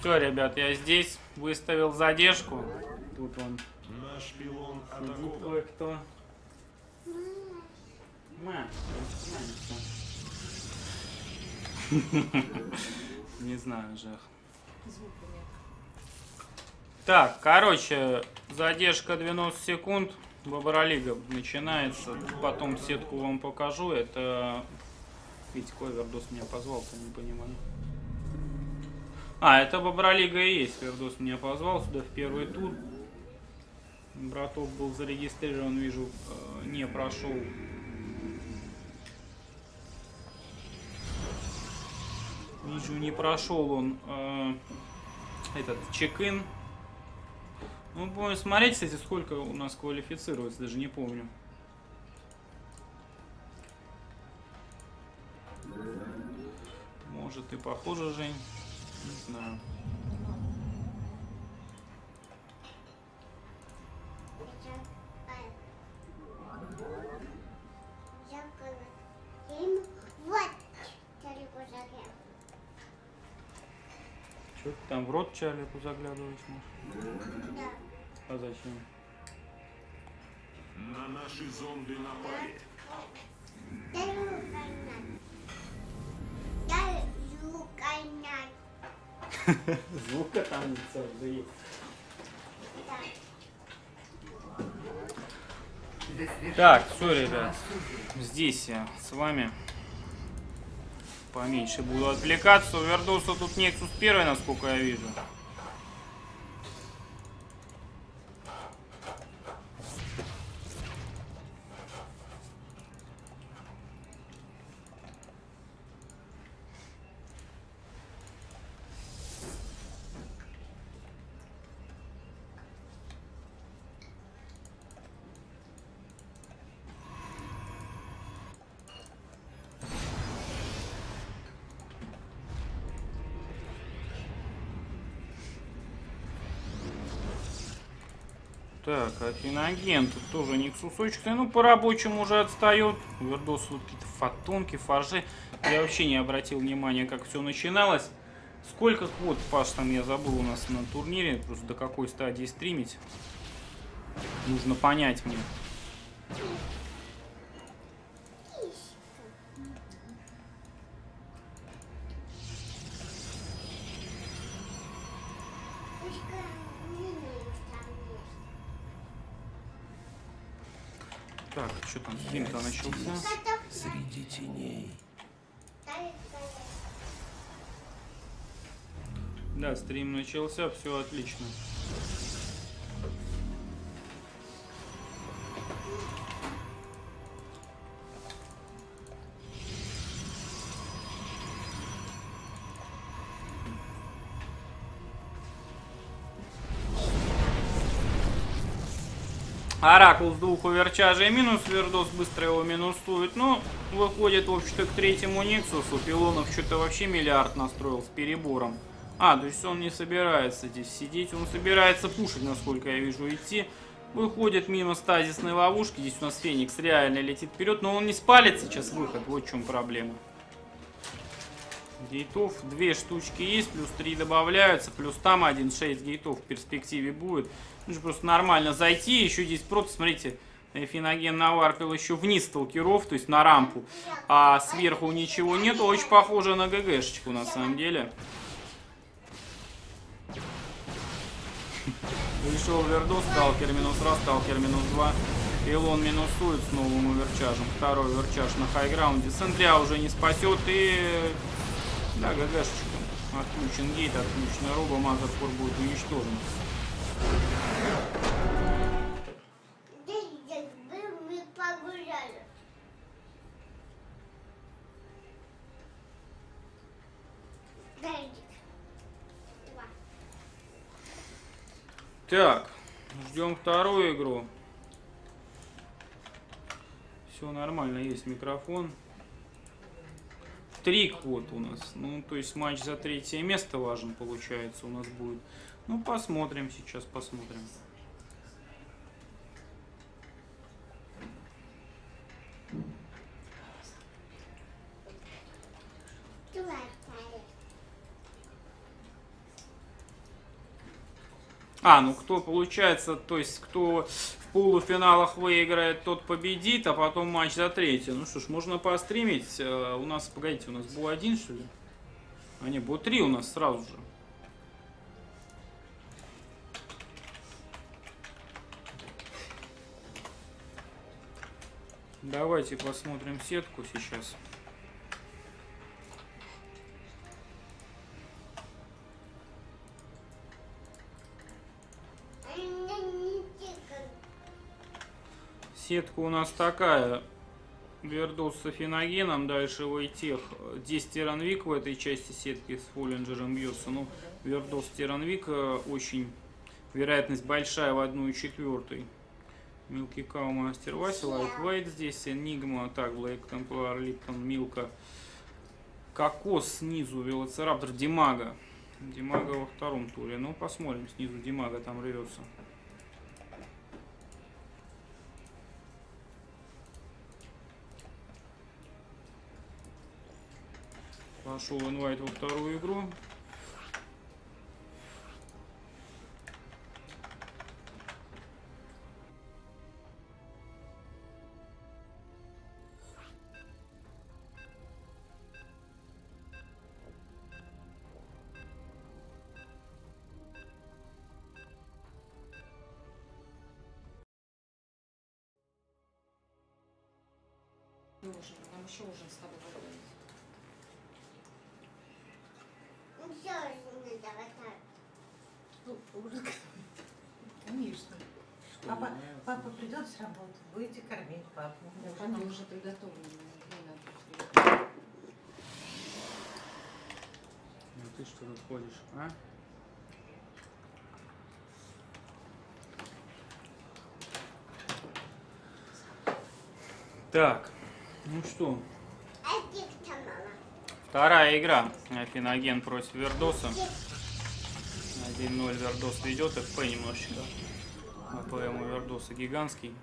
Все, ребят, я здесь выставил задержку. Тут он. Наш пилон атакован. Ма, Не знаю, Жах. Так, короче, задержка 90 секунд. Бобролига начинается. Потом сетку вам покажу. Это... Видите, Вердос меня позвал-то, не понимаю. А, это Бобролига и есть. Вердос меня позвал сюда в первый тур. Браток был зарегистрирован, вижу, э, не прошел. Вижу, не прошел он э, этот чек-ин. Ну, будем смотреть, кстати, сколько у нас квалифицируется, даже не помню. Может и похоже, Жень. Не знаю. Что ты там в рот Чарлику заглядываешь, может? Да. А зачем? На наши зомби напали. Дай рукой Дай рукой Звука там. Так, все, ребят. Здесь я с вами поменьше буду отвлекаться. Вердоса тут Nexus первый, насколько я вижу. Так, Афиноген тут тоже Нексусочек. Ну, по рабочему уже отстает. У Вердоса тут какие-то фотонки, фаржи. Я вообще не обратил внимания, как все начиналось. Сколько квот, Паш, там я забыл у нас на турнире. Просто до какой стадии стримить. Нужно понять мне. Начался. Среди теней. Да, стрим начался, все отлично. Оракул с двух уверчажей минус, Вердос быстро его минусует. Ну, выходит, в общем-то, к третьему Нексусу. Пилонов что-то вообще миллиард настроил с перебором. А, то есть он не собирается здесь сидеть, он собирается пушить, насколько я вижу, идти. Выходит мимо стазисной ловушки, здесь у нас Феникс реально летит вперед, но он не спалит сейчас выход, вот в чем проблема. Гейтов две штучки есть, плюс три добавляются, плюс там один, шесть гейтов в перспективе будет. Нужно просто нормально зайти, еще здесь просто, смотрите, Финоген наварпил еще вниз сталкеров, то есть на рампу, а сверху ничего нету, очень похоже на ГГшечку на самом деле. Вышел Вердос, сталкер минус раз, сталкер минус два. Пилон минусует с новым оверчажем. Второй оверчаж на хайграунде. Сендря уже не спасет и... Да, ГГшечка. Отключен гейт, отключена роба, Мазерфор будет уничтожен. Так, ждем вторую игру. Все нормально, есть микрофон. Три квот у нас. Ну, то есть матч за третье место важен, получается, у нас будет. Ну, посмотрим сейчас, посмотрим. А, ну кто получается, то есть кто в полуфиналах выиграет, тот победит, а потом матч за третье. Ну что ж, можно постримить. Э, У нас, погодите, у нас был один, что ли? А не, было три у нас сразу же. Давайте посмотрим сетку сейчас. Сетка у нас такая. Вердос с Афиногеном, дальше Войтех. 10 Тиранвик в этой части сетки с Фоллинджером бьется. Ну, Вердос Тиранвик э, очень вероятность большая в одну и четвертой. Милки Кау Мастер Вася, Лайт Вайт здесь, Энигма, так, Блейк Темплар, Липтон, Милка. Кокос снизу, Велоцираптор, Димага. Димага во втором туре. Ну, посмотрим, снизу Димага там рвется. Пошел инвайт во вторую игру. Ужин. Нам еще ужин с тобой готовить. Ну всё, не давай так. Конечно. Папа, папа придет с работы, будете кормить папу. Да, она уже приготовлена. Ну ты что тут ходишь, а? Так, ну что, А вторая игра. Афиноген против Вердоса. 1-0 Вердос ведет, ФП немножечко. APM у Вердоса гигантский.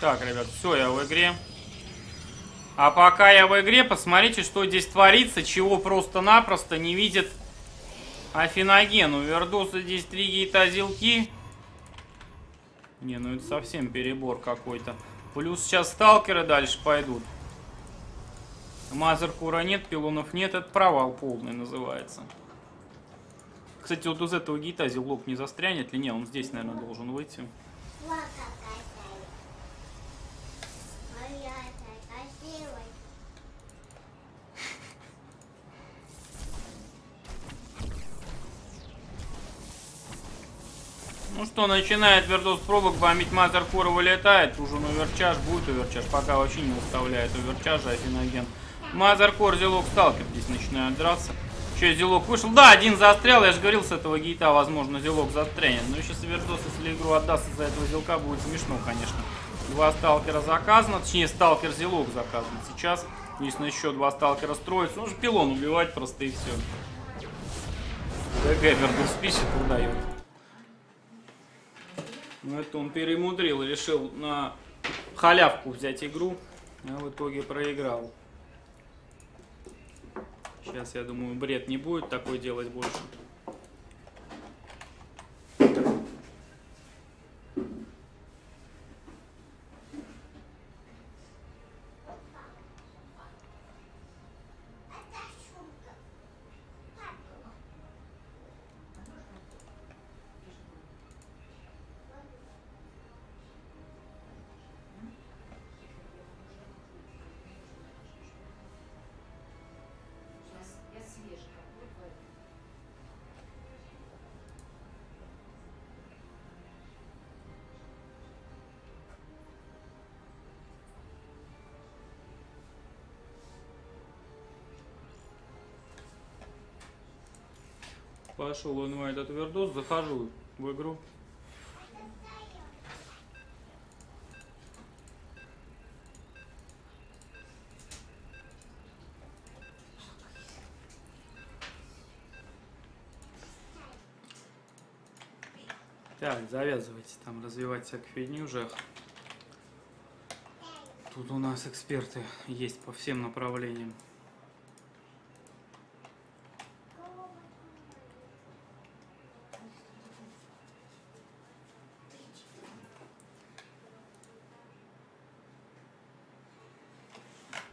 Так, ребят, все, я в игре. А пока я в игре, посмотрите, что здесь творится, чего просто-напросто не видит Афиноген. У Вердоса здесь три гейтазилки. Не, ну это совсем перебор какой-то. Плюс сейчас сталкеры дальше пойдут. Мазеркура нет, пилонов нет, это провал полный называется. Кстати, вот из этого гейта не застрянет ли? Не, он здесь, наверное, должен выйти. Что, начинает Вердос пробок, бомбить Мазеркура вылетает. Уже оверчаж, будет оверчаж. Пока вообще не выставляет оверчажа Афиноген. Мазеркор, Зелок, Сталкер здесь начинают драться. Че, Зелок вышел? Да, один застрял. Я же говорил, с этого гейта, возможно, Зелок застрянет. Но сейчас Вердос, если игру отдаст из-за этого Зелка, будет смешно, конечно. Два сталкера заказано, точнее, сталкер Зелок заказан. Сейчас, если еще два сталкера строятся, нужно пилон убивать просто и все. ГГ Вердос пишет, удает. Ну это он перемудрил, решил на халявку взять игру, а в итоге проиграл. Сейчас, я думаю, бред не будет такой делать больше. Пошел инвайт от Вердос, захожу в игру. Так, завязывайте там развивать всякую фигню уже. Тут у нас эксперты есть по всем направлениям.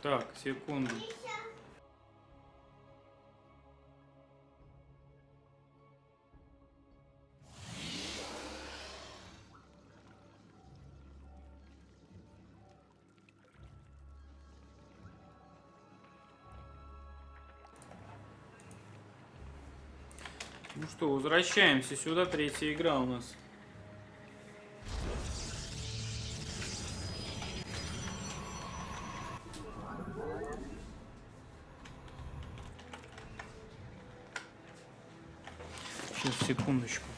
Так, секунду. Ну что, возвращаемся сюда. Третья игра у нас. Секундочку.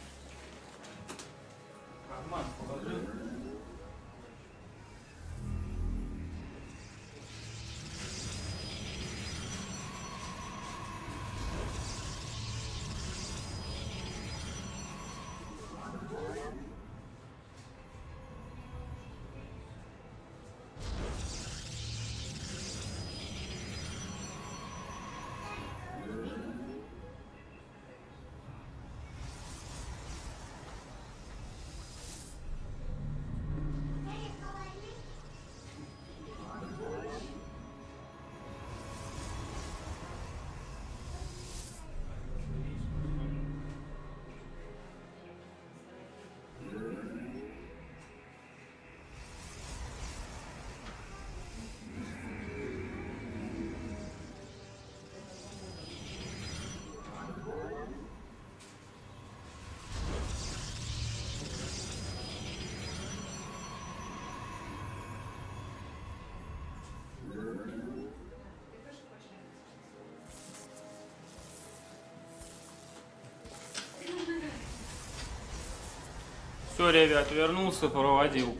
Все, ребят, вернулся, проводил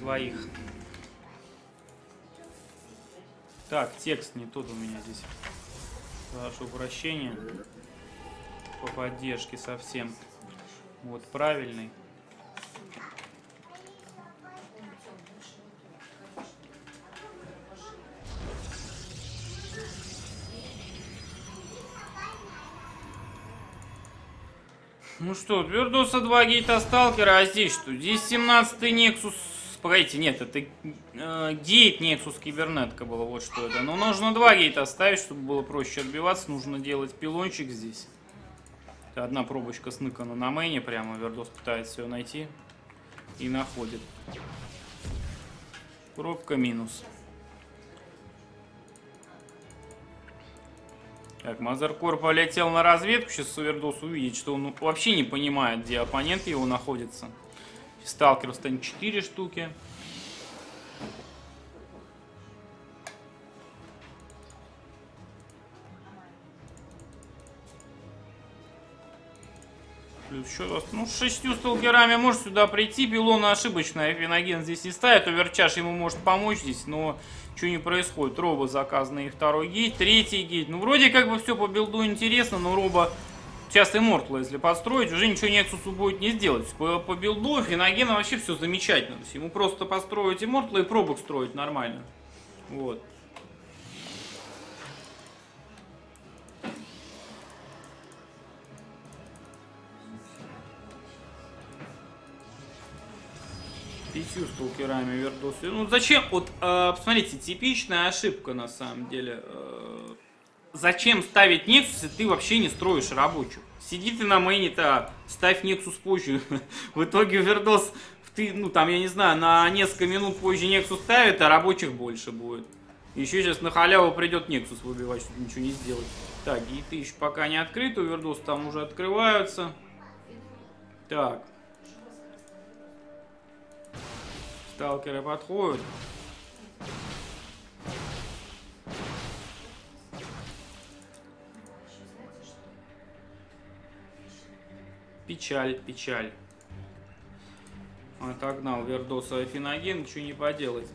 своих. Так, текст не тот у меня здесь. Прошу прощения. По поддержке совсем. Вот правильный. Ну что, Вердоса 2 гейта сталкера, а здесь что? Здесь 17 Nexus... Погодите, нет, это э, гейт Nexus кибернетка было, вот что это. Но нужно два гейта ставить, чтобы было проще отбиваться. Нужно делать пилончик здесь. Это одна пробочка сныкана на мейне прямо. Вердос пытается ее найти. И находит. Пробка минус. Так, Mothercore полетел на разведку. Сейчас Вердос увидит, что он вообще не понимает, где оппонент его находится. Сталкер станет 4 штуки. Плюс еще ну, с шестью сталкерами может сюда прийти. Пилона ошибочно Афиноген здесь не ставит. Overcharge ему может помочь здесь, но что не происходит. Роба заказанный второй гейт, третий гейт. Ну, вроде как бы все по билду интересно, но Роба сейчас и Мортла, если подстроить, уже ничего Нексусу будет не сделать. По, по билду Феногена вообще все замечательно. То есть ему просто построить и Мортла, и пробок строить нормально. Вот. Пятью сталкерами Вердос. Ну зачем? Вот э, посмотрите, типичная ошибка на самом деле. Э, зачем ставить Nexus, если ты вообще не строишь рабочую? Сиди ты на мейне-то, ставь Nexus позже. В итоге Вердос, ты, ну там, я не знаю, на несколько минут позже Nexus ставит, а рабочих больше будет. Еще сейчас на халяву придет Nexus выбивать, чтобы ничего не сделать. Так, гейты еще пока не открыты, у Вердос там уже открываются. Так. Сталкеры подходят. Печаль, печаль. Отогнал Вердоса Афиноген, ничего не поделать.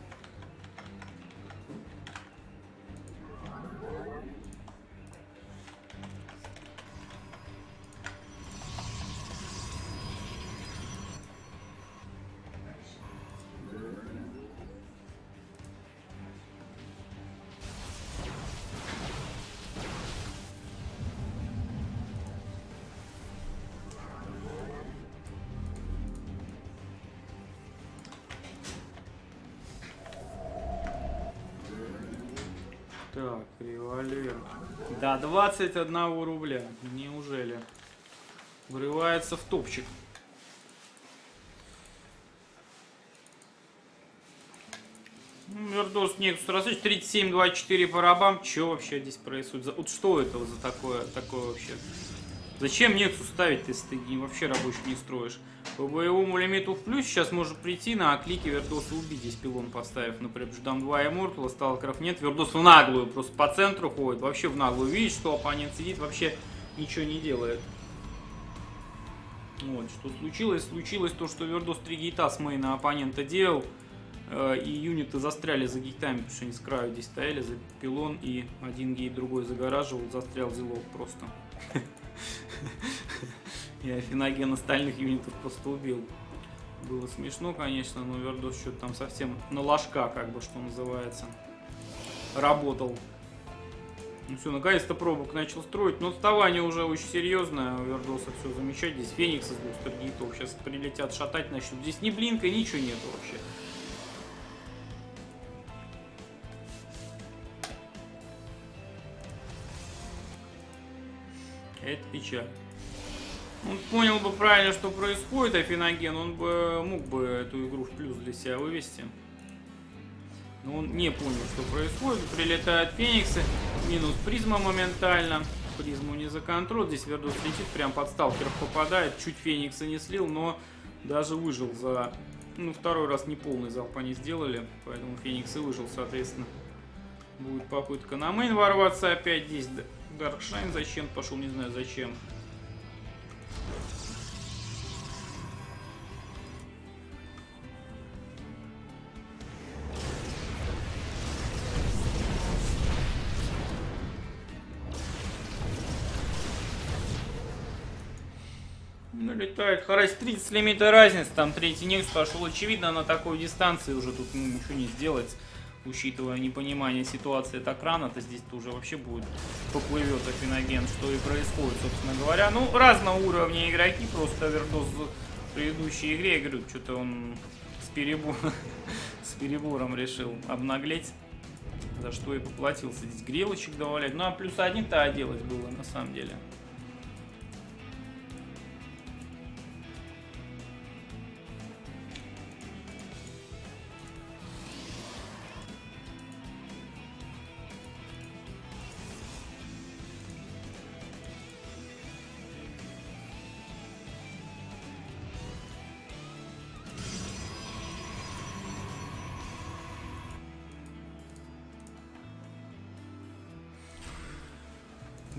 21 рубля. Неужели? Врывается в топчик. Вердос Нексус Росыч 37-24 по рабам. Че вообще здесь происходит? Вот что это за такое, такое вообще? Зачем Нексус ставить, если ты не- вообще рабочий не строишь? По боевому лимиту в плюс сейчас может прийти на клике Вердоса убить здесь пилон поставив, например, там 2 Immortal, сталкеров нет, Вердос в наглую, просто по центру ходит, вообще в наглую, видит, что оппонент сидит, вообще ничего не делает. Вот, что случилось? Случилось то, что Вердос 3 гейта с мейна оппонента делал, э, и юниты застряли за гейтами, потому что они с краю здесь стояли, за пилон, и один гейт другой загораживал, застрял зелок просто. И Афиноген остальных юнитов просто убил. Было смешно, конечно, но Вердос что-то там совсем на ложка, как бы, что называется, работал. Ну все, наконец-то пробок начал строить, но отставание уже очень серьезное. У Вердоса все замечать. Здесь Феникс из двух таргетов сейчас прилетят шатать начнут. Здесь ни блинка, ничего нету вообще. Это печаль. Он понял бы правильно, что происходит, Афиноген, он бы мог бы эту игру в плюс для себя вывести. Но он не понял, что происходит. Прилетают Фениксы, минус призма моментально. Призму не законтролил. Здесь Вердус летит, прям под сталкеров попадает. Чуть Феникса не слил, но даже выжил за... Ну, второй раз не полный залп они сделали, поэтому Феникс и выжил, соответственно. Будет попытка на main ворваться опять. Здесь Dark Shrine зачем пошел, не знаю зачем. Налетает. Харась 30 лимита разницы. Там третий Некс пошел. Очевидно, на такой дистанции уже тут ну, ничего не сделать. Учитывая непонимание ситуации от экрана, то здесь-то уже вообще будет поплывет Афиноген, что и происходит, собственно говоря. Ну, разного уровня игроки, просто Вердос в предыдущей игре, я говорю, что-то он с, перебор... с перебором решил обнаглеть, за что и поплатился. Здесь грелочек добавлять. Ну, а плюс один-то делать было, на самом деле.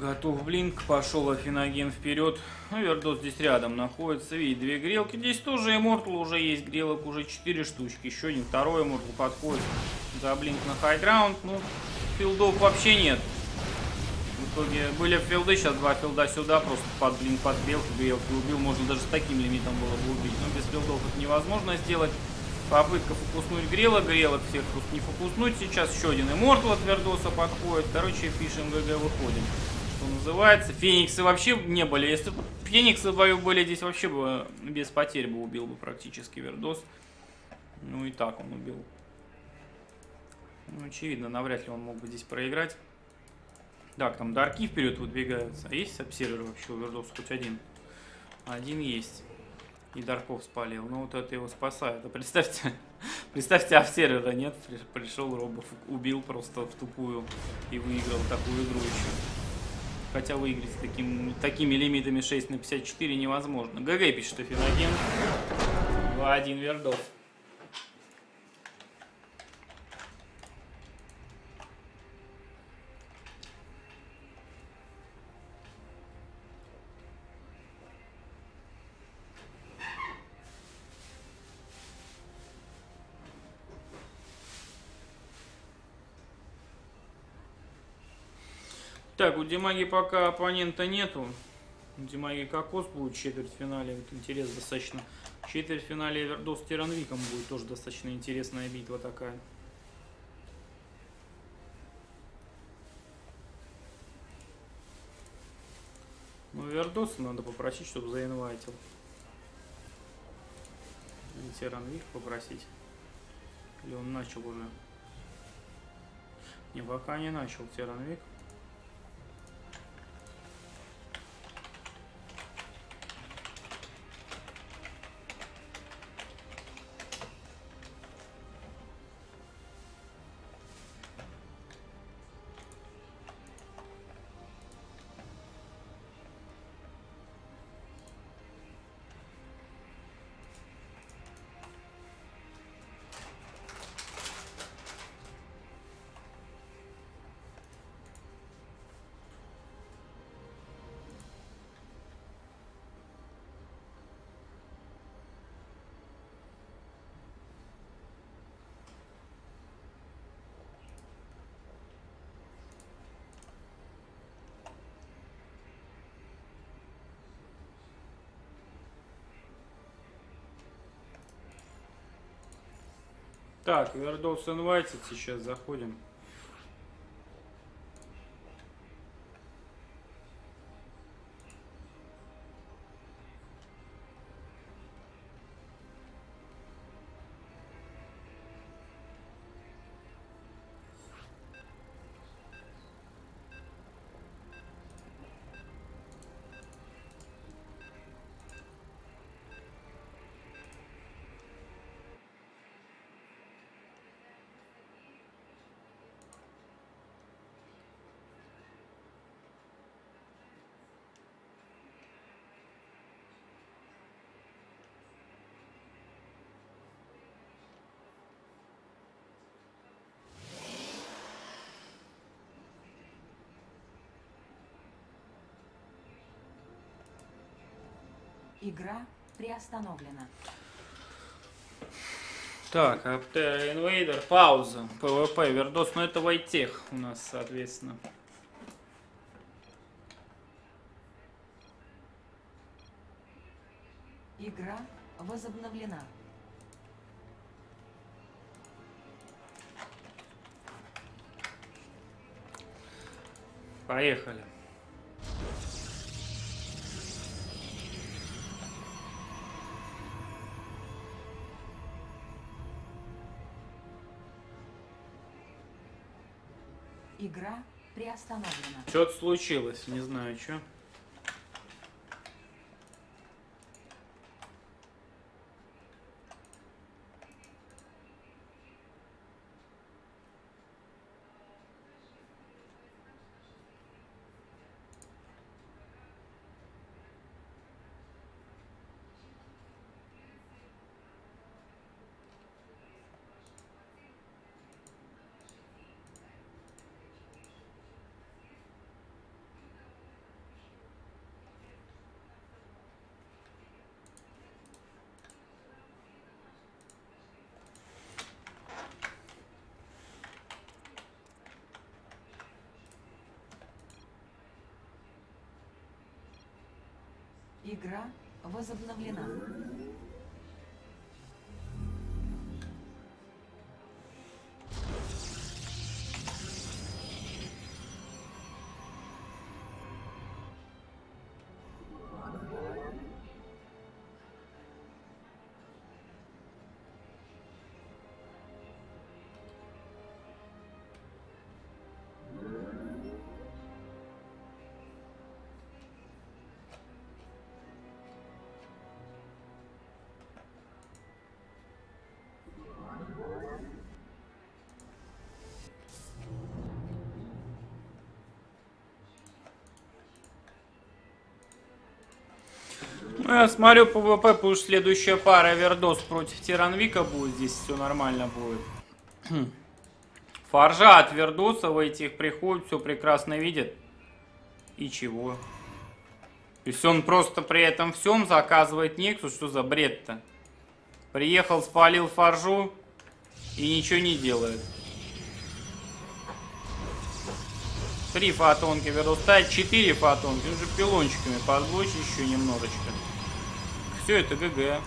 Готов blink, пошел Афиноген вперед. Ну, Вердос здесь рядом находится. Видит две грелки. Здесь тоже Immortal уже есть. Грелок уже 4 штучки. Еще один второй Immortal подходит за blink на highground. Ну, филдов вообще нет. В итоге были филды, сейчас два филда сюда. Просто под blink, под грелки, грелки убил. Можно даже с таким лимитом было бы убить. Но без филдов это невозможно сделать. Попытка фокуснуть грелок, грелок всех просто не фокуснуть. Сейчас еще один Immortal от Вердоса подходит. Короче, пишем GG выходим что называется. Фениксы вообще не были. Если бы Фениксы бою были здесь, вообще бы без потерь бы убил бы практически Вердос. Ну и так он убил. Ну, очевидно, навряд ли он мог бы здесь проиграть. Так, там дарки вперед выдвигаются. Есть обсервер вообще у Вердоса хоть один? Один есть. И Дарков спалил. Ну вот это его спасает. А представьте, представьте, обсервера нет. Пришел Робов, убил просто в тупую и выиграл такую игру еще. Хотя выиграть с таким, такими лимитами 6 на 54 невозможно. ГГ пишет Афиноген. 2-1 Вердос. Так, у Димаги пока оппонента нету. Димаги Кокос будет в четвертьфинале. Вот интерес достаточно. В четвертьфинале Эвердос с Тиранвиком будет тоже достаточно интересная битва такая. Ну, Вердоса надо попросить, чтобы заинвайтил. И Тиранвик попросить. Или он начал уже? Не, пока не начал Тиранвик. Так, Вердос инвайтит, сейчас заходим. Игра приостановлена. Так, Инвейдер, пауза. PvP, Вердос, ну это Вайтех у нас, соответственно. Игра возобновлена. Поехали. Игра приостановлена. Что-то случилось, не знаю, что. Игра возобновлена. Ну, я смотрю PvP, потому что следующая пара Вердос против Тиранвика будет. Здесь все нормально будет. Форжа от Вердоса в этих приходит, все прекрасно видит. И чего? То есть он просто при этом всем заказывает Нексус, что за бред-то? Приехал, спалил форжу и ничего не делает. Три фотонки Вердос ставит, четыре фотонки. Уже пилончиками подблочить еще немножечко. Все, это ГГ.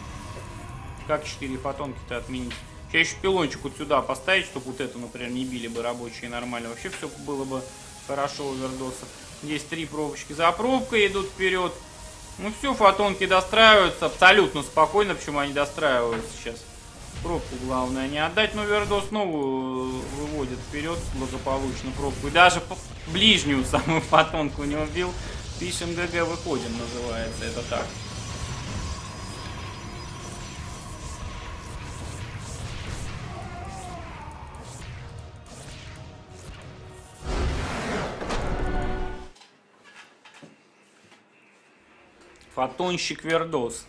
Как 4 фотонки-то отменить? Сейчас еще пилончик вот сюда поставить, чтобы вот это, например, не били бы рабочие нормально. Вообще все было бы хорошо у Вердоса. Здесь три пробочки за пробкой идут вперед. Ну все, фотонки достраиваются абсолютно спокойно, почему они достраиваются сейчас. Пробку главное не отдать, но Вердос новую выводит вперед благополучно пробку. И даже ближнюю самую фотонку не убил. Пишем ГГ выходим, называется это так. Фотонщик Вердос.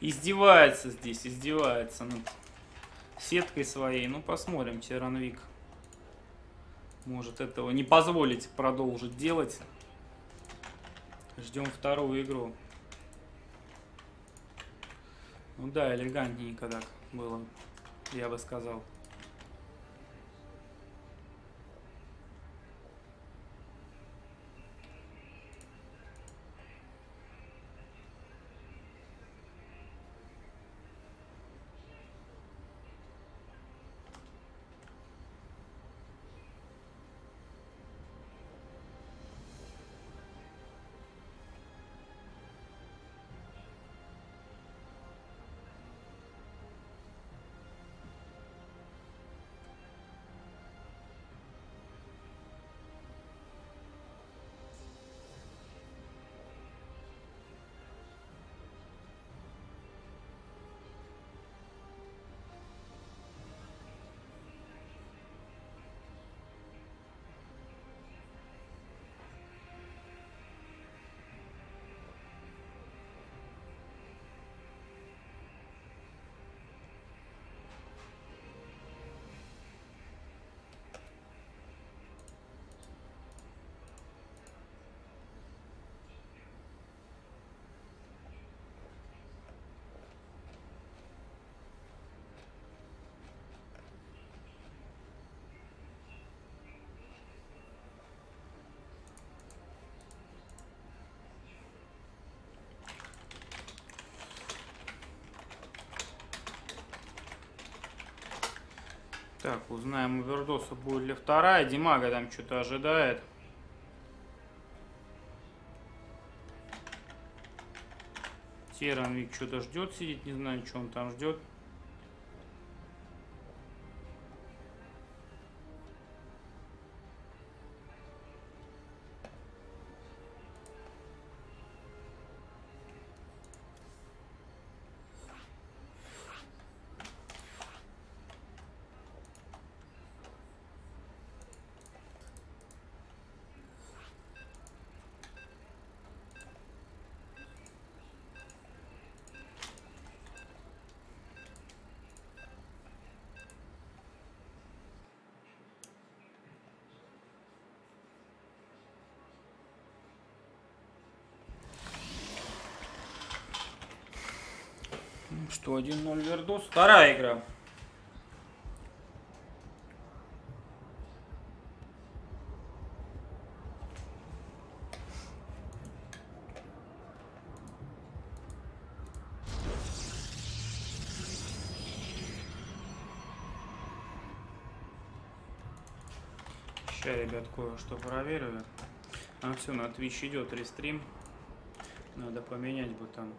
Издевается здесь, издевается над сеткой своей. Ну, посмотрим, Тиранвик может этого не позволить продолжить делать. Ждем вторую игру. Ну да, элегантненько так было, я бы сказал. Так, узнаем у Вердоса, будет ли вторая. Димага там что-то ожидает. Теранвик что-то ждет, сидит, не знаю, что он там ждет. Что, 1-0 Вердос. Вторая игра. Сейчас, ребят, кое-что проверю. А все, на Twitch идет рестрим. Надо поменять бы там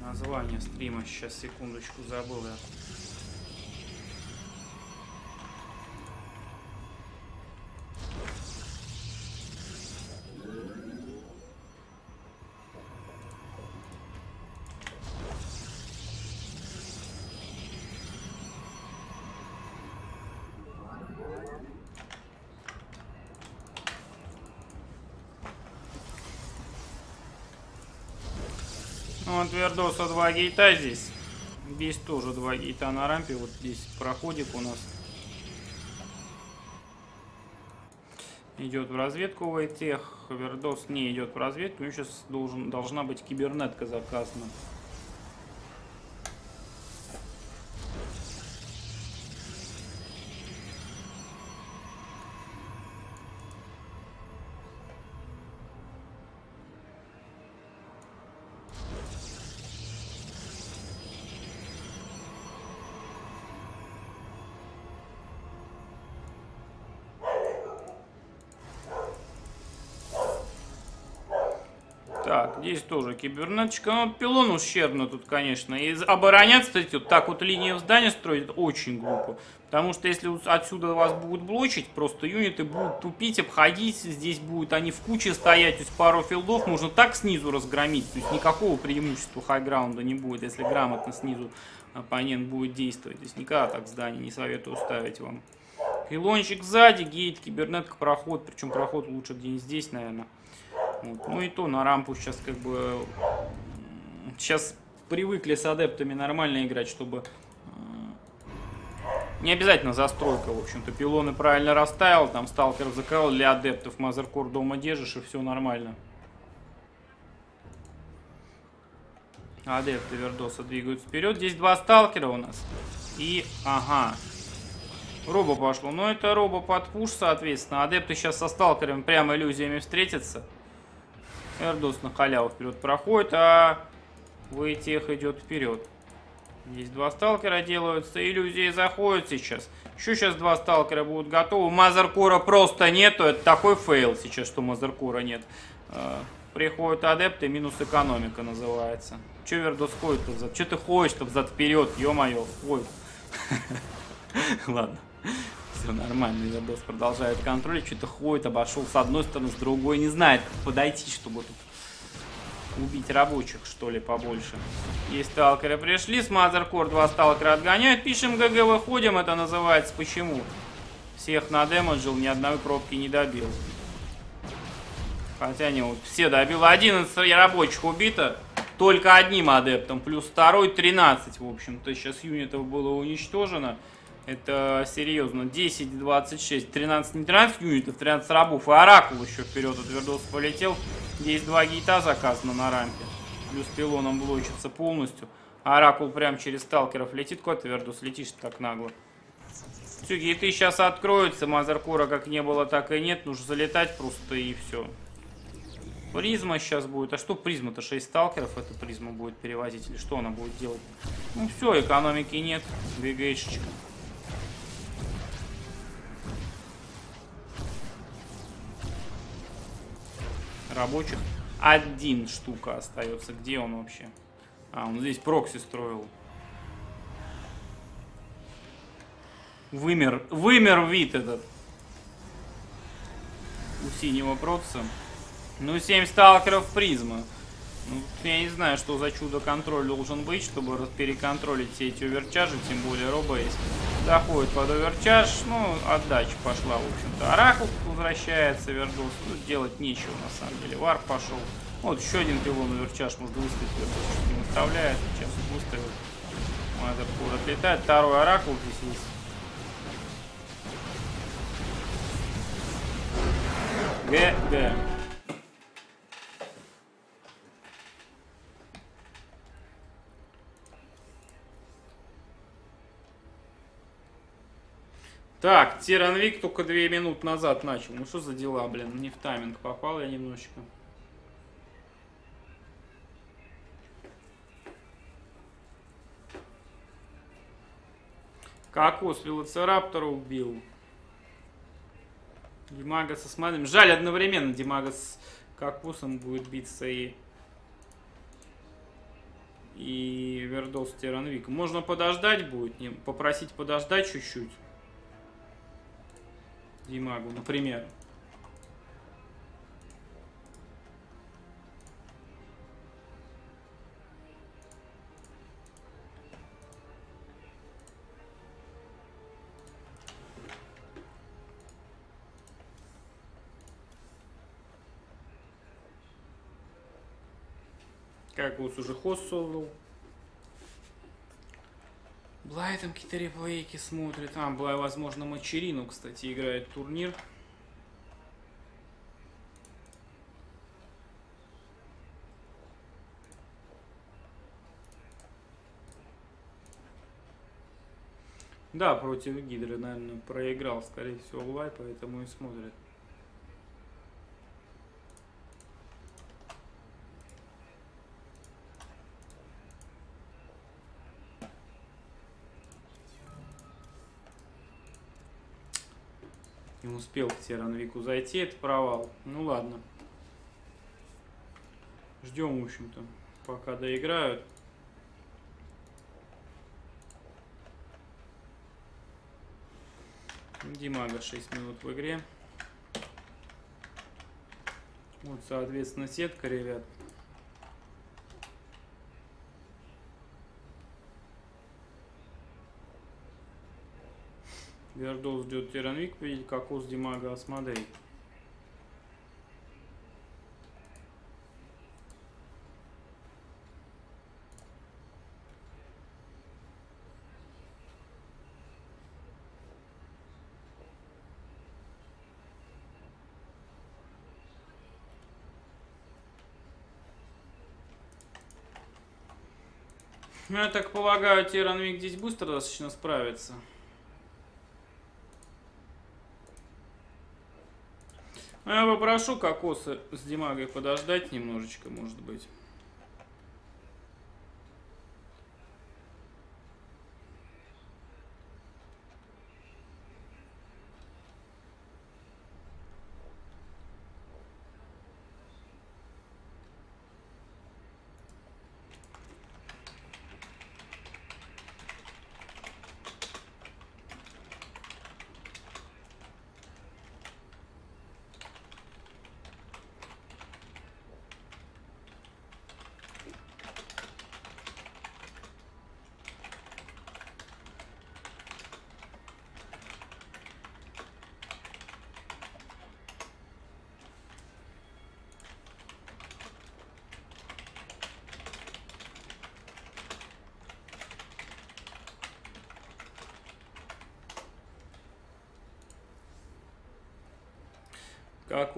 Название стрима сейчас, секундочку, забыл я. Ну, Вердоса два гейта здесь. Здесь тоже два гейта на рампе. Вот здесь проходик у нас. Идет в разведку Вайтех. Вердос не идет в разведку. У него сейчас должен, должна быть кибернетка заказана. Здесь тоже кибернеточка. Ну, пилон ущербно тут, конечно. И обороняться, кстати, вот так вот линию в здании строить, очень глупо. Потому что если отсюда вас будут блочить, просто юниты будут тупить, обходить. Здесь будут они в куче стоять, то есть пару филдов можно так снизу разгромить. То есть никакого преимущества хайграунда не будет, если грамотно снизу оппонент будет действовать. Здесь никогда так здание не советую ставить вам. Пилончик сзади, гейт, кибернетка, проход. Причем проход лучше где-нибудь здесь, наверное. Вот. Ну и то на рампу сейчас как бы... Сейчас привыкли с адептами нормально играть, чтобы... Не обязательно застройка, в общем-то. Пилоны правильно расставил, там сталкер закрыл для адептов, мазеркор дома держишь, и все нормально. Адепты Вердоса двигаются вперед. Здесь два сталкера у нас. И, ага, Робо пошло. Но это робо под пуш, соответственно. Адепты сейчас со сталкерами прямо иллюзиями встретятся. Вердос на халяву вперед проходит, а в тех идет вперед. Здесь два сталкера делаются, иллюзии заходят сейчас. Еще сейчас два сталкера будут готовы. Мазеркора просто нету, это такой фейл сейчас, что Мазеркора нет. А, приходят адепты, минус экономика называется. Че Вердос ходит-то взад? Че ты ходишь-то взад-вперед, ё-моё, ой. Ладно. Все нормально, Вердос продолжает контроль, что-то ходит, обошел с одной стороны, с другой, не знает, подойти, чтобы тут убить рабочих, что ли, побольше. Есть сталкеры пришли, с Мазеркор два сталкера отгоняют, пишем ГГ, выходим, это называется почему. Всех надемеджил, ни одной пробки не добил. Хотя не вот все добил. 11 рабочих убито, только одним адептом, плюс второй 13, в общем-то, сейчас юнитов было уничтожено. Это серьезно. 10, 26, 13, не 13 юнитов, 13 рабов. И Оракул еще вперед от Вердоса полетел. Здесь два гейта заказано на рампе. Плюс пилоном блочится полностью. Оракул прям через сталкеров летит. Куда ты, Вердос, летишь так нагло? Все, гейты сейчас откроются. Мазеркора как не было, так и нет. Нужно залетать просто и все. Призма сейчас будет. А что призма-то? 6 сталкеров эта призма будет перевозить? Или что она будет делать? Ну все, экономики нет. GGшечка. Рабочих. Один штука остается. Где он вообще? А, он здесь прокси строил. Вымер, вымер вид этот. У синего протосса. Ну, 7 сталкеров призма. Ну, я не знаю, что за чудо-контроль должен быть, чтобы переконтролить все эти overcharge'и, тем более Роба есть. Заходит под overcharge, ну, отдача пошла, в общем-то. Оракул возвращается, Вердос. Тут делать нечего, на самом деле. Варп пошел. Вот еще один пилон оверчаж может выставить, Вердос не выставляет. Сейчас выставил. Мазерпур отлетает. Второй Оракул здесь есть. ГГ. Так, Тиранвик только две минут назад начал. Ну что за дела, блин? Не в тайминг попал я немножечко. Кокос Велоцираптора убил. Димага со Смайлем. Жаль, одновременно Димага с Кокосом будет биться и... И Вердос Тиранвик. Можно подождать будет, попросить подождать чуть-чуть. Димагу, например. Как вот уже хост создал. Блай там какие-то реплейки смотрит. А, Блай, возможно, Мачерину, кстати, играет турнир. Да, против Гидры, наверное, проиграл, скорее всего, Блай, поэтому и смотрит. Успел к Тиранвику зайти, это провал. Ну ладно. Ждем, в общем-то, пока доиграют. Димага 6 минут в игре. Вот, соответственно, сетка, ребят. Вердол ждет Тиранвик, видеть Кокос Димага Асмодей. Ну, я так полагаю, Тиранвик здесь быстро достаточно справится. Ну, я попрошу кокосы с Димагой подождать немножечко, может быть.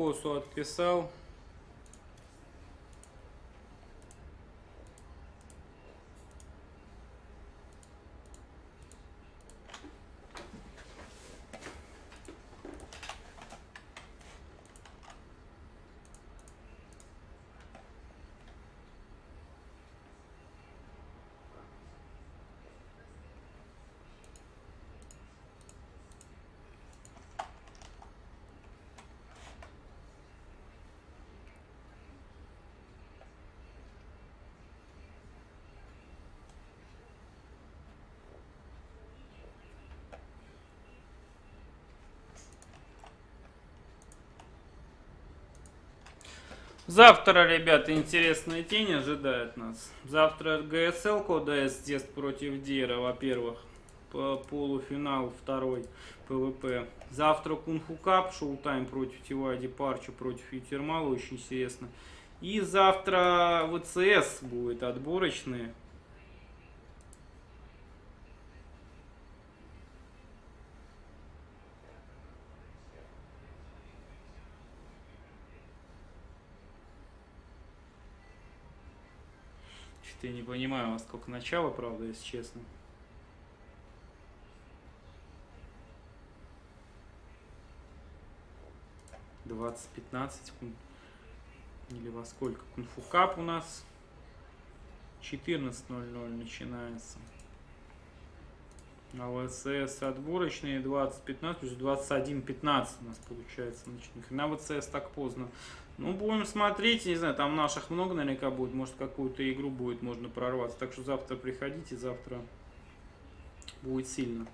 Кокосу отписал. Завтра, ребята, интересный день ожидает нас. Завтра ГСЛ Кода тест против Дира, во-первых. По полуфинал второй ПВП. Завтра Кунфу Кап, шоу-тайм против Тивади Парчу, против Ютермала, очень интересно. И завтра ВЦС будет отборочные. Что-то я не понимаю, во сколько начало, правда, если честно. Двадцать пятнадцать или во сколько? Кунфу Кап у нас 14.00 начинается. А ВСС отборочные 20.15, то есть 21.15 у нас получается ночных. На ВЦС так поздно. Ну, будем смотреть, не знаю, там наших много наверняка будет, может какую-то игру будет, можно прорваться. Так что завтра приходите, завтра будет сильно.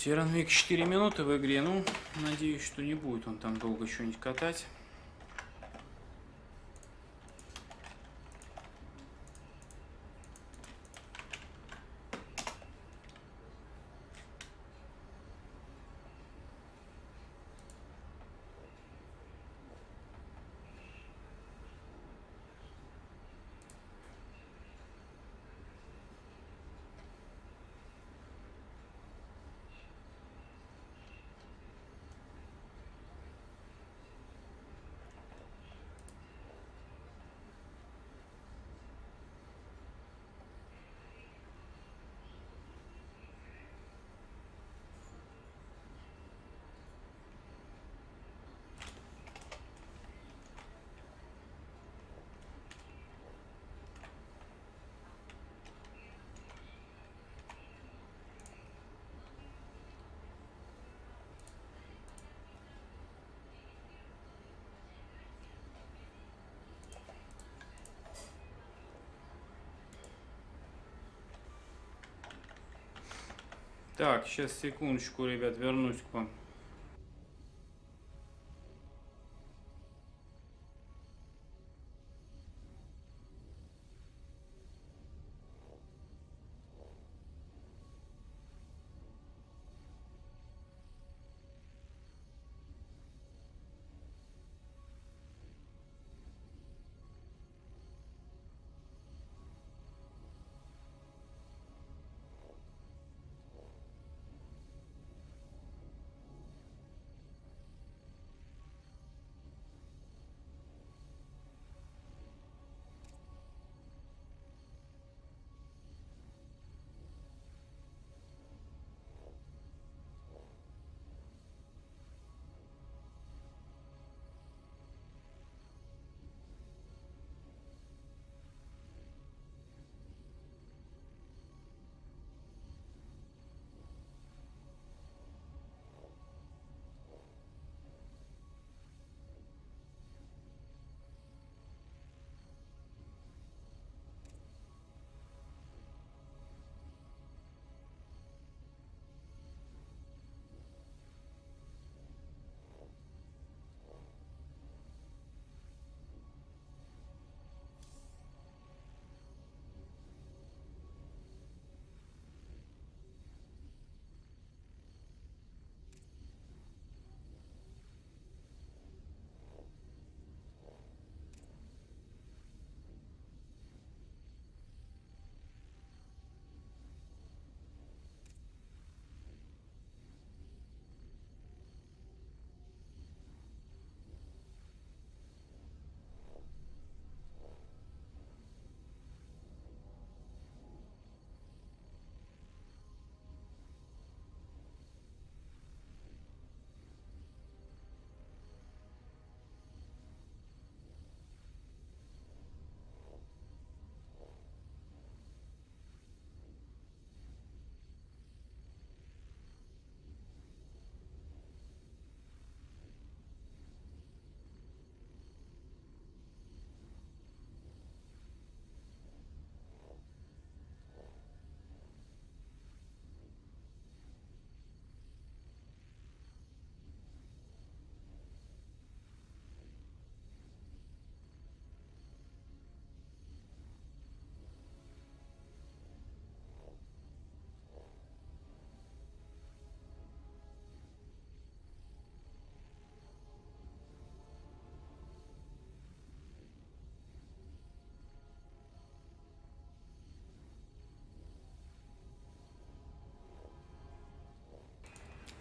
Что, Тиранвик 4 минуты в игре. Ну, надеюсь, что не будет он там долго что-нибудь катать. Так, сейчас секундочку, ребят, вернусь к вам.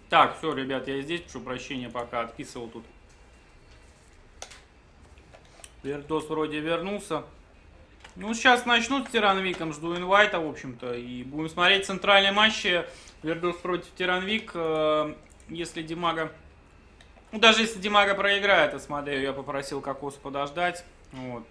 Так, все, ребят, я здесь, прошу прощения, пока отписывал тут. Вердос вроде вернулся. Ну, сейчас начнут с Тиранвиком, жду инвайта, в общем-то, и будем смотреть центральные матчи. Вердос против Тиранвик, э, если Димага... Ну, даже если Димага проиграет, я смотрю, я попросил Кокос подождать. Вот.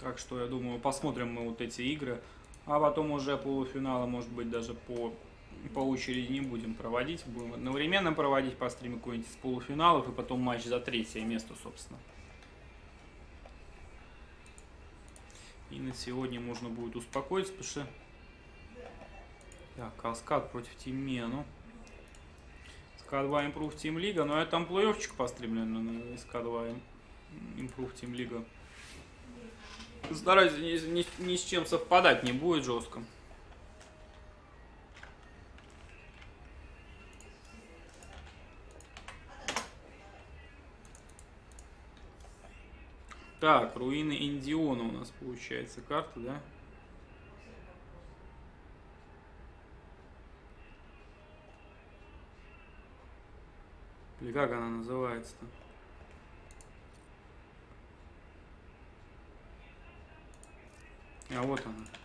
Так что, я думаю, посмотрим мы вот эти игры. А потом уже полуфинала, может быть, даже по, по очереди не будем проводить. Будем одновременно проводить по стриме какой-нибудь из полуфиналов и потом матч за третье место, собственно. И на сегодня можно будет успокоиться, потому что... Так, Каскад против Тиммену. СК2 Improve Team Лига. Ну, я там плей-оффчик постримлен на СК2 Improve Team Лига. Стараюсь ни, ни, ни с чем совпадать не будет жестко. Так, руины Индиона у нас получается карта, да? Или как она называется-то? А вот она.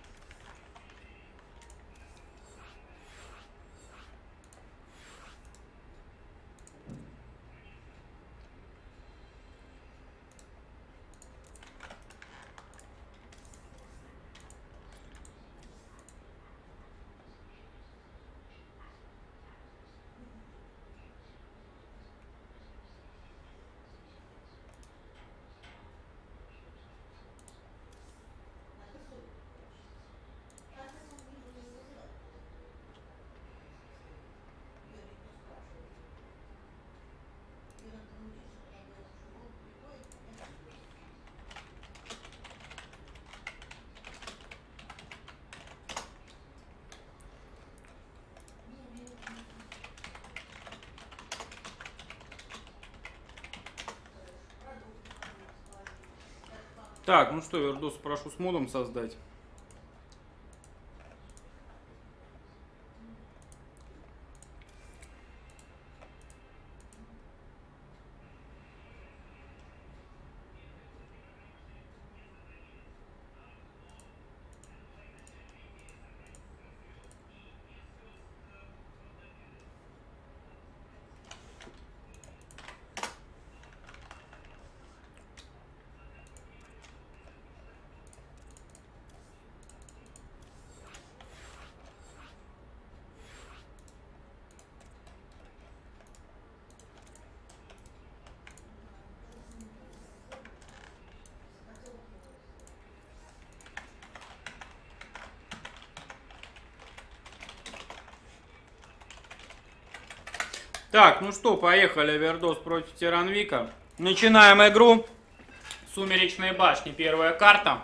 Так, ну что, Вердос, прошу с модом создать. Так, ну что, поехали, Вердос против Тиранвика. Начинаем игру. Сумеречные башни, первая карта.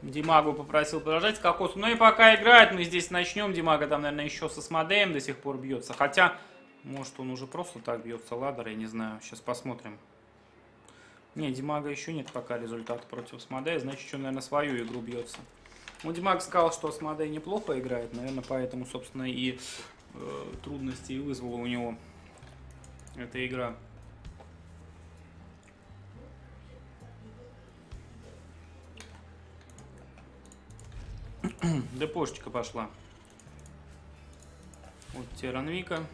Димагу попросил продолжать с кокосом. Ну и пока играет, мы здесь начнем. Димага там, наверное, еще со Смодеем до сих пор бьется. Хотя, может, он уже просто так бьется ладер, я не знаю. Сейчас посмотрим. Не, Димага еще нет пока результата против Смодея. Значит, что, наверное, свою игру бьется. Ну, Димаг сказал, что Смодей неплохо играет. Наверное, поэтому, собственно, и э, трудности и вызвала у него эта игра. Депошечка пошла. Вот Тиранвика.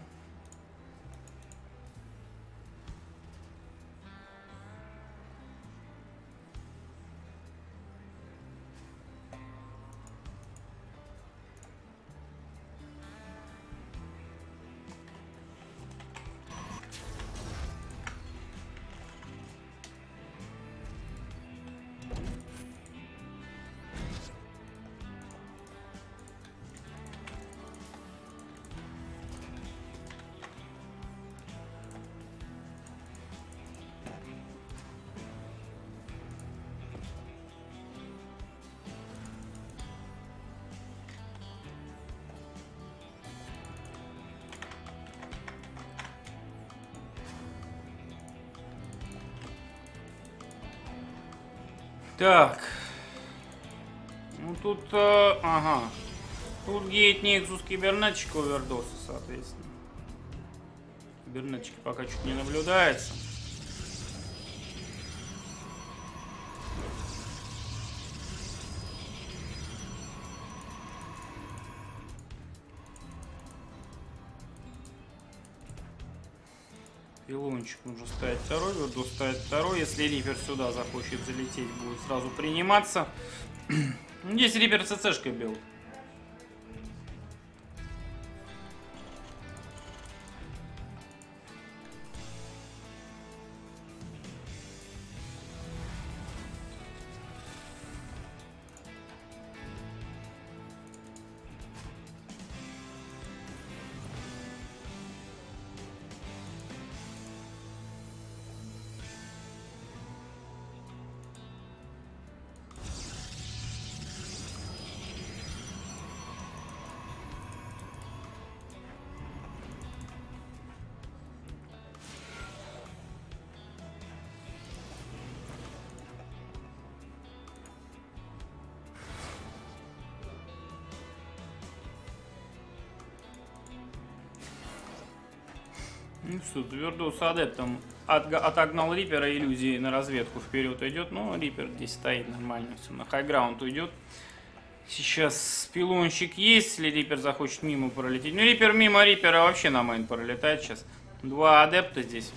Так. Ну тут, э, ага. Тут гейт Nexus кибернетчика овердоса, соответственно. Кибернетчики пока чуть не наблюдается. Нужно ставить второй, Верду ставить второй. Если Рипер сюда захочет залететь, будет сразу приниматься. Здесь Рипер ЦЦшкой бил. Что, Вердос адептом от, отогнал Reaper'а, иллюзии на разведку вперед идет. Но Reaper здесь стоит нормально, все, на high ground уйдет. Сейчас пилонщик есть, если Reaper захочет мимо пролететь. Ну, Reaper мимо Reaper'а вообще на main пролетает сейчас. Два адепта здесь.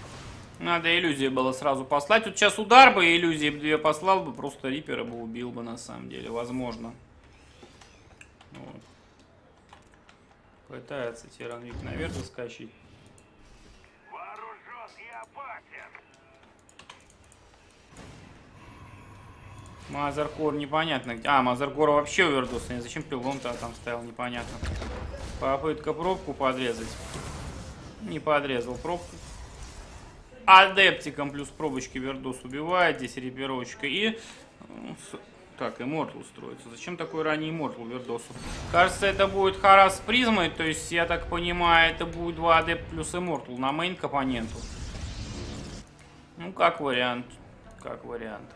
Надо иллюзии было сразу послать. Вот сейчас удар бы, иллюзии две послал бы, просто Reaper'а бы убил бы на самом деле, возможно. Вот. Пытается Тиранвик наверх заскочить. Мазеркор непонятно. А, Мазеркора вообще овердос. Зачем пилон-то там стоял, непонятно. Попытка пробку подрезать. Не подрезал пробку. Адептиком плюс пробочки Вердос убивает. Здесь реперочка. И... Так, Иммортал строится. Зачем такой ранний Иммортал Вердосу? Кажется, это будет Харас с призмой. То есть, я так понимаю, это будет 2 адепт плюс Иммортал на мейн к оппоненту. Ну, как вариант. Как вариант.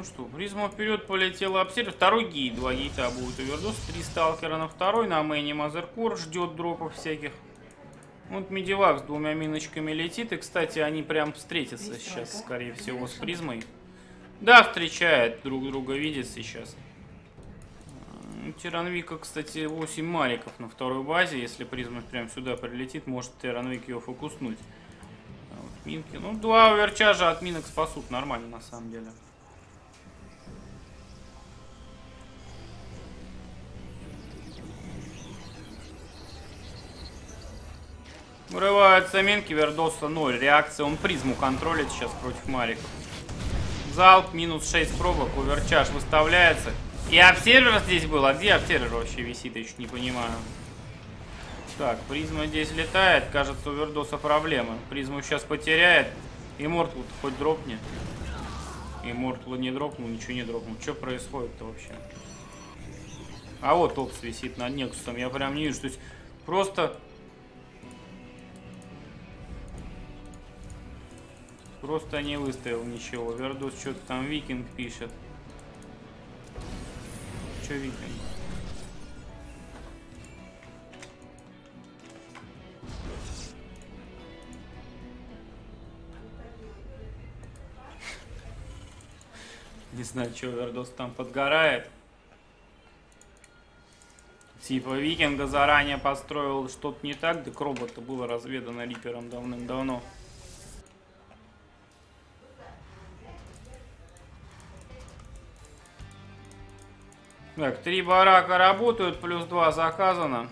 Ну что, призма вперед полетела observer. Второй гейт, два гейта будет у Вердоса. Три сталкера на второй, на мэне Mothership Core ждет дропов всяких. Вот медивак с двумя миночками летит. И, кстати, они прям встретятся сейчас, скорее всего, с призмой. Да, встречает, друг друга видит сейчас. Тиранвика, кстати, 8 мариков на второй базе. Если призма прям сюда прилетит, может Тиранвик ее фокуснуть. А вот минки. Ну, два оверчажа от минок спасут нормально, на самом деле. Вырываются минки, Вердоса 0. Реакция, он призму контролит сейчас против Мариков. Залп, минус 6 пробок, оверчаж выставляется. И обсервер здесь был, а где обсервер вообще висит, я еще не понимаю. Так, призма здесь летает, кажется, у Вердоса проблемы. Призму сейчас потеряет, и Мортл хоть дропнет. И Мортл не дропнул, ничего не дропнул. Что происходит-то вообще? А вот Опс висит над Нексусом, я прям не вижу. То есть просто Просто не выставил ничего. Вердус что-то там викинг пишет. Че викинг? Не знаю, что Вердос там подгорает. Типа викинга заранее построил что-то не так, так робота было разведано Рипером давным-давно. Так, три барака работают, плюс два заказано.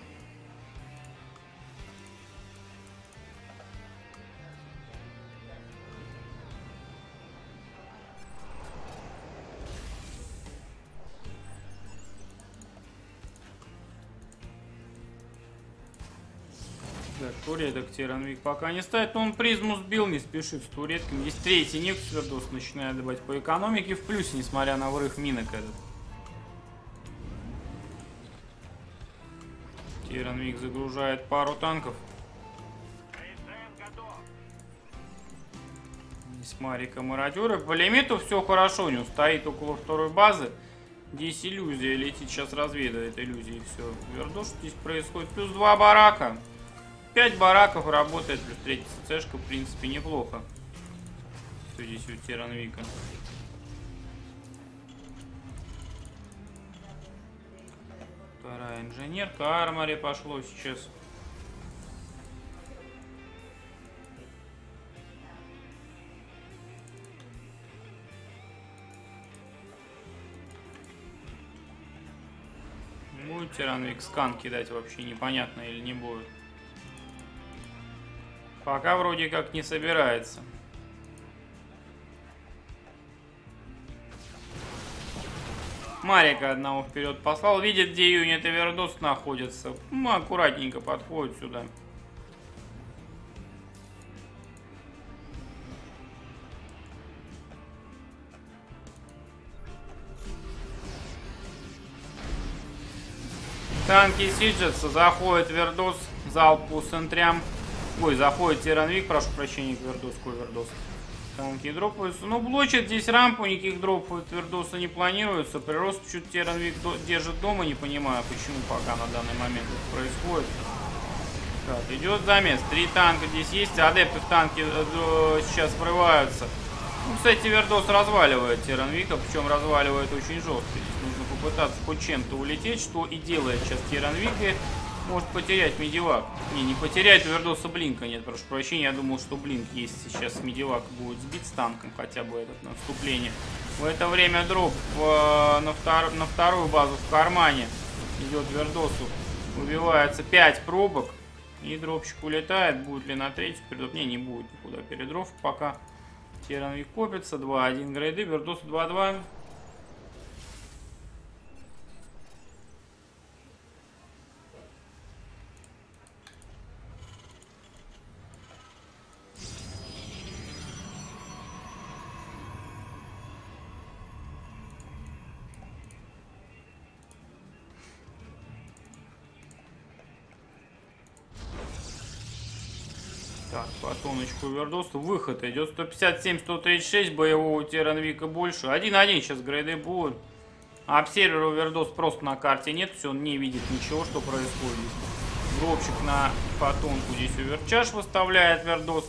Так, туреток Тиранвик пока не ставит, но он призму сбил, не спешит с туретками. Есть третий ник, Свердос начинает добавить по экономике в плюсе, несмотря на вырыв минок этот. Тиранвик загружает пару танков. Марика мародеры. По лимиту все хорошо, у него стоит около второй базы. Здесь иллюзия летит, сейчас разведывает иллюзии. Все, Вердош здесь происходит. Плюс два барака. Пять бараков работает, плюс третья ЦЦшка, в принципе, неплохо. Что здесь у Тиранвика? Вторая инженерка, армори пошло сейчас. Будет Тиранвик скан кидать вообще непонятно или не будет. Пока вроде как не собирается. Марика одного вперед послал. Видит, где юнит Эвердос находится. Ну, аккуратненько подходит сюда. Танки сиджатся, заходит Вердос, залп по центрям. Ой, заходит Тиранвик, прошу прощения, к Вердоску, Вердос. Танки дропаются. Ну, блочит здесь рампу, никаких дропов от Вердоса не планируется. Прирост чуть Тиранвик до держит дома, не понимаю, почему пока на данный момент это происходит. Так, идет замес. Три танка здесь есть, адепты в танке э, сейчас врываются. Ну, кстати, Вердос разваливает Тиранвика, причем разваливает очень жестко. Здесь нужно попытаться хоть чем-то улететь, что и делает сейчас Тиранвик. Может потерять медивак. Не, не потеряет у Вердоса блинка, нет, прошу прощения. Я думал, что блинк есть сейчас медивак будет сбит с танком, хотя бы этот наступление. В это время дроп в, на, втор, на вторую базу в кармане идет Вердосу. Убивается 5 пробок. И дропчик улетает. Будет ли на третью передроп? Не, не будет никуда передроп пока. Тиранвик копится. 2-1 грейды. Вердосу 2-2. Вердоса. Выход идет 157-136. Боевого Тиранвика больше. 1-1 сейчас грейды будут. Обсервера Вердос просто на карте нет. Все, он не видит ничего, что происходит. Дропчик на потонку здесь overcharge выставляет Вердос.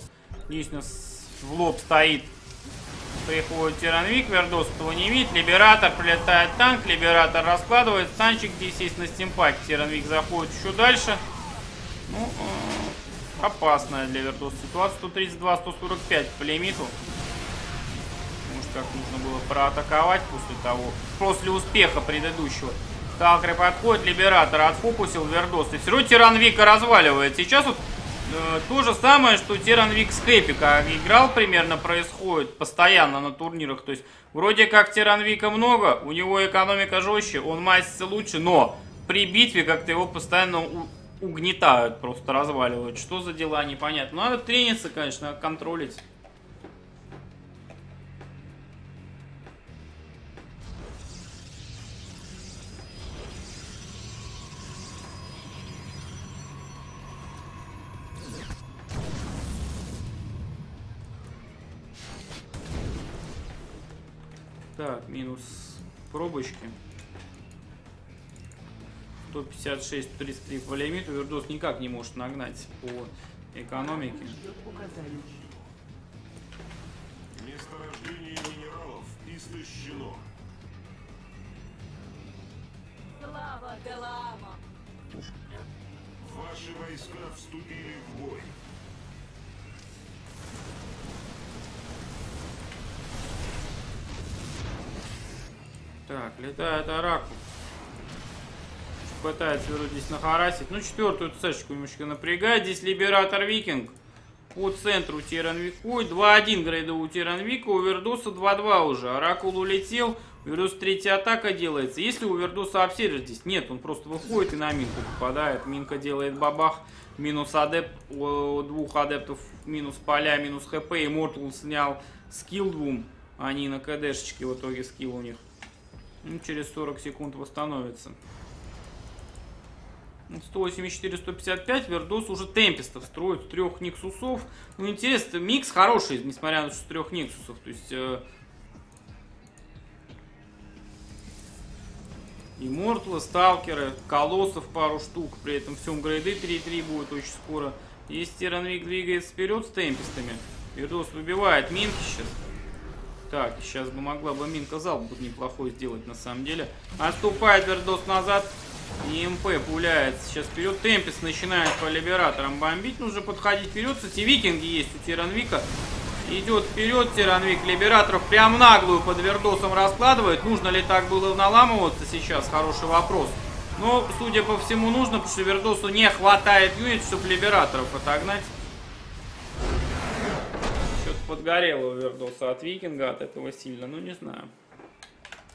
Здесь у в лоб стоит. Приходит Тиранвик, Вердос этого не видит. Либератор, прилетает танк. Либератор раскладывает. Танчик здесь есть на стимпаке. Тиранвик заходит еще дальше. Ну, э, опасная для Вердоса ситуация. 132-145 по лимиту. Может, как нужно было проатаковать после того, после успеха предыдущего. Сталкер подходит, Либератор отфокусил Вердос. И все равно Тиран Вика разваливает. Сейчас вот э, то же самое, что Тиран Вик с Хэппи, как играл примерно, происходит постоянно на турнирах. То есть, вроде как Тиран Вика много, у него экономика жестче, он мастится лучше, но при битве как-то его постоянно угнетают, просто разваливают. Что за дела, непонятно. Надо трениться, конечно, контролить. Так, минус пробочки. 156, 33 по лимиту. Вердос никак не может нагнать по экономике. Месторождение минералов истощено. Ваши войска вступили в бой. Так, летает Араку. Пытается вроде здесь нахарасить. Ну, четвертую цешечку немножко напрягает. Здесь Либератор Викинг. По центру Тиранвику. 2-1 грейда у Тиранвика. У Вердоса 2-2 уже. Оракул улетел. У третья атака делается. Если у Вердоса обсервер здесь нет, он просто выходит и на минку попадает. Минка делает бабах. Минус адепт. Двух адептов минус поля, минус хп. И Мортал снял скилл двум. Они на КДшечке в итоге скилл у них. Ну, через 40 секунд восстановится. 184-155, Вердос уже темпестов строит, трех Никсусов. Ну, интересно, микс хороший, несмотря на то, что трех Никсусов. То есть... Э, Имморталы, Сталкеры, Колоссов пару штук, при этом всем грейды 3-3 будет очень скоро. Если Тиранвик двигается вперед с темпестами, Вердос выбивает минки сейчас. Так, сейчас бы могла бы Минка залп будет неплохой сделать на самом деле. Отступает Вердос назад. EMP пуляется сейчас вперед. Tempest начинает по либераторам бомбить. Нужно подходить вперед. Кстати, викинги есть у Тиранвика. Идет вперед Тиранвик. Либераторов прям наглую под Вердосом раскладывает. Нужно ли так было наламываться сейчас? Хороший вопрос. Но, судя по всему, нужно, потому что Вердосу не хватает юнит, чтобы Либераторов отогнать. Что-то подгорело у Вердоса от Викинга, от этого сильно. Ну, не знаю.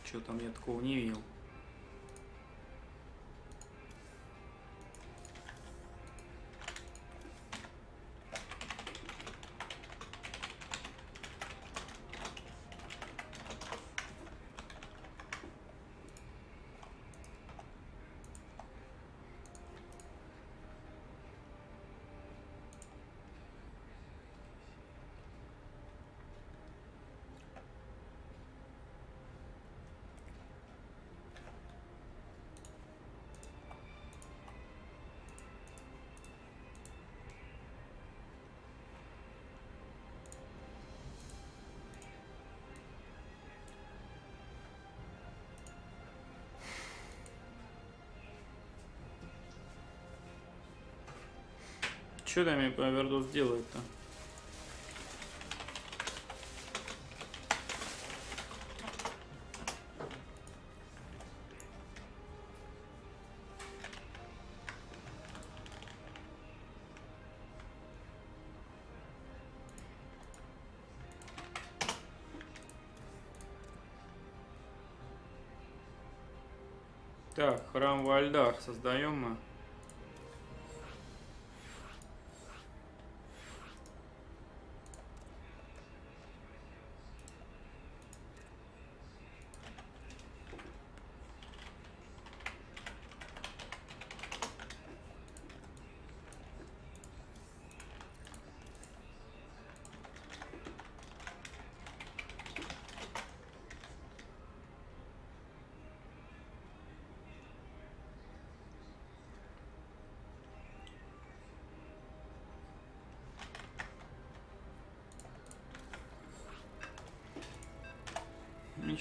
Что там я такого не видел. Что там по Вердос делает-то? Так, храм во льдах создаем мы.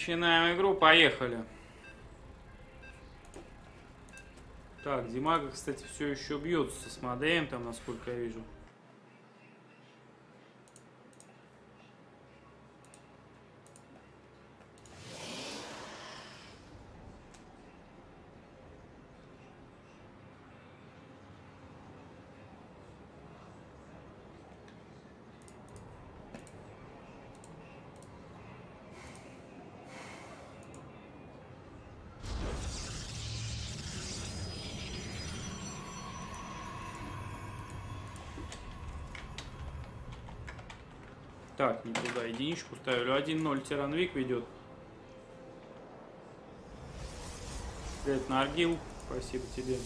Начинаем игру, поехали. Так, Димага, кстати, все еще бьется с Мадеем, там, насколько я вижу. Так, не туда, единичку ставлю. 1-0 Тиранвик ведет. Привет, Наргил. Спасибо тебе.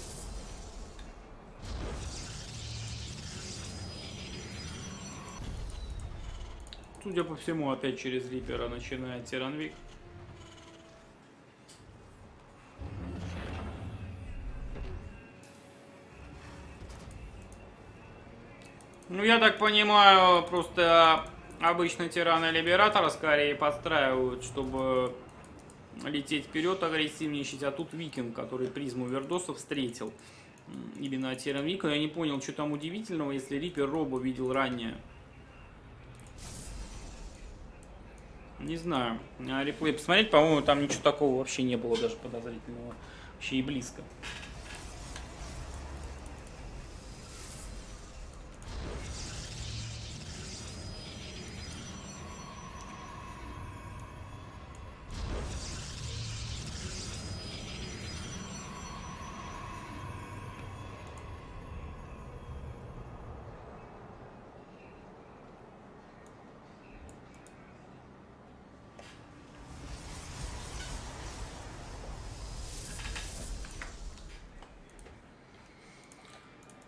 Судя по всему, опять через Рипера начинает Тиранвик. Ну, я так понимаю, просто обычно тирана Либератора скорее подстраивают, чтобы лететь вперед, агрессивничать, а тут Викинг, который призму Вердоса встретил. Именно Тиран Вика. Я не понял, что там удивительного, если Рипер Робо видел ранее. Не знаю. А реплей посмотреть, по-моему, там ничего такого вообще не было даже подозрительного. Вообще и близко.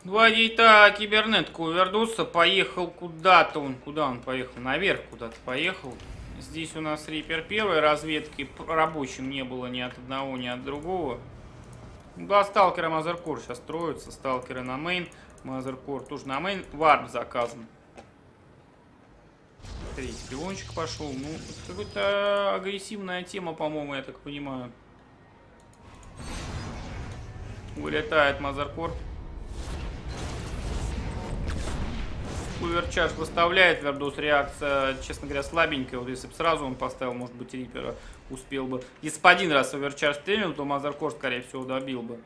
Гейта кибернетку у Вердоса поехал куда-то он. Куда он поехал? Наверх куда-то поехал. Здесь у нас Reaper первой разведки рабочим не было ни от одного, ни от другого. Два сталкера Mothership Core сейчас строятся. Сталкеры на main. Mothership Core тоже на main. Warp заказан. Третий пилончик пошел. Ну, какая-то агрессивная тема, по-моему, я так понимаю. Вылетает Мазеркор. Уверчаш выставляет, Вердус реакция, честно говоря, слабенькая. Вот если бы сразу он поставил, может быть, Рипера успел бы. Если бы один раз Уверчаш стрельнул, то Мазаркор, скорее всего, добил бы.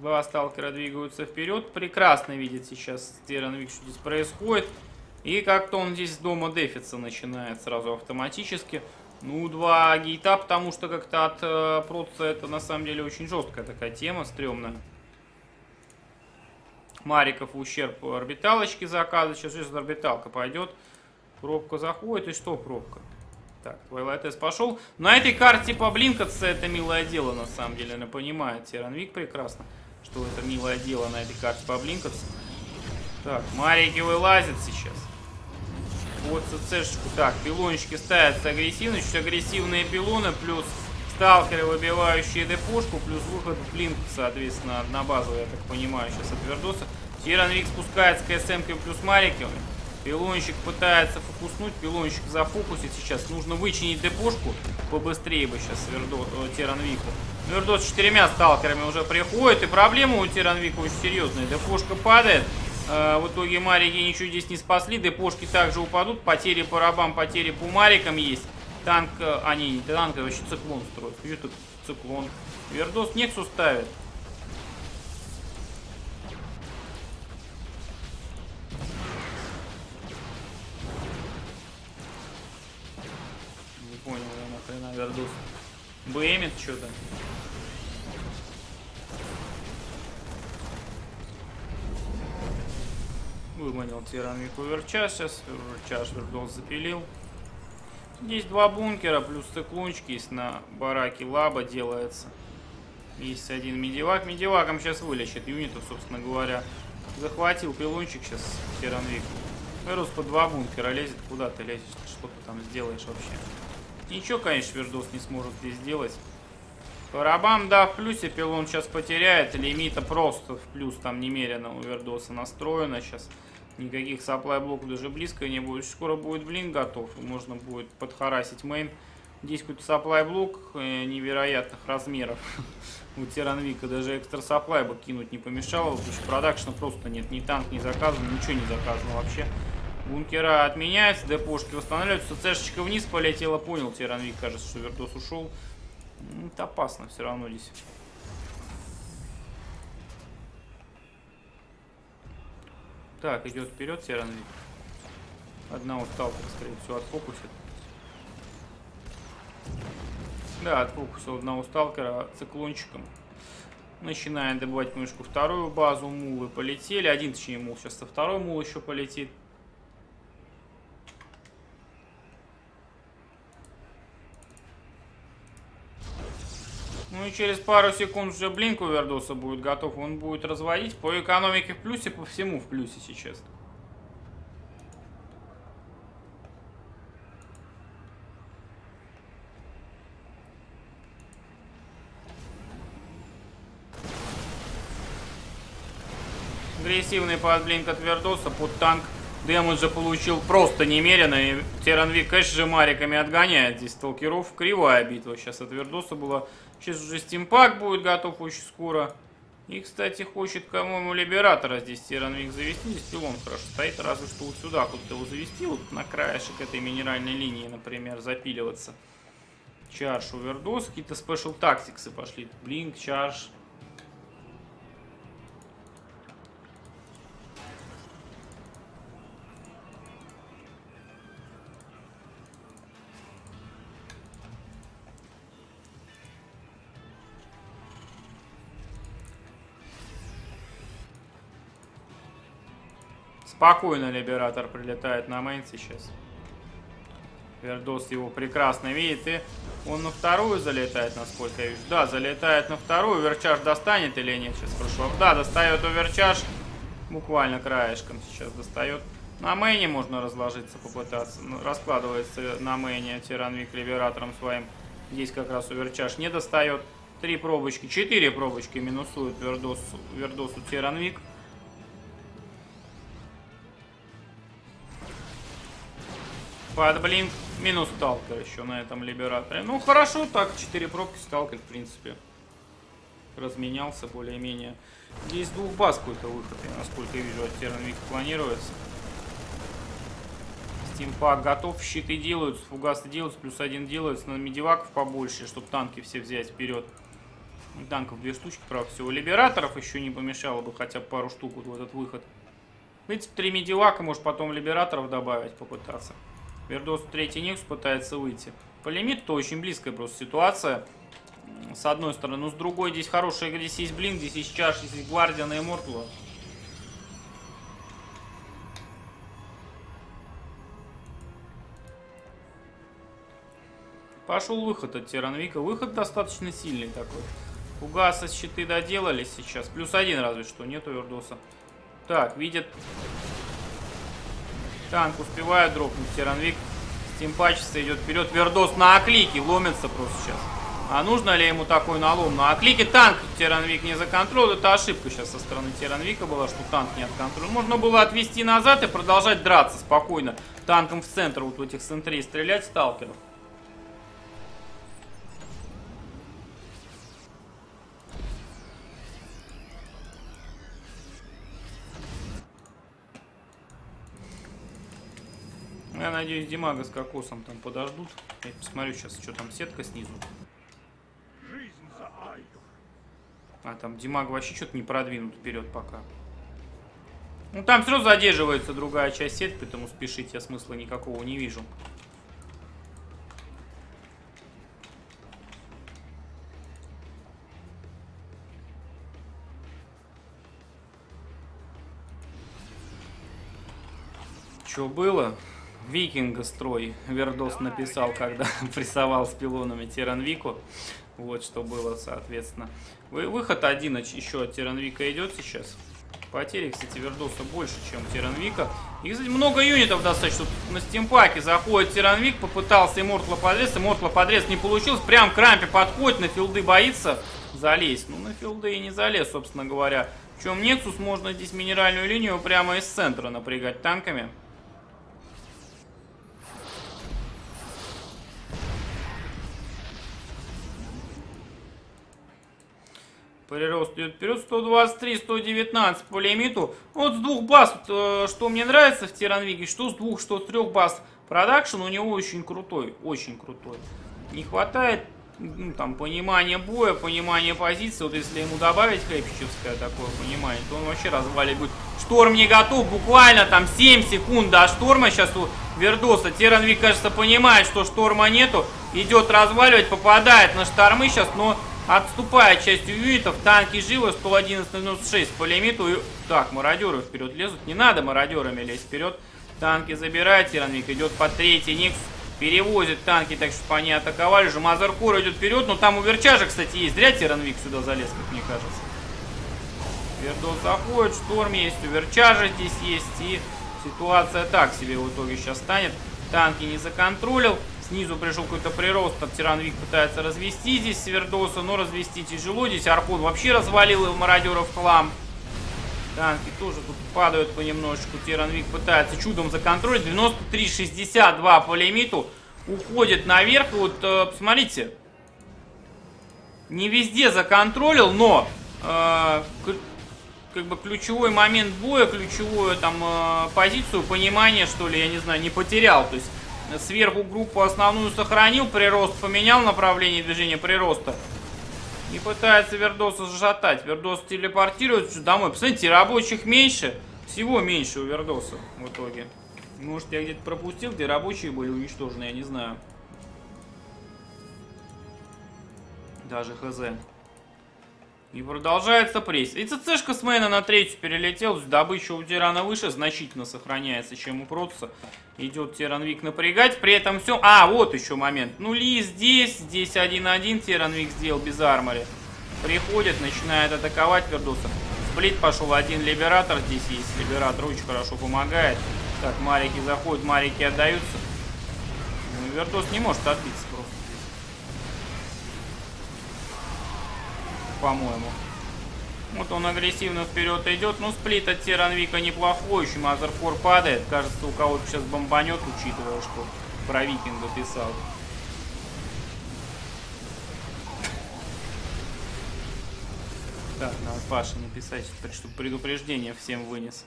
Два сталкера двигаются вперед. Прекрасно видит сейчас Стеренвик, что здесь происходит. И как-то он здесь дома дефица начинает сразу автоматически. Ну, два гейта, потому что как-то от э, проца это на самом деле очень жесткая такая тема, стрёмная. Мариков ущерб орбиталочки заказа. Сейчас, сейчас орбиталка пойдет. Пробка заходит. И что пробка? Так, Twilight S пошел. На этой карте поблинкаться это милое дело, на самом деле. Она понимает. Тиранвик прекрасно, что это милое дело на этой карте поблинкаться. Так, Марики вылазят сейчас. Вот ЦЦшечку. Так, пилончики ставятся агрессивно. Чуть агрессивные пилоны, плюс сталкеры, выбивающие депушку, плюс выход в блинк, соответственно, однобазовый, я так понимаю, сейчас от Вердоса. Тиранвик спускается к СМ плюс Мариками. Пилончик пытается фокуснуть, пилончик зафокусит сейчас. Нужно вычинить депушку побыстрее бы сейчас Вердо, э, Тиранвику. Вердос с четырьмя сталкерами уже приходит, и проблема у Тиранвика очень серьезная. Депушка падает, э, в итоге Марики ничего здесь не спасли, депушки также упадут, потери по рабам, потери по Марикам есть. Танк, а не, не танк, а вообще циклон строит. Тут циклон? Вердос Нексус ставит. Не понял я нахрена Вердос. БМит что-то. Выманил тиран Викуверча, сейчас Верчаш Вердос запилил. Есть два бункера, плюс циклончики есть на бараке лаба делается. Есть один медивак. Медиваком сейчас вылечит юнитов, собственно говоря. Захватил пилончик сейчас Тиранвик. Верус по два бункера лезет. Куда ты лезешь? Что ты там сделаешь вообще? Ничего, конечно, Вердос не сможет здесь сделать. По рабам, да, в плюсе пилон сейчас потеряет. Лимита просто в плюс там немерено у Вердоса настроено сейчас. Никаких supply блоков даже близко не будет. Скоро будет blink готов. Можно будет подхарасить main. Здесь какой-то supply block э, невероятных размеров. У Тиранвика даже экстра supply бы кинуть не помешало, потому продакшна просто нет. Ни танк не заказан, ничего не заказано вообще. Бункера отменяются, депошки восстанавливаются, ЦЦшечка вниз полетела, понял Тиранвик, кажется, что Вердос ушел. Ну, это опасно все равно здесь. Так, идет вперед Тиранвик. Одного сталкера, скорее всего, отфокусит. Да, отфокусил одного сталкера циклончиком. Начинаем добывать мышку вторую базу. Мулы полетели. Один, точнее, мул сейчас со второй мул еще полетит. Ну и через пару секунд уже блинк у Вердоса будет готов. Он будет разводить. По экономике в плюсе, по всему в плюсе сейчас. Агрессивный под blink от Вердоса под танк. Дэмэджа получил просто немерено. И Тиранвик, конечно же, мариками отгоняет здесь сталкеров. Кривая битва сейчас от Вердоса была. Сейчас уже стимпак будет готов очень скоро. И, кстати, хочет, по-моему, Либератора здесь Тиранвик завести. Здесь пилон хорошо стоит, разве что вот сюда куда-то его завести. Вот на краешек этой минеральной линии, например, запиливаться. Charge у Вердоса. Какие-то special tacticsы пошли. Blink, charge. Спокойно Либератор прилетает на main сейчас. Вердос его прекрасно видит. И он на вторую залетает, насколько я вижу. Да, залетает на вторую. Overcharge достанет или нет? Сейчас спрошу. Да, достает Overcharge. Буквально краешком сейчас достает. На мейне можно разложиться, попытаться. Ну, раскладывается на мейне Тиранвик Либератором своим. Здесь как раз Overcharge не достает. Три пробочки, четыре пробочки минусуют Вердосу, Вердосу Тиранвик. Под блин минус сталкер еще на этом либераторе. Ну хорошо, так 4 пробки сталкер в принципе разменялся более-менее. Здесь двух баз какой-то выход, я насколько вижу, от Тернвика планируется. Стимпак готов, щиты делаются, фугасы делаются, плюс один делается, надо медиваков побольше, чтобы танки все взять вперед. Танков две штучки, правда, всего. Либераторов еще не помешало бы хотя бы пару штук вот в этот выход. В принципе, три медивака, может потом либераторов добавить, попытаться. Вердос третий Никс пытается выйти. По лимиту очень близкая просто ситуация. С одной стороны. Но с другой здесь хорошая здесь есть Блинк, здесь есть Чаш, здесь есть Гвардиан и Мортула. Пошел выход от Тиранвика. Выход достаточно сильный такой. Фугаса щиты доделали сейчас. Плюс один разве что, нету Вердоса. Так, видят Танк успевает дропнуть. Тиранвик стимпачится, идет вперед. Вердос на оклике ломится просто сейчас. А нужно ли ему такой налом? На оклике танк Тиранвик не законтролил. Это ошибка сейчас со стороны Тиранвика была, что танк не отконтролил. Можно было отвести назад и продолжать драться спокойно. Танком в центр, вот в этих центрей стрелять сталкеров. Я надеюсь, Димага с кокосом там подождут. Я посмотрю сейчас, что там сетка снизу. А там Димаг вообще что-то не продвинут вперед пока. Ну там все задерживается другая часть сетки, поэтому спешить я смысла никакого не вижу. Что было? Викинга строй Вердос написал, когда прессовал с пилонами Тиранвику. Вот что было, соответственно. Вы, выход один еще от Тиранвика идет сейчас. Потери, кстати, Вердоса больше, чем Тиранвика. И, кстати, много юнитов достаточно. На стимпаке заходит Тиранвик, попытался Иммортла подрез. Иммортла подрез не получилось. Прям к рампе подходит, на филды боится залезть. Ну, на филды и не залез, собственно говоря. В чем Нексус можно здесь минеральную линию прямо из центра напрягать танками. Прирост идет вперед. 123, 119 по лимиту. Вот с двух баз, э, что мне нравится в Тиранвиге, что с двух, что с трех баз продакшн у него очень крутой. Очень крутой. Не хватает ну, там, понимания боя, понимания позиции. Вот если ему добавить хэпчевское такое понимание, то он вообще развалит будет. Шторм не готов, буквально там 7 секунд до шторма сейчас у Вердоса. Теранвик, кажется, понимает, что шторма нету. Идет разваливать, попадает на штормы сейчас, но отступает частью юнитов. Танки живы, 111 минус 6 по лимиту. Так, мародеры вперед лезут. Не надо мародерами лезть вперед. Танки забирает, Тиранвик идет по третий Никс перевозит танки, так чтобы они атаковали же. Мазаркур идет вперед, но там у Верчажа, кстати, есть. Зря Тиранвик сюда залез, как мне кажется. Вердос заходит, шторм есть, у Верчажа здесь есть. И ситуация так себе в итоге сейчас станет. Танки не законтролил. Снизу пришел какой-то прирост, так Тиранвик пытается развести здесь Свердоса, но развести тяжело. Здесь Арпун вообще развалил мародеров в хлам. Танки тоже тут падают понемножечку. Тиранвик пытается чудом законтролить. 93-62 по лимиту. Уходит наверх. Вот, э, посмотрите. Не везде законтролил, но э, как бы ключевой момент боя, ключевую там э, позицию, понимание, что ли, я не знаю, не потерял. То есть сверху группу основную сохранил, прирост поменял направление движения прироста. И пытается Вердоса сжатать. Вердос телепортируется домой. Посмотрите, рабочих меньше. Всего меньше у Вердоса в итоге. Может, я где-то пропустил, где рабочие были уничтожены, я не знаю. Даже хз. И продолжается пресс. И ЦЦшка с мейна на третью перелетел. Добыча у террана выше, значительно сохраняется, чем у протосса. Идет Тиранвик напрягать. При этом все... А, вот еще момент. Ну, Ли здесь. Здесь 1-1 Тиранвик сделал без armory. Приходит, начинает атаковать Вердуса. Split пошел. Один Liberator здесь есть. Liberator очень хорошо помогает. Так, Марики заходят, Марики отдаются. Ну, Вердос не может отбиться По-моему. Вот он агрессивно вперед идет. Ну, сплит от Тиранвика неплохой. Еще Мазерфор падает. Кажется, у кого-то сейчас бомбанет, учитывая, что про викинга писал. Так, надо Паше написать, чтобы предупреждение всем вынес.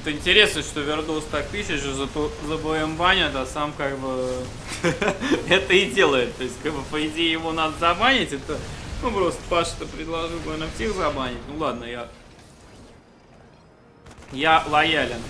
Это интересно, что Вердос так что за, за БМ банят, а сам как бы это и делает. То есть, как бы, по идее, его надо забанить. Это, ну, просто Паша-то предложил бы на всех забанить. Ну, ладно, я... Я лоялен.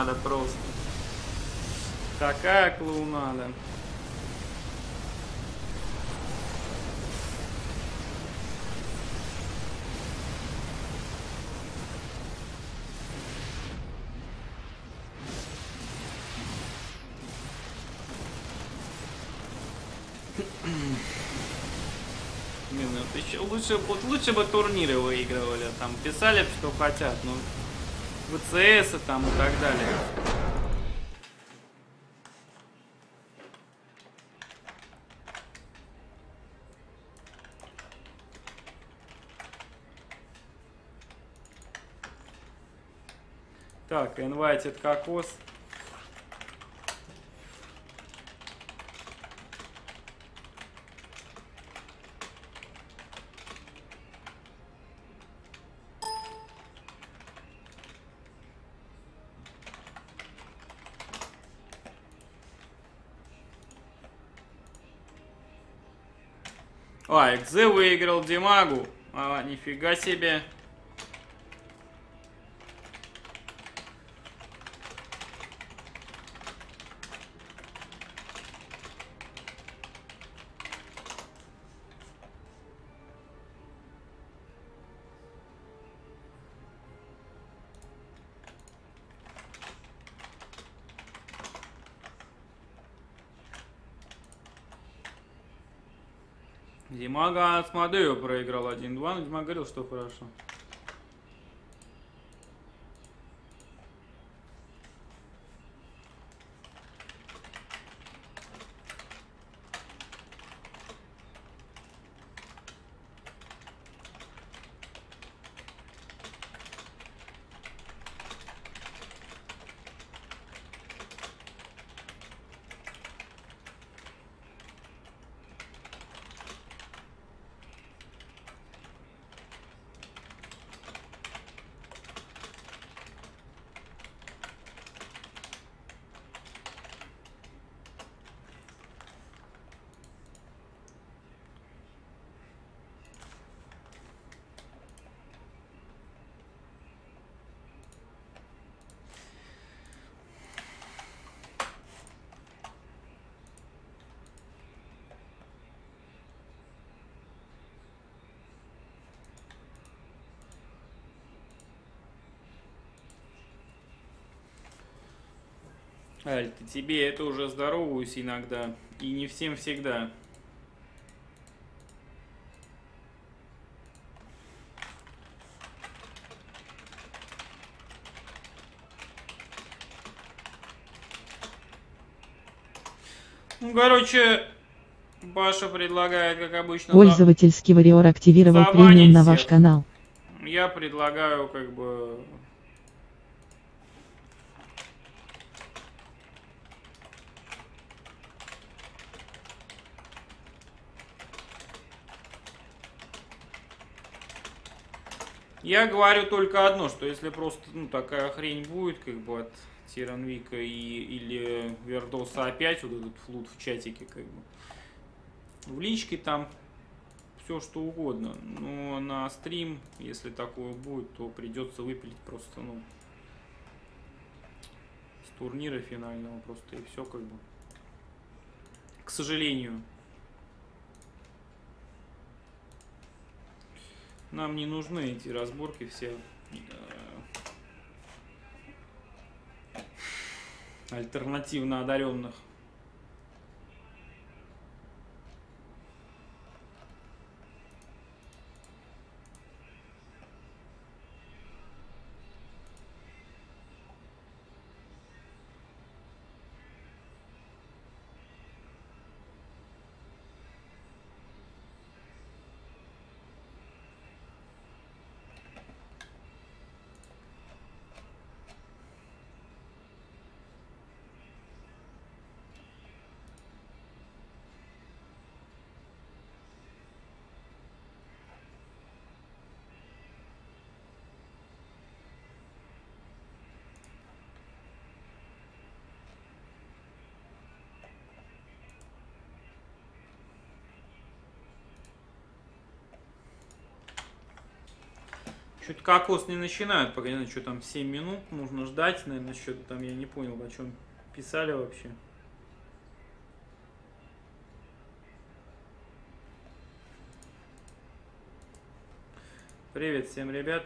Клоунада просто. Какая клоунада. Не, ну это еще лучше, вот лучше бы турниры выигрывали, там писали, что хотят, но ВЦС там и так далее. Так, инвайтед кокос. А, Экзе выиграл Димагу. А, нифига себе. Димага с Мадео проиграл 1-2, но Дима говорил, что хорошо. Аль, ты тебе это уже здороваюсь иногда. И не всем всегда. Ну, короче, Паша предлагает, как обычно... Пользовательский вариор активировал премиум на ваш всех. канал. Я предлагаю, как бы... Я говорю только одно, что если просто ну, такая хрень будет, как бы от Тиранвика и, или Вердоса опять, вот этот флут в чатике, как бы, в личке там все что угодно. Но на стрим, если такое будет, то придется выпилить просто, ну, с турнира финального просто и все как бы. К сожалению. Нам не нужны эти разборки все. э, Альтернативно одаренных. Что-то кокос не начинают, пока не знаю, что там 7 минут, нужно ждать, наверное, что-то там я не понял, о чем писали вообще. Привет всем, ребят.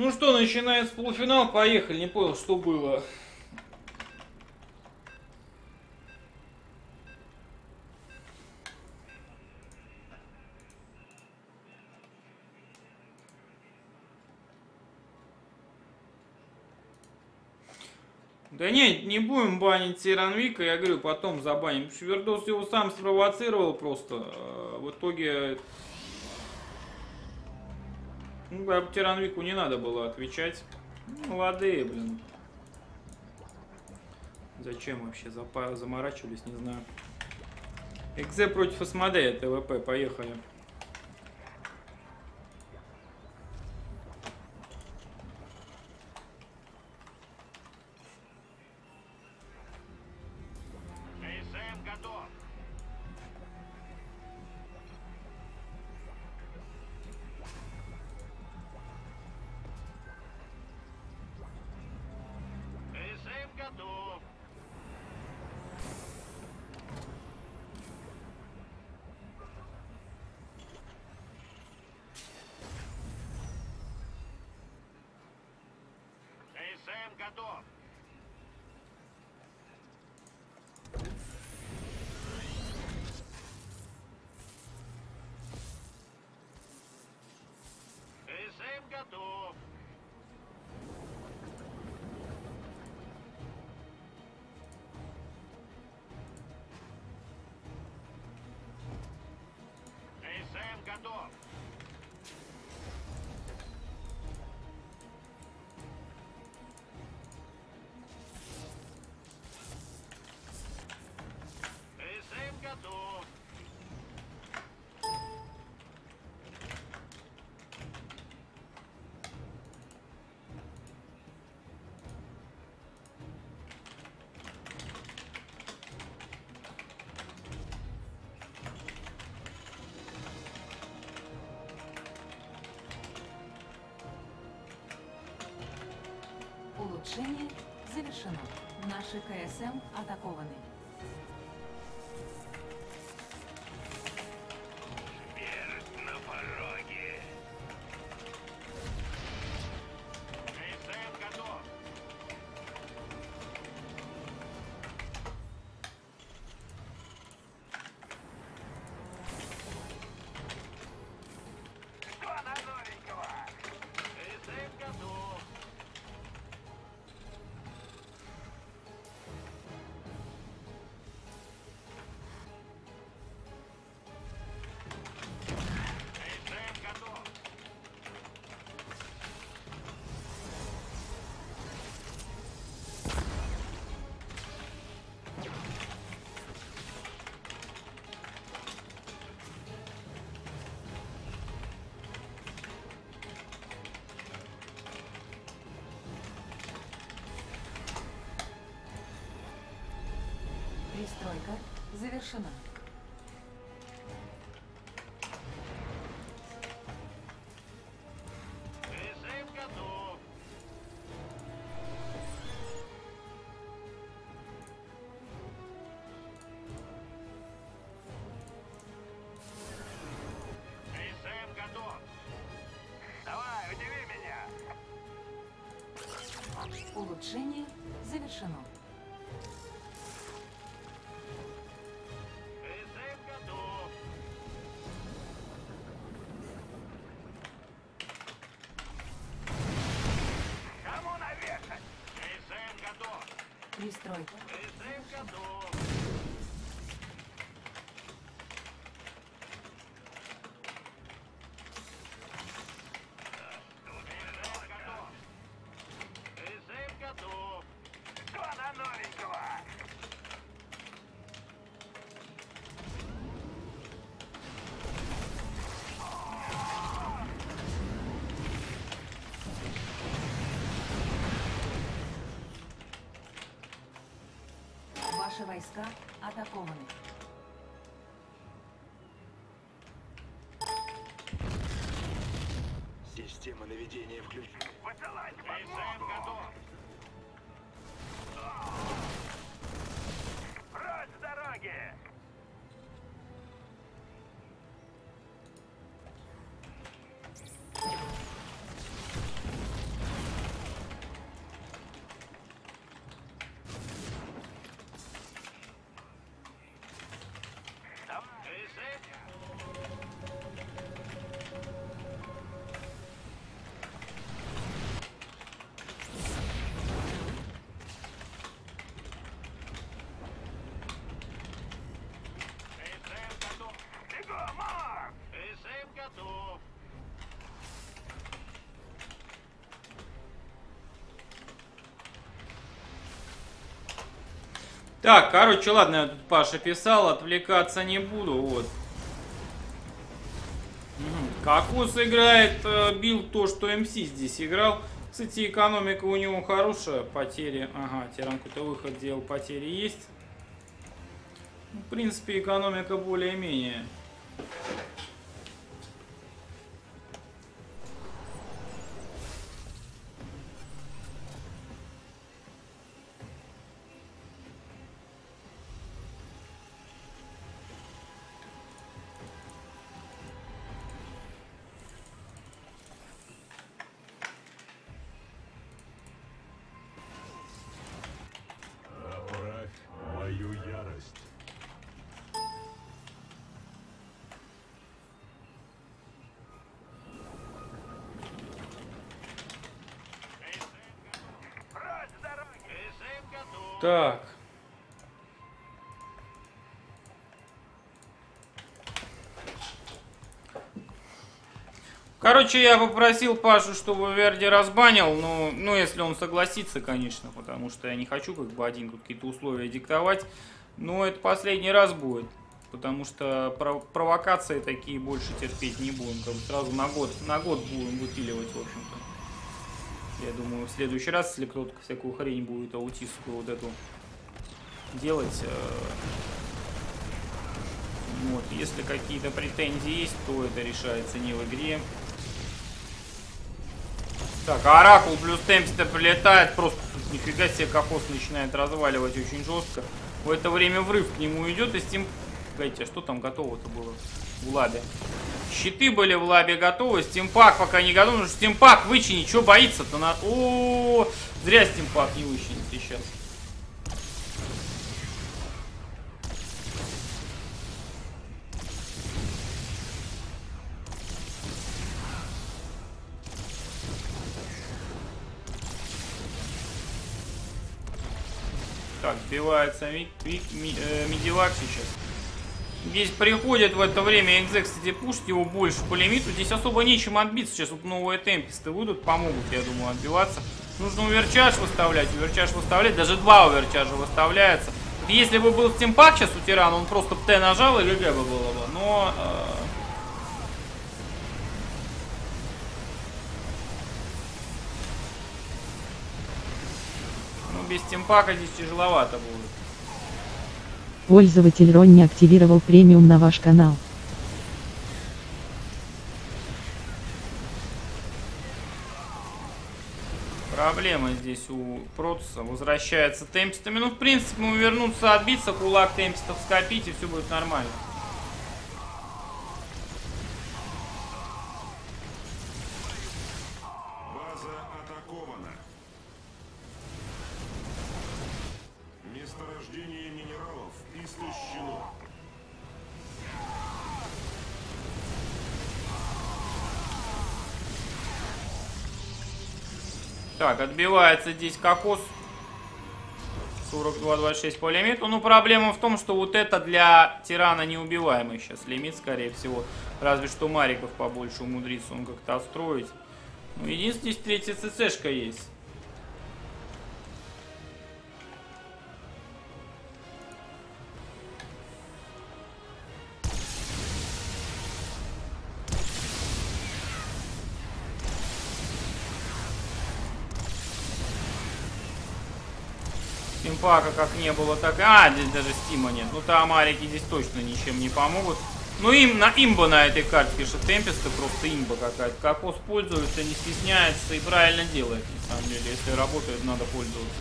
Ну что, начинается полуфинал, поехали. Не понял, что было. Да нет, не будем банить Сиранвика, я говорю, потом забаним. Швердос его сам спровоцировал просто. А в итоге ну, Тиранвику не надо было отвечать. Ну, молодые, блин. Зачем вообще заморачивались, не знаю. Экзе против Асмодея ТВП, поехали. Сражение завершено. Наши КСМ атакованы. Настройка завершена. Улучшение завершено. перестройки. Наши войска атакованы. Система наведения включена. Так, короче, ладно, я тут Паша писал, отвлекаться не буду, вот. Мгм. Кокос играет, э, бил то, что МС здесь играл. Кстати, экономика у него хорошая, потери, ага, тиран какой-то выход делал, потери есть. Ну, В принципе, экономика более-менее. Так. Короче, я попросил Пашу, чтобы Верди разбанил, но, ну, если он согласится, конечно, потому что я не хочу как бы один тут какие-то условия диктовать. Но это последний раз будет, потому что пров- провокации такие больше терпеть не будем, как бы сразу на год, на год будем выпиливать, в общем-то. Я думаю, в следующий раз, если кто-то всякую хрень будет аутистскую вот эту делать, э, вот, если какие-то претензии есть, то это решается не в игре. Так, а Оракул плюс темпстер прилетает, просто нифига себе кокос начинает разваливать очень жестко. В это время врыв к нему идет, и Steam... Погодите, а что там готово-то было в? Щиты были в лабе готовы, стимпак пока не готов, что стимпак вычинить, что боится-то на... О, зря стимпак не вычинит сейчас. Так, сбивается ми, ми- ми- э, сейчас. Здесь приходит в это время экзек, кстати, пушит его больше по лимиту. Здесь особо нечем отбиться. Сейчас вот новые темписты выйдут, помогут, я думаю, отбиваться. Нужно уверчаж выставлять, уверчаж выставлять. Даже два уверчажа выставляется. Если бы был стимпак сейчас у тирана, он просто Т нажал и ГГ бы было бы. Но... э, Ну, без стимпака здесь тяжеловато будет. Пользователь Ронни активировал премиум на ваш канал. Проблема здесь у Протуса. Возвращается темпистами. Ну, в принципе, ему вернуться, отбиться, кулак темпистов скопить, и все будет нормально. Так, отбивается здесь кокос. 42-26 по лимиту. Ну, проблема в том, что вот это для тирана неубиваемый сейчас лимит, скорее всего. Разве что Мариков побольше умудрится он как-то отстроить. Ну, единственное, здесь третья ЦЦшка есть. Стимпака как не было, так... А, здесь даже стима нет. Ну, там Арики здесь точно ничем не помогут. Ну, им на имба на этой карте, конечно, темпесты просто имба какая-то. Кокос пользуется, не стесняется и правильно делает, на самом деле. Если работает, надо пользоваться.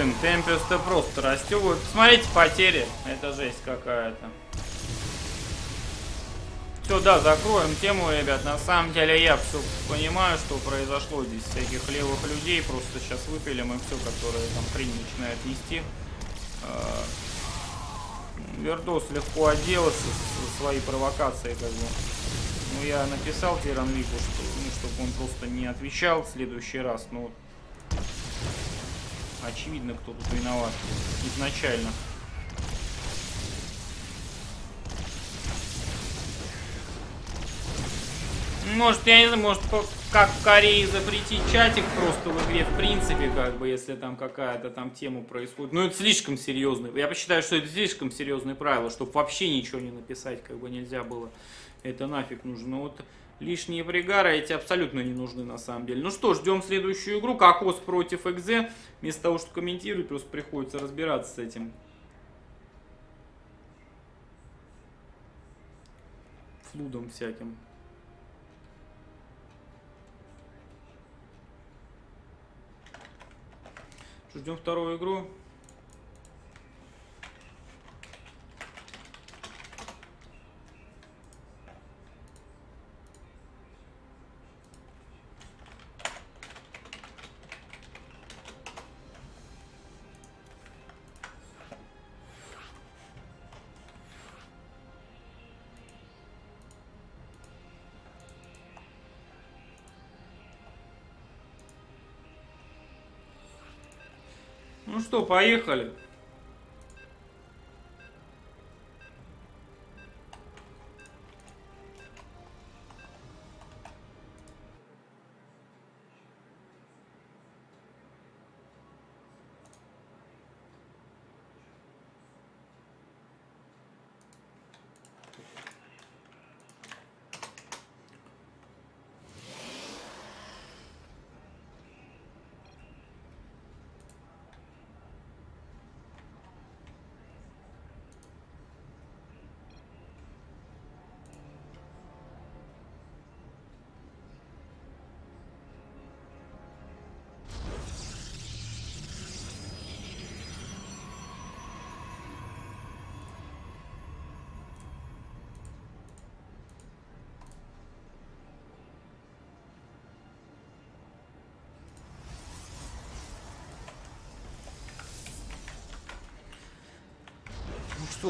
Блин, Темпеста просто растет. Смотрите, потери. Это жесть какая-то. Все, да, закроем тему, ребят. На самом деле я все понимаю, что произошло здесь. Всяких левых людей просто сейчас выпилим и все, которые там хрень начинает нести. А, Вердос легко оделся со своей провокацией, как бы. Ну, я написал Тиранвику, что, ну, чтобы он просто не отвечал в следующий раз, но очевидно, кто тут виноват изначально. Может, я не знаю, может, как в Корее запретить чатик просто в игре, в принципе, как бы, если там какая-то там тема происходит. Ну, это слишком серьезно. Я посчитаю, что это слишком серьезное правило, чтобы вообще ничего не написать, как бы нельзя было. Это нафиг нужно. Но вот лишние пригары эти абсолютно не нужны на самом деле. Ну что, ждем следующую игру. Кокос против Экзе. Вместо того, чтобы комментировать, просто приходится разбираться с этим. Флудом всяким. Ждем вторую игру. Ну что, поехали.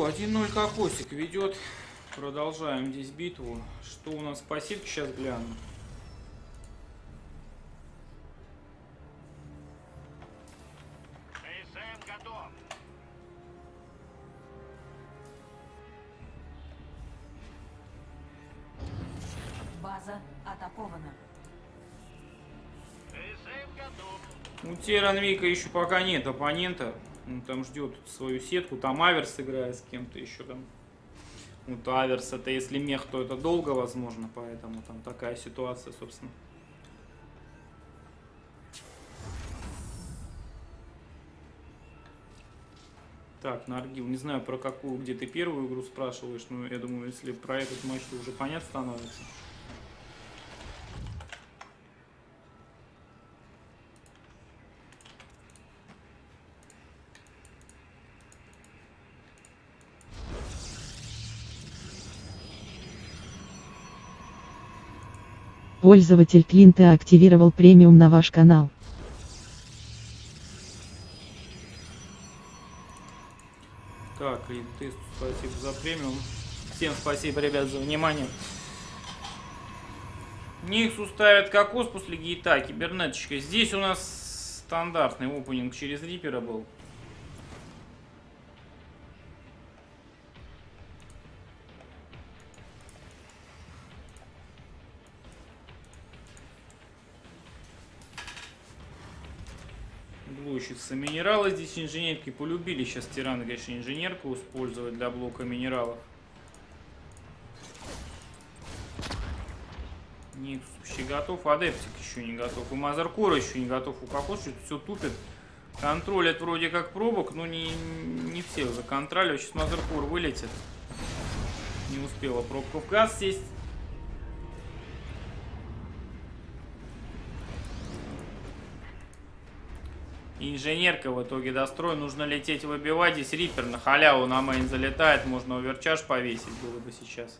Что, 1-0 Кокосик ведет. Продолжаем здесь битву. Что у нас по сетке сейчас гляну. База атакована. У Теранвика еще пока нет оппонента. Он там ждет свою сетку. Там Аверс играет с кем-то еще там. Вот Аверс это если мех, то это долго возможно, поэтому там такая ситуация, собственно. Так, Наргил, не знаю про какую, где ты первую игру спрашиваешь, но я думаю, если про этот матч, то уже понятно становится. Пользователь Клинта активировал премиум на ваш канал. Так, ты спасибо за премиум. Всем спасибо, ребят, за внимание. Никсу ставят кокос после гейта, кибернеточка. Здесь у нас стандартный опенинг через Рипера был. Блочится минералы здесь инженерки полюбили сейчас тираны, конечно, инженерку использовать для блока минералов. Никс вообще готов, Адептик еще не готов, и Мазеркор еще не готов, у что-то все тупит. Контролят вроде как пробок, но не, не все законтроливают. Сейчас Мазеркор вылетит. Не успела пробка в газ сесть. Инженерка в итоге дострой. Нужно лететь выбивать. Здесь Риппер на халяву на мейн залетает. Можно оверчаж повесить было бы сейчас.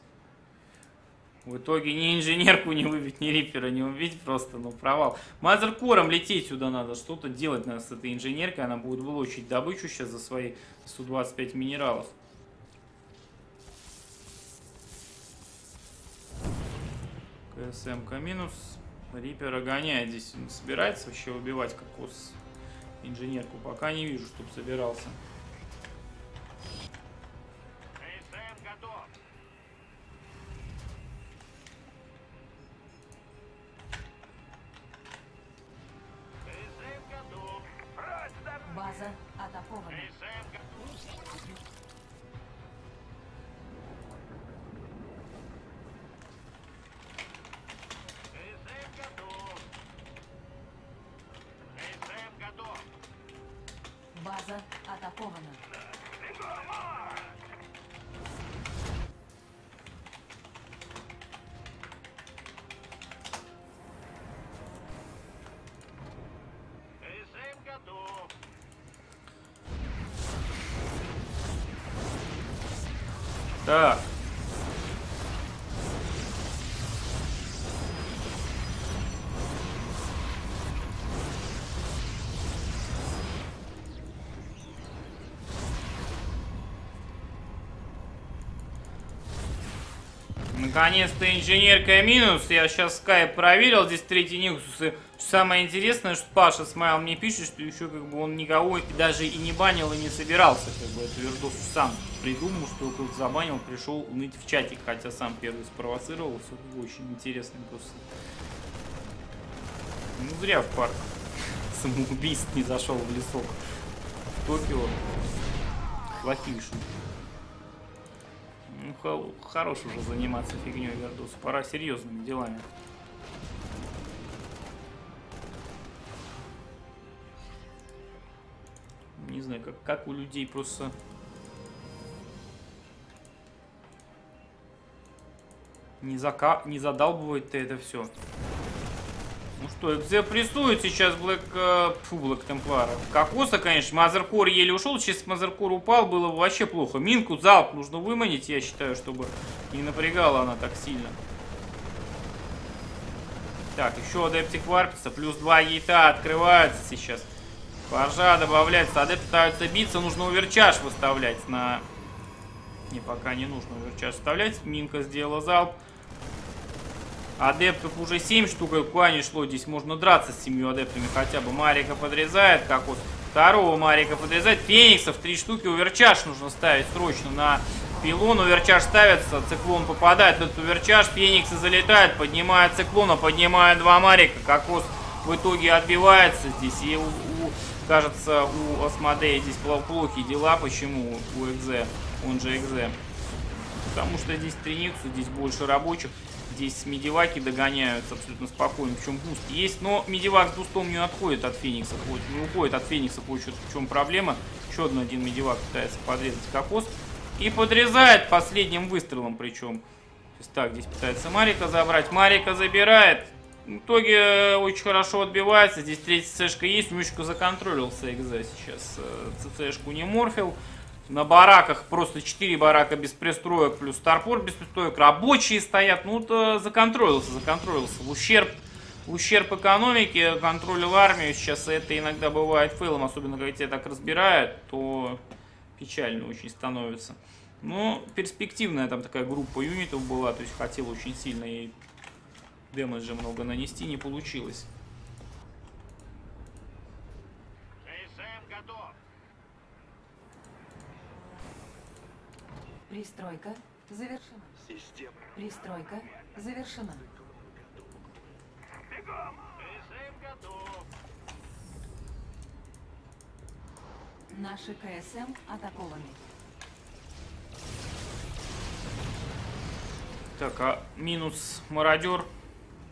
В итоге ни инженерку не выбить, ни Риппера не убить. Просто, ну, провал. Мазеркором лететь сюда надо. Что-то делать надо с этой инженеркой. Она будет блочить добычу сейчас за свои 125 минералов. КСМ-ка минус. Риппера гоняет здесь. Собирается вообще убивать кокос инженерку? Пока не вижу, чтоб собирался. Атакована. КСМ готов. Так. Наконец-то инженерка минус. Я сейчас скайп проверил. Здесь третий Нексус. И самое интересное, что Паша Смайл мне пишет, что еще как бы он никого даже и не банил, и не собирался. Как бы эту Вердос сам придумал, что кто-то забанил, пришел ныть в чатик, хотя сам первый спровоцировал. Все очень интересно просто. Ну зря в парк самоубийств не зашел в лесок. В Токио. Плохие шутки. Хо- хорош уже заниматься фигней, Вердус. Пора серьезными делами. Не знаю, как, как у людей просто... Не, зака... не задалбывает-то это все. Ну что, Экзе прессует сейчас Блэк... э, Фу, Блэк Темплара. Кокоса, конечно. Мазеркор еле ушел. Сейчас Мазеркор упал, было бы вообще плохо. Минку, залп нужно выманить, я считаю, чтобы не напрягала она так сильно. Так, еще адептик варпится. Плюс два яйта открываются сейчас. Фаржа добавляется. Адепты пытаются биться. Нужно уверчаж выставлять на... Не, пока не нужно уверчаж вставлять. Минка сделала залп. Адептов уже 7 штук, и куда не шло. Здесь можно драться с семью адептами хотя бы. Марика подрезает, как вот второго Марика подрезает. Фениксов 3 штуки. Уверчаж нужно ставить срочно на пилон. Уверчаж ставится, циклон попадает этот уверчаж. Фениксы залетают, поднимает циклона, поднимает два Марика. Кокос в итоге отбивается здесь. И, у, у- кажется, у Асмодея здесь плохие дела. Почему у Экзе, он же Экзе? Потому что здесь Триниксу, здесь больше рабочих. Здесь медиваки догоняются абсолютно спокойно. Причем буст есть, но медивак с бустом не отходит от Феникса. Вот, не уходит от Феникса. Что- в чем проблема. Еще один, медивак пытается подрезать кокос. И подрезает последним выстрелом причем. Так, здесь пытается Марика забрать. Марика забирает. В итоге э, очень хорошо отбивается. Здесь третья цешка есть. Немножечко законтролился Экзе сейчас. э, ЦЦшку не морфил. На бараках просто 4 барака без пристроек, плюс старпор без пристроек. Рабочие стоят. Ну, то законтролился, законтролился. В ущерб, в ущерб экономике контролил армию. Сейчас это иногда бывает фейлом, особенно когда тебя так разбирают, то печально очень становится. Но перспективная там такая группа юнитов была, то есть хотел очень сильно ей демеджа много нанести, не получилось. КСМ готов. Пристройка завершена. Система. Пристройка завершена. КСМ готов. Наши КСМ атакованы. Так, а минус мародер.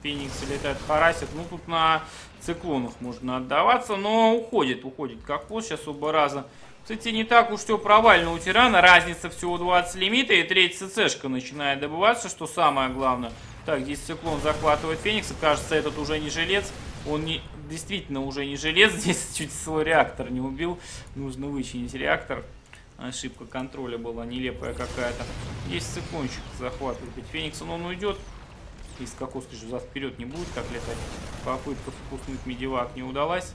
Феникс летает, харасит. Ну, тут на циклонах можно отдаваться, но уходит, уходит. Как вот сейчас оба раза. Кстати, не так уж все провально у тирана. Разница всего 20 лимита, и третья ЦЦшка начинает добываться, что самое главное. Так, здесь циклон захватывает Феникса. Кажется, этот уже не жилец. Он не, действительно уже не жилец. Здесь чуть свой реактор не убил. Нужно вычинить реактор. Ошибка контроля была нелепая какая-то. Есть циклончик захватывает Феникса, но он уйдет. Из кокос, скажу, зад вперед не будет так летать. Попытка вкуснуть медивак не удалась.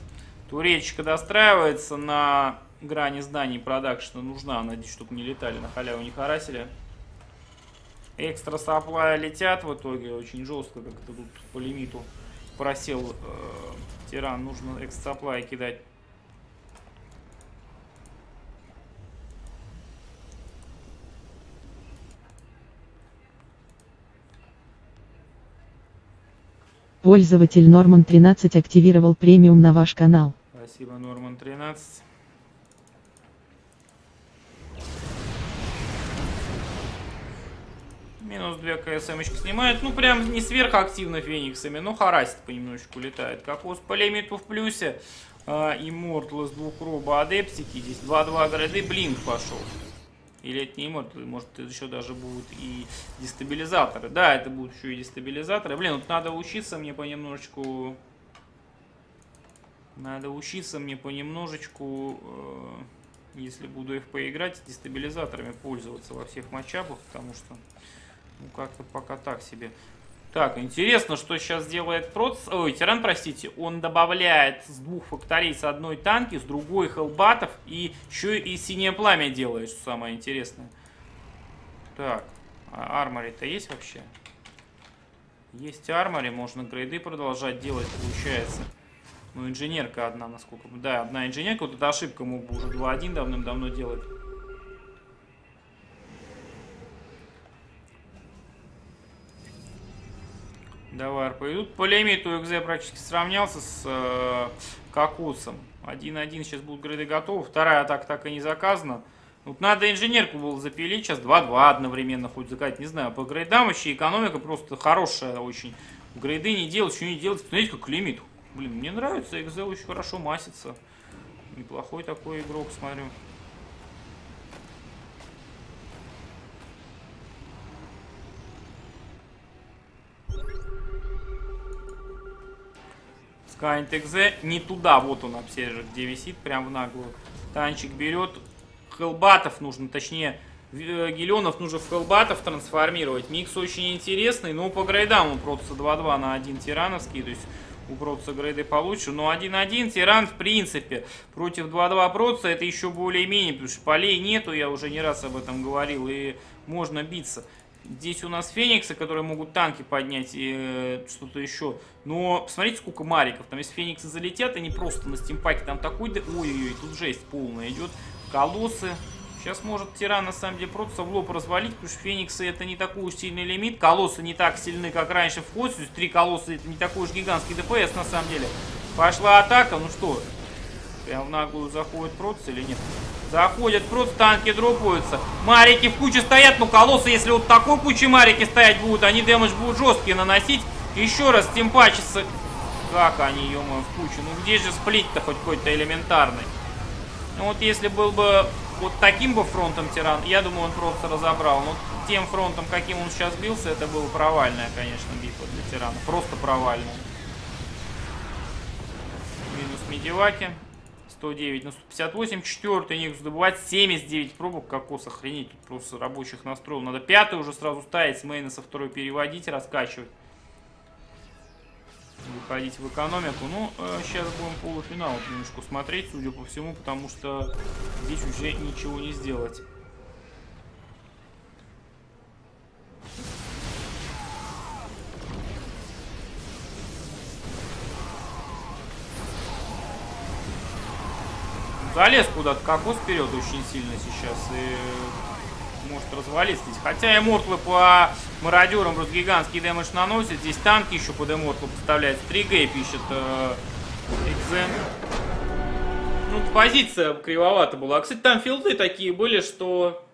Туречка достраивается на грани зданий продакшена. Нужна, надеюсь, чтобы не летали на халяву, не харасили. Экстра саплая летят в итоге очень жестко, как это тут по лимиту просел э, тиран. Нужно экстра саплая кидать. Пользователь Норман 13 активировал премиум на ваш канал. Спасибо, Норман 13. Минус 2 КСМочки снимает. Ну, прям не сверхактивно фениксами, но харасит понемножечку летает. Кокос по лимиту в плюсе. А, Immortal из двух роба адептики. Здесь 2-2 грады. Блинк пошел. Или это не Immortal, может еще даже будут и дестабилизаторы. Да, это будут еще и дестабилизаторы. Блин, вот надо учиться мне понемножечку... Надо учиться мне понемножечку, э, если буду их поиграть, дестабилизаторами пользоваться во всех матчапах, потому что ну, как-то пока так себе. Так, интересно, что сейчас делает Проц... Ой, Тиран, простите. Он добавляет с двух факторий с одной танки, с другой хелбатов. И еще и синее пламя делает, что самое интересное. Так, а армори-то есть вообще? Есть армори, можно грейды продолжать делать, получается. Ну, инженерка одна, насколько... Да, одна инженерка. Вот эта ошибка мог бы уже 2-1 давным-давно делать. Давай, РП идут. По лимиту XZ практически сравнялся с э, Кокосом. 1-1 сейчас будут грейды готовы. Вторая атака так и не заказана. Вот надо инженерку было запилить. Сейчас 2-2 одновременно хоть заказать. Не знаю, по грейдам вообще экономика просто хорошая очень. Грейды не делать, что не делать. Посмотрите, как лимит. Блин, мне нравится. XZ очень хорошо масится. Неплохой такой игрок, смотрю. Skynet XZ не туда, вот он обсервер, где висит, прям в наглую. Танчик берет, хелбатов нужно, точнее, э, гелионов нужно в хелбатов трансформировать. Микс очень интересный, но по грейдам у Протуса 2-2 на 1 тирановский, то есть у Протуса грейды получше. Но 1-1 тиран, в принципе, против 2-2 Протуса это еще более-менее, потому что полей нету, я уже не раз об этом говорил, и можно биться. Здесь у нас фениксы, которые могут танки поднять и э, что-то еще. Но посмотрите, сколько мариков. Там если фениксы залетят, они просто на стимпаке там такой... Ой-ой-ой, тут жесть полная идет. Колоссы. Сейчас может тиран на самом деле просто в лоб развалить, потому что фениксы это не такой уж сильный лимит. Колоссы не так сильны, как раньше в есть три колосса это не такой уж гигантский ДПС на самом деле. Пошла атака, ну что, прям в наглую заходит протс или нет? Заходят, просто танки дропаются. Марики в куче стоят, но колоссы, если вот такой куче марики стоять будут, они дэмэдж будут жесткие наносить. Еще раз стимпачится. Как они, ё в кучу? Ну где же сплит-то хоть какой-то элементарный? Ну вот если был бы вот таким бы фронтом тиран, я думаю, он просто разобрал. Но тем фронтом, каким он сейчас бился, это была провальная, конечно, битва для тирана. Просто провальная. Минус медиваки. 109 на 158. Четвертый Никс добывать 79 пробок. Кокос охренеть. Тут просто рабочих настроил. Надо пятый уже сразу ставить. С мейна со второй переводить, раскачивать. Выходить в экономику. Ну, э, сейчас будем полуфинал немножко смотреть, судя по всему, потому что здесь уже ничего не сделать. залез куда-то кокос вперед очень сильно сейчас и может развалиться здесь. Хотя Эмортлы по мародерам просто гигантский дэмэдж наносит. Здесь танки еще под Эмортлу поставляют. 3Г пишет э. Ну, позиция кривовата была. Кстати, там филды такие были, что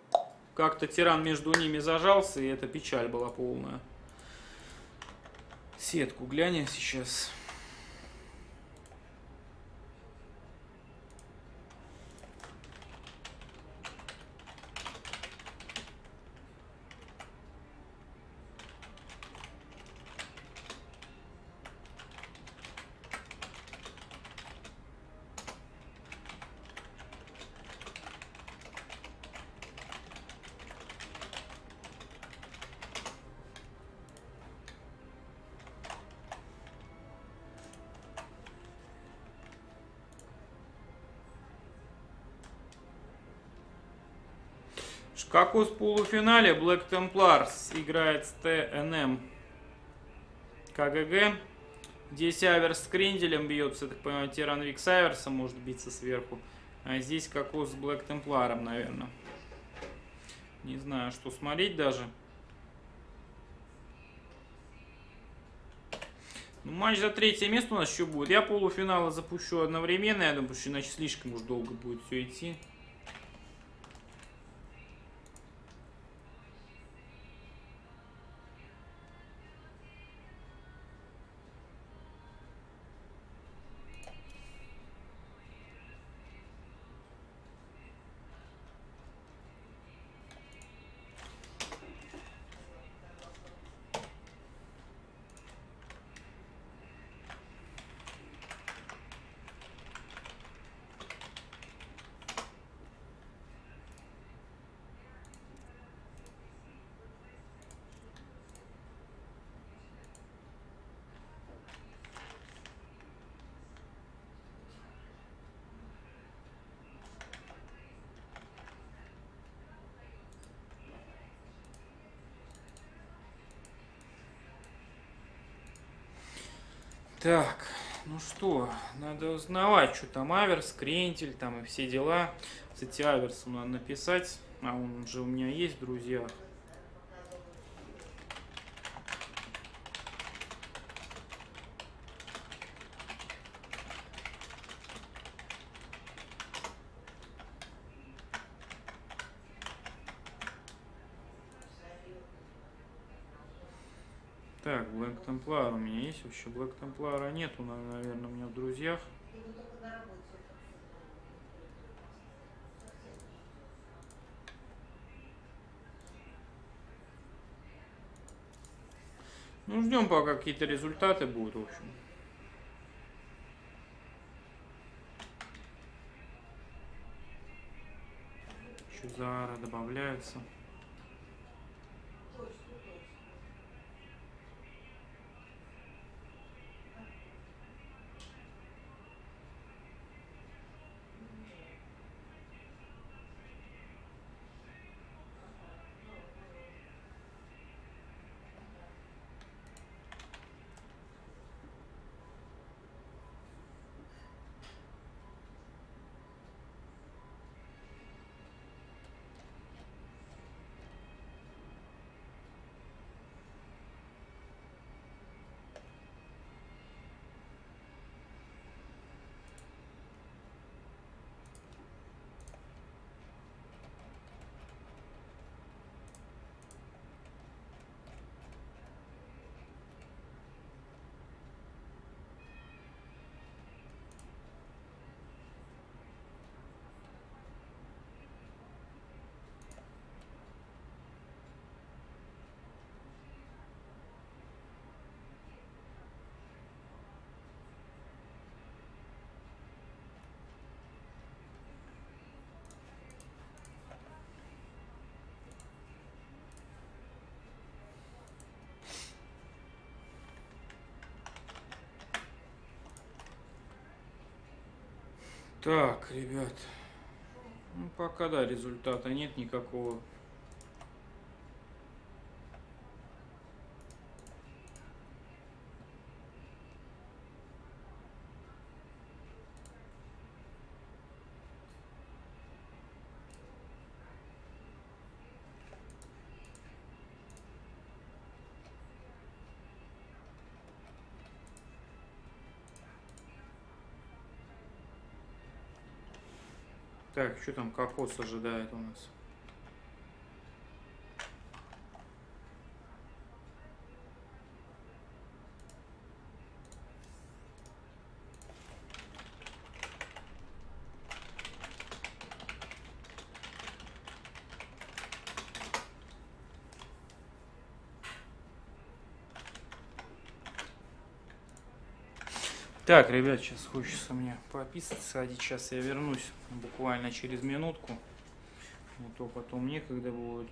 как-то тиран между ними зажался, и это печаль была полная. Сетку глянем сейчас. Шкакус в полуфинале. Black Templars играет с ТНМ. КГГ. Здесь Аверс с Кренделем бьется. Я так понимаю, Тиран Вик с Аверсом может биться сверху. А здесь Кокос с Блэк Темпларом, наверное. Не знаю, что смотреть даже. Ну, матч за третье место у нас еще будет. Я полуфиналы запущу одновременно, я думаю, что иначе слишком уж долго будет все идти. Так, ну что, надо узнавать, что там Аверс, Крентель, там и все дела. Кстати, Аверсу надо написать, а он же у меня есть в друзьях. Так, Black Есть вообще? Black Templar нету, наверное, у меня в друзьях. Ну, ждем, пока какие-то результаты будут, в общем. Еще Зара добавляется. Так, ребят. Ну, пока, да, результата нет никакого. Так, что там кокос ожидает у нас? Так, ребят, сейчас хочется мне пописать, сходить. Сейчас я вернусь буквально через минутку. Не то потом некогда будет.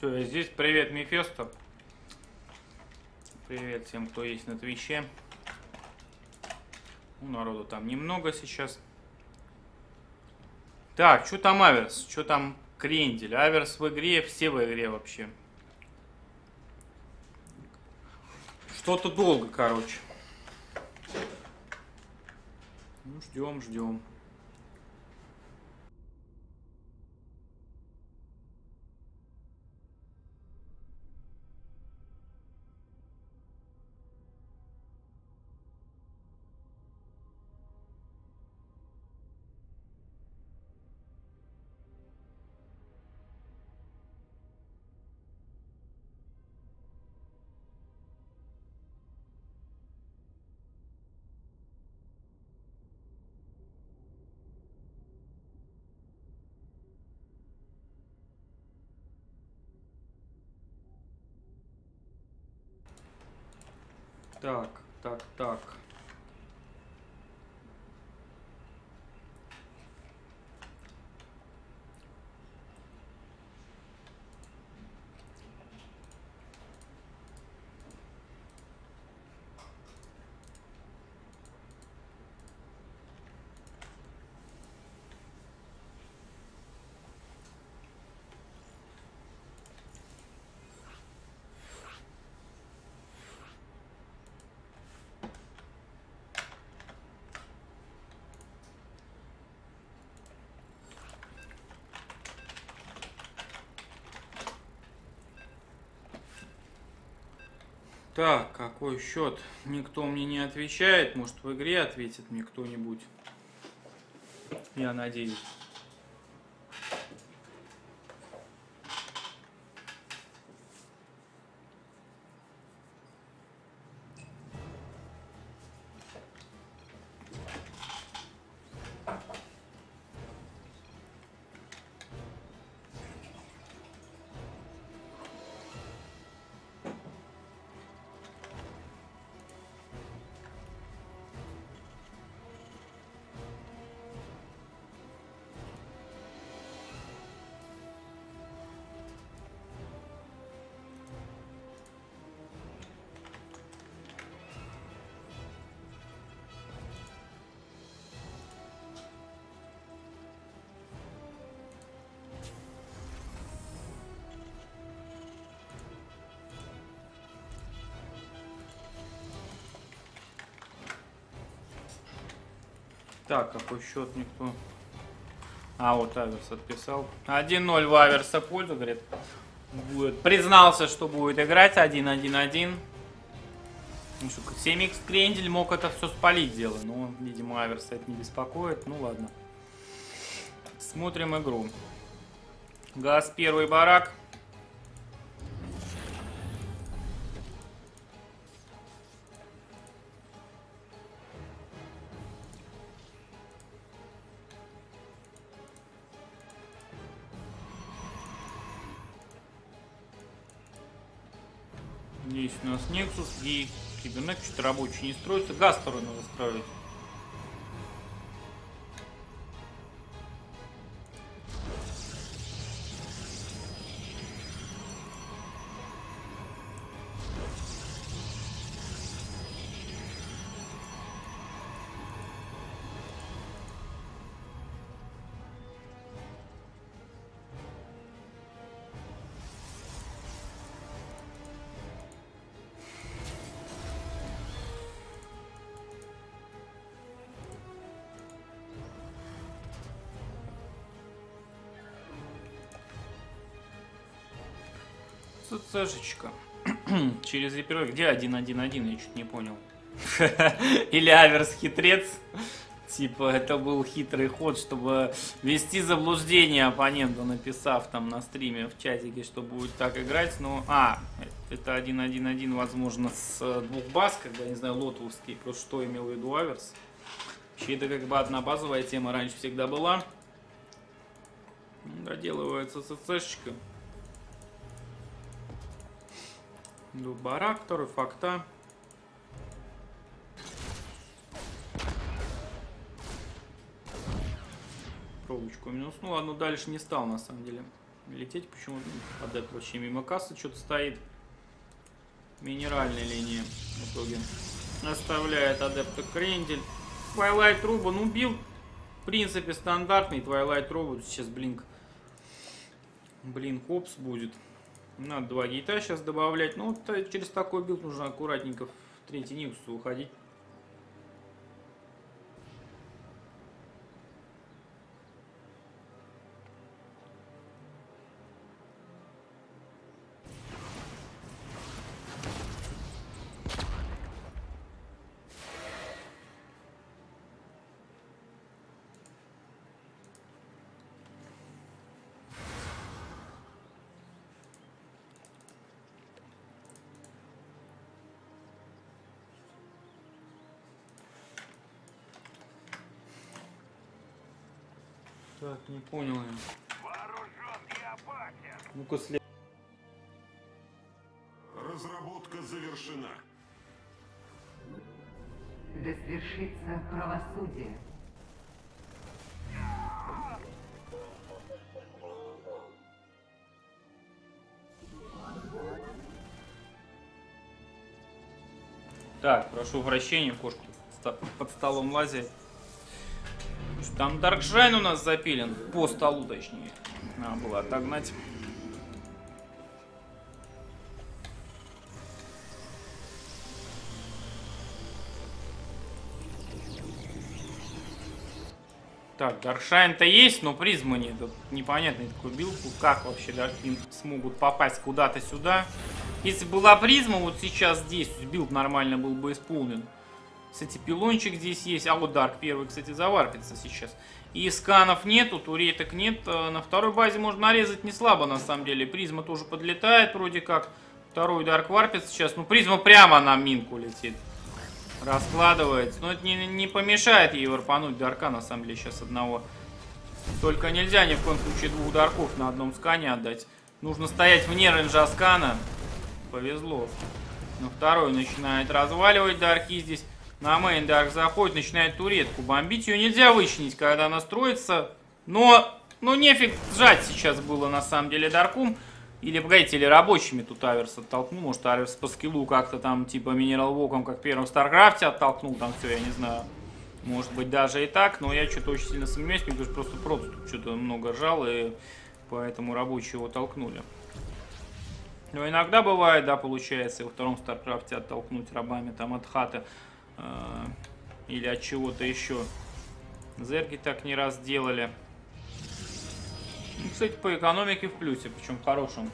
Все, я здесь. Привет, Мефесто. Привет всем, кто есть на Твиче. У народу там немного сейчас. Так, что там Аверс? Что там Крендель? Аверс в игре, все в игре вообще. Что-то долго, короче. Ну, ждем, ждем. Так, так, так. Так, какой счет? Никто мне не отвечает. Может, в игре ответит мне кто-нибудь. Я надеюсь. Так, какой счет никто... А, вот Аверс отписал. 1-0 в Аверса пользу, говорит. Будет. Признался, что будет играть 1-1-1. Ну, 7х Крендель мог это все спалить дело, но, видимо, Аверса это не беспокоит. Ну ладно. Смотрим игру. Газ первый барак. Рабочий не строится. Газ надо строить. ЦЦшечка. Через реперой. Где 1-1-1? Я чуть не понял. Или Аверс хитрец. Типа, это был хитрый ход, чтобы ввести заблуждение оппонента, написав там на стриме в чатике, что будет так играть. Но, а, это 1-1-1, возможно, с двух баз, когда, не знаю, лотовский. Просто что имел в виду Аверс. Вообще, это как бы одна базовая тема раньше всегда была. Доделывается ЦЦшечка. Ну, барак, факта. Проволочку минус. Ну ладно, дальше не стал на самом деле лететь почему-то. Адепт вообще мимо кассы что-то стоит. Минеральной линии в итоге. Оставляет адепта Крендель. Twilight Труба, ну build в принципе стандартный. Twilight Труба сейчас blink. Blink ops будет. Надо два гейта сейчас добавлять. Ну, э, через такой build нужно аккуратненько в третий Nexus уходить. Так, не понял я. Вооружен и опасен. Ну-ка, след... Разработка завершена. Да свершится правосудие. Так, прошу прощения, кошки ста- под столом лазят. Там Даркшайн у нас запилен. По столу, точнее. Надо было отогнать. Так, Даркшайн-то есть, но призмы нет. Непонятно такую билку. Как вообще Дарквин смогут попасть куда-то сюда? Если была призма вот сейчас здесь, build нормально был бы исполнен. Кстати, пилончик здесь есть. А вот Dark первый, кстати, заварпится сейчас. И сканов нету, туреток нет. Э, На второй базе можно нарезать не слабо, на самом деле. Призма тоже подлетает вроде как. Второй Dark варпится сейчас. Ну, призма прямо на минку летит. Раскладывается. Но это не, не помешает ей варпануть Дарка, на самом деле, сейчас одного. Только нельзя ни в коем случае двух Дарков на одном скане отдать. Нужно стоять вне рейнджа скана. Повезло. Но второй начинает разваливать Дарки здесь. На main Dark заходит, начинает туретку бомбить. Ее нельзя вычинить, когда она строится. Но, ну нефиг сжать сейчас было на самом деле Дарком. Или, погодите, или рабочими тут Аверс оттолкнул. Может, Аверс по скиллу как-то там, типа, mineral walk ом, как в первом Старкрафте оттолкнул. Там все, я не знаю. Может быть, даже и так. Но я что-то очень сильно сомневаюсь, потому что просто просто что-то много ржал, и поэтому рабочие его толкнули. Но иногда бывает, да, получается, и во втором Старкрафте оттолкнуть рабами там от хаты э, или от чего-то еще. Зерги так не раз делали. Ну, кстати, по экономике в плюсе, причем хорошем.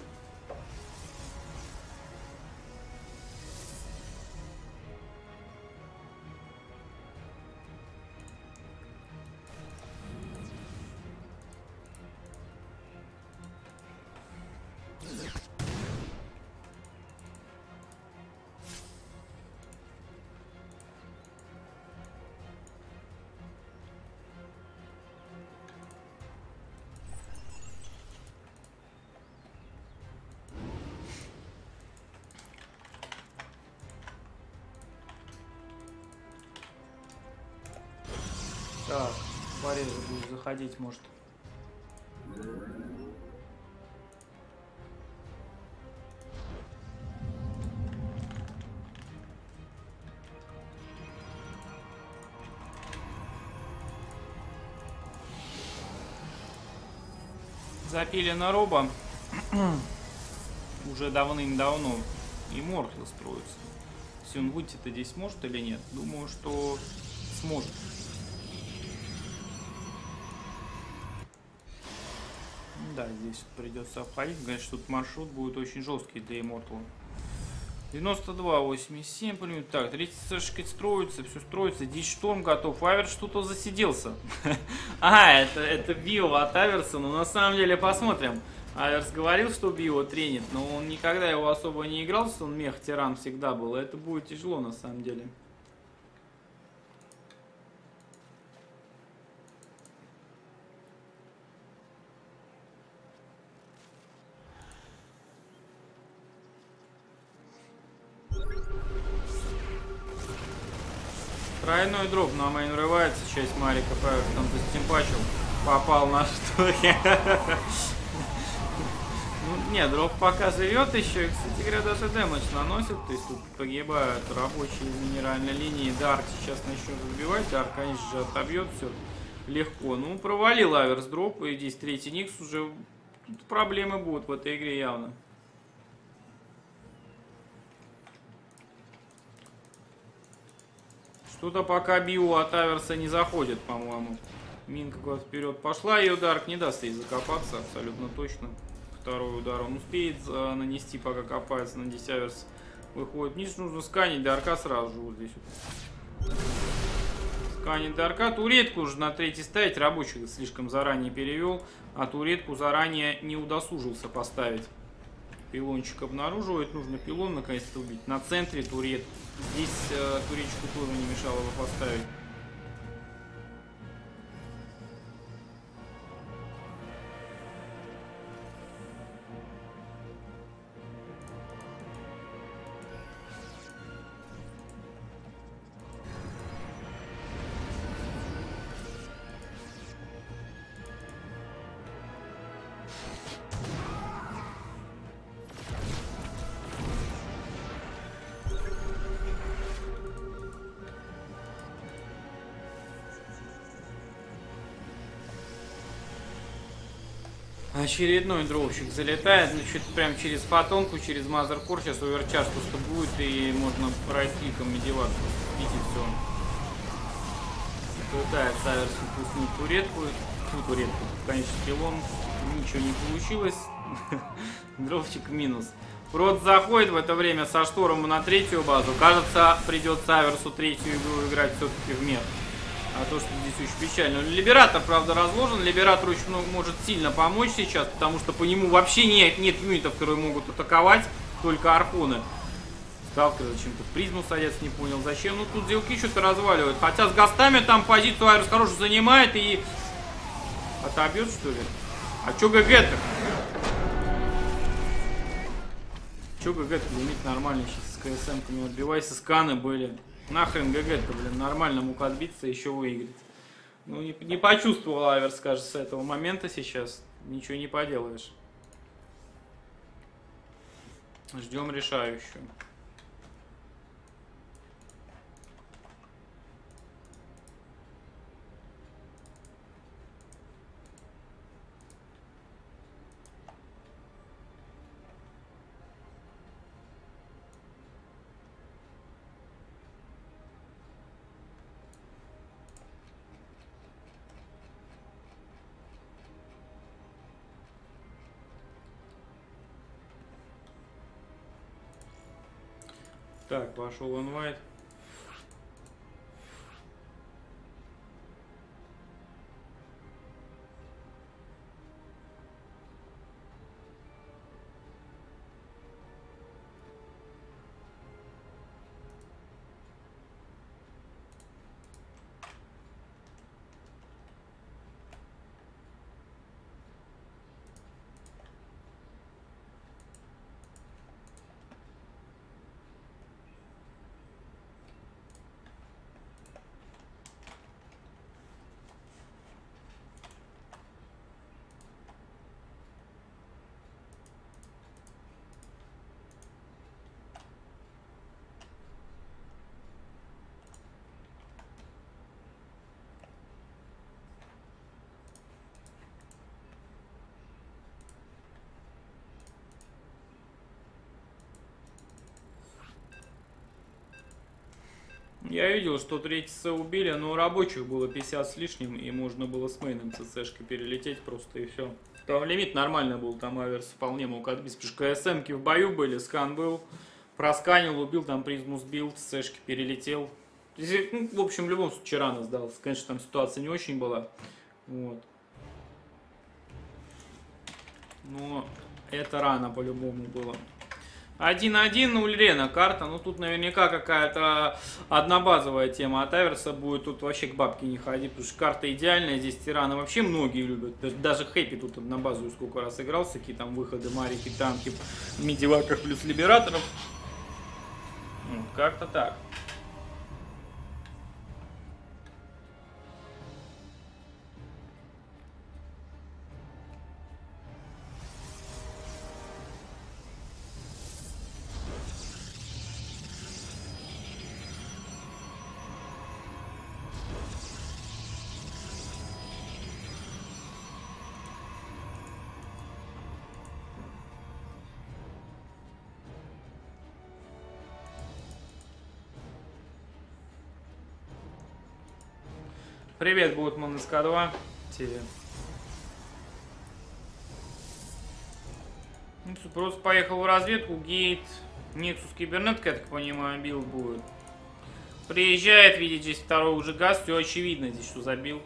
Заходить, может. Запили на роба. Уже давным-давно Immortal строится. Если он выйти-то здесь сможет или нет? Думаю, что сможет. Да, здесь придется обходить. Конечно, тут маршрут будет очень жесткий для Immortal. 92, 87, блин. Так, 30 строится, все строится. Шторм готов. Аверс что-то засиделся. А, это, это био от Аверса. Но на самом деле посмотрим. Аверс говорил, что био тренит, но он никогда его особо не играл, он мех-тиран всегда был. Это будет тяжело на самом деле. Тройной drop на main врывается, часть Марика там застимпачил. Попал на штуки. Ну, нет, drop пока живет еще, кстати говоря, даже damage наносит, то есть тут погибают рабочие из минеральной линии. Dark сейчас начнет убивать, Dark, конечно же, отобьет все легко. Ну, провалил Аверс drop, и здесь третий Nexus уже тут проблемы будут в этой игре явно. Что-то пока био от Аверса не заходит, по-моему. Минка куда вперед пошла, ее Дарк не даст ей закопаться, абсолютно точно. Второй удар он успеет э, нанести, пока копается на 10 Аверс. Выходит вниз, нужно сканить Дарка сразу же вот здесь вот. Сканить Дарка. Туретку уже на третий ставить, рабочий слишком заранее перевел, а туретку заранее не удосужился поставить. Пилончик обнаруживает, нужно пилон наконец-то убить. На центре турет. Здесь э, туречку тоже не мешало бы поставить. Очередной дровщик залетает, значит, прям через фотонку, через мазеркор. Сейчас оверчар просто будет, и можно райт-кликом медиваться. Видите, все. Пытается Аверс упустить туретку. Фу, туретку. Конечно, пилон. Ничего не получилось. Дровчик минус. Прот заходит в это время со штормом на третью базу. Кажется, придется Аверсу третью игру играть все-таки в мер. А то, что здесь очень печально. Либератор, правда, разложен. Либератор очень много, может сильно помочь сейчас, потому что по нему вообще нет, нет юнитов, которые могут атаковать, только архоны. Сталкер зачем-то призму садятся, не понял зачем. Ну, тут делки что-то разваливают. Хотя с гастами там позицию Айрус хорошо занимает и... Отобьет, что ли? А чё ГГ-то? Чё ГГ-то лимит нормальный сейчас с КСМ-ками отбивайся, сканы были. Нахрен ГГ-то, блин, нормально мог отбиться, еще выиграть. Ну, не, не почувствовал Аверс, кажется, с этого момента сейчас. Ничего не поделаешь. Ждем решающую. Так, пошел инвайт. Я видел, что третий убили, но рабочих было 50 с лишним, и можно было с мейном ЦЦшкой перелететь просто и все. Там лимит нормально был, там Аверс вполне мог отбить, потому что КСМки в бою были, скан был, просканил, убил, там призму сбил, ЦЦшки перелетел. Ну, в общем, в любом случае рано сдался. Конечно, там ситуация не очень была. Вот. Но это рано по-любому было. 1-1 у Ульрена карта. Ну, тут наверняка какая-то однобазовая тема от Аверса будет. Тут вообще к бабке не ходи, потому что карта идеальная. Здесь тираны вообще многие любят. Даже Хэппи тут на базу сколько раз играл. Какие там выходы, марики, танки, медиваках плюс либераторов. Ну, как-то так. Привет, Готман из К2. Тебе. Всё, просто поехал в разведку, gate, Nexus кибернетка, я так понимаю, build будет. Приезжает, видите, здесь второй уже газ, все очевидно здесь, что за build.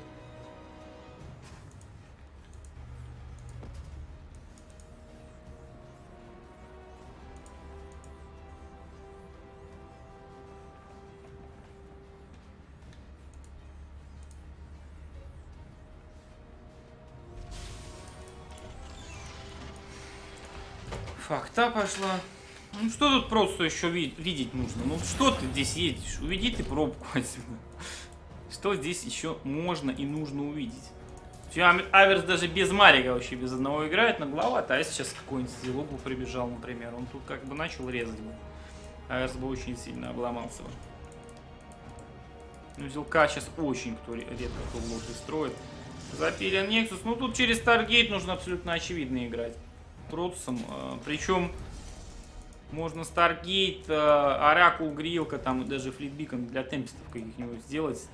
Пошла. Ну что тут просто еще ви- видеть нужно? Ну что ты здесь едешь? Уведи ты пробку отсюда. Что здесь еще можно и нужно увидеть? Аверс даже без Марика вообще без одного играет нагловато, а сейчас какой-нибудь Зилок бы прибежал, например, он тут как бы начал резать бы. Аверс бы очень сильно обломался бы. Ну, Зилка сейчас очень кто ре- редко зилоты строит. Запилен Nexus. Ну, тут через Stargate нужно абсолютно очевидно играть. Протусом. Причем можно Старгейт, Оракул, Грилка, там и даже Флитбикон для темпистов каких-нибудь сделать.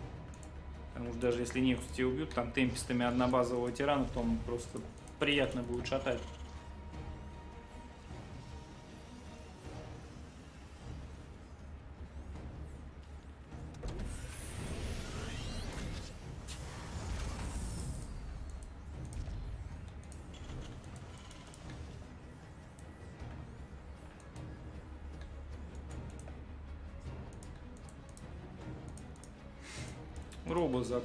Потому что даже если Нексус тебя убьют, там темпистами однобазового тирана, то он просто приятно будет шатать.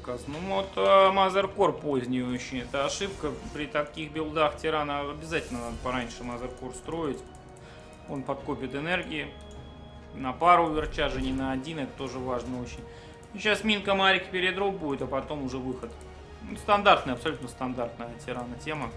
Робозаказ. Ну вот э, Мазеркор поздний очень. Это ошибка. При таких билдах тирана обязательно надо пораньше Мазеркор строить. Он подкопит энергии. На пару верчажа, не на один. Это тоже важно очень. Сейчас Минка Марик передроп будет, а потом уже выход. Ну, Стандартная, абсолютно стандартная тирана тема.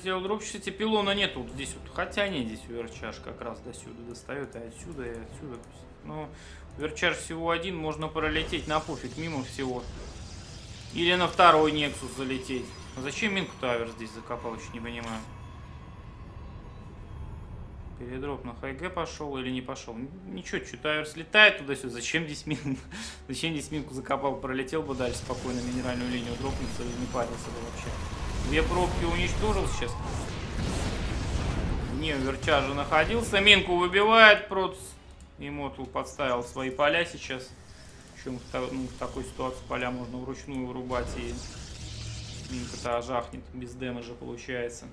Полетел дроп. Кстати, пилона нет вот здесь вот. Хотя нет, здесь верчаж как раз до сюда достает, и отсюда, и отсюда. Ну, верчаж всего один, можно пролететь на пофиг мимо всего. Или на второй Нексус залететь. А зачем Минку Тавер здесь закопал, еще не понимаю. Передроп на ХГ пошел или не пошел. Ничего, что Тавер слетает туда-сюда. Зачем здесь мин? Зачем здесь Минку закопал? Пролетел бы дальше спокойно минеральную линию дропнулся и не парился бы вообще. Две пробки уничтожил сейчас. Не, в верчаже находился. Минку выбивает проц. Имоту подставил свои поля сейчас. Причем в, ну, в такой ситуации поля можно вручную вырубать и Минка-то ожахнет. Без дэмэджа получается.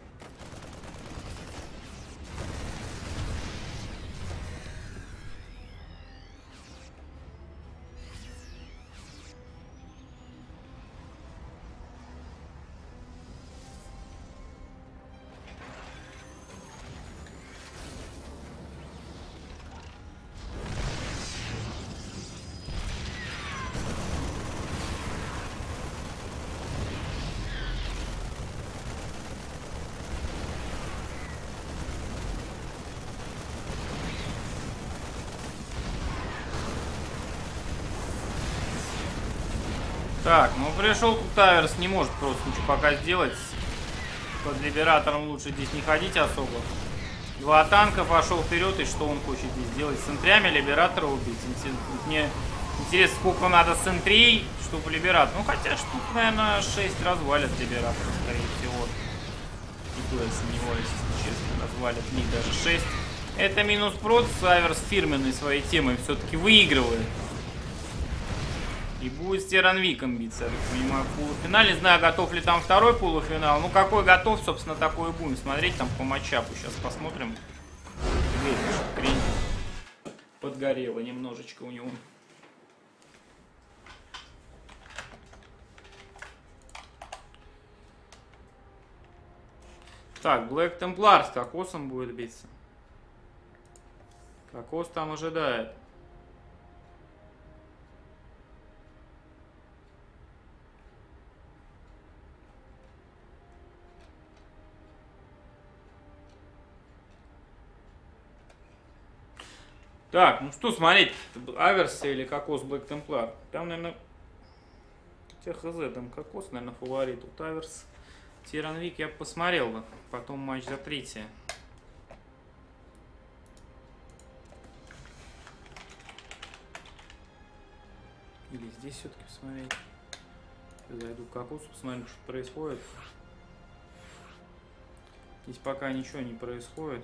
Пришел тут Аверс, не может просто ничего пока сделать. Под Либератором лучше здесь не ходить особо. Два танка пошел вперед, и что он хочет здесь сделать? С центрями Либератора убить? Мне интересно, сколько надо центрей, чтобы Либератор... Ну, хотя штук, наверное, 6 развалят Либератора, скорее всего. И то я сомневаюсь, если честно, развалят не даже 6. Это минус проц, Аверс фирменной своей темой все-таки выигрывает. И будет с Тиранвиком биться, я так понимаю, в полуфинале. Не знаю, готов ли там второй полуфинал. Ну, какой готов, собственно, такой будем смотреть там по матчапу. Сейчас посмотрим. Подгорело немножечко у него. Так, Блэк Темплар с Кокосом будет биться. Кокос там ожидает. Так, ну что смотреть, Аверс или Кокос Black Templar? Там, наверное, хз, там Кокос, наверное, фаворит. Вот Аверс, Тиранвик я посмотрел бы. Потом матч за третье. Или здесь все-таки посмотреть. Зайду к Кокосу, посмотрим, что происходит. Здесь пока ничего не происходит.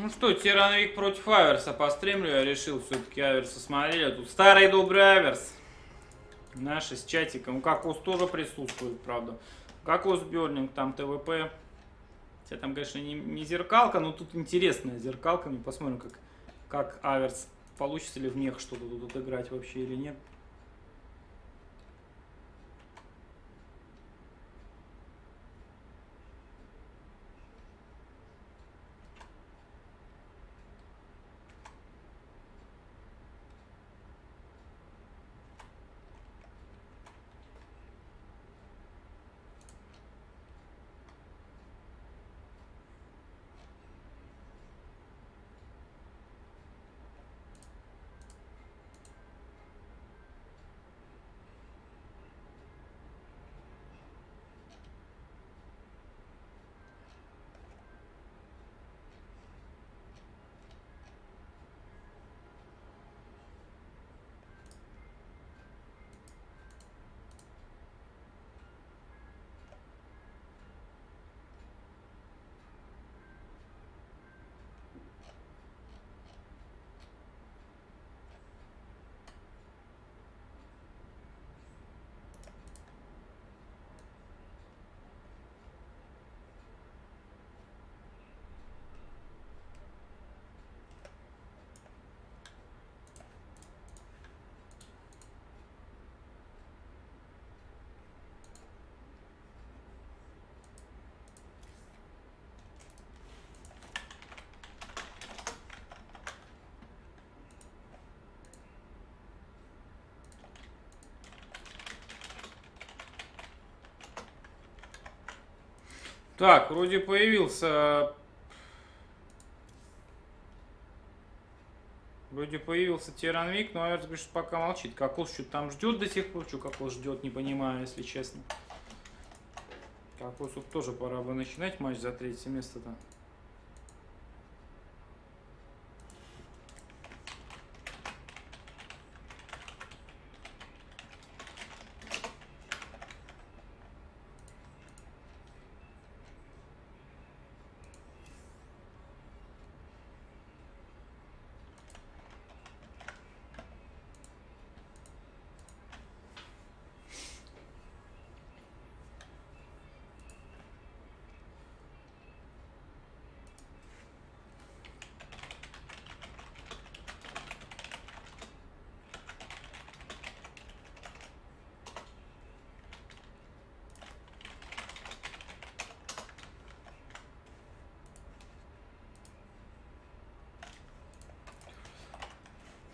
Ну что, Тирановик против Аверса по стримлю я решил все-таки Аверса смотрели. Тут старый добрый Аверс. Наши с чатиком. Кокос тоже присутствует, правда. Кокос Burning, там TvP. Хотя там, конечно, не, не зеркалка, но тут интересная зеркалка. Мы посмотрим, как, как Аверс получится ли в них что-то тут играть вообще или нет. Так, вроде появился... Вроде появился Тиранвик, но Аверс говорит, что пока молчит. Кокос что-то там ждет до сих пор. Что Кокос ждет, не понимаю, если честно. Кокосу тоже пора бы начинать матч за третье место-то.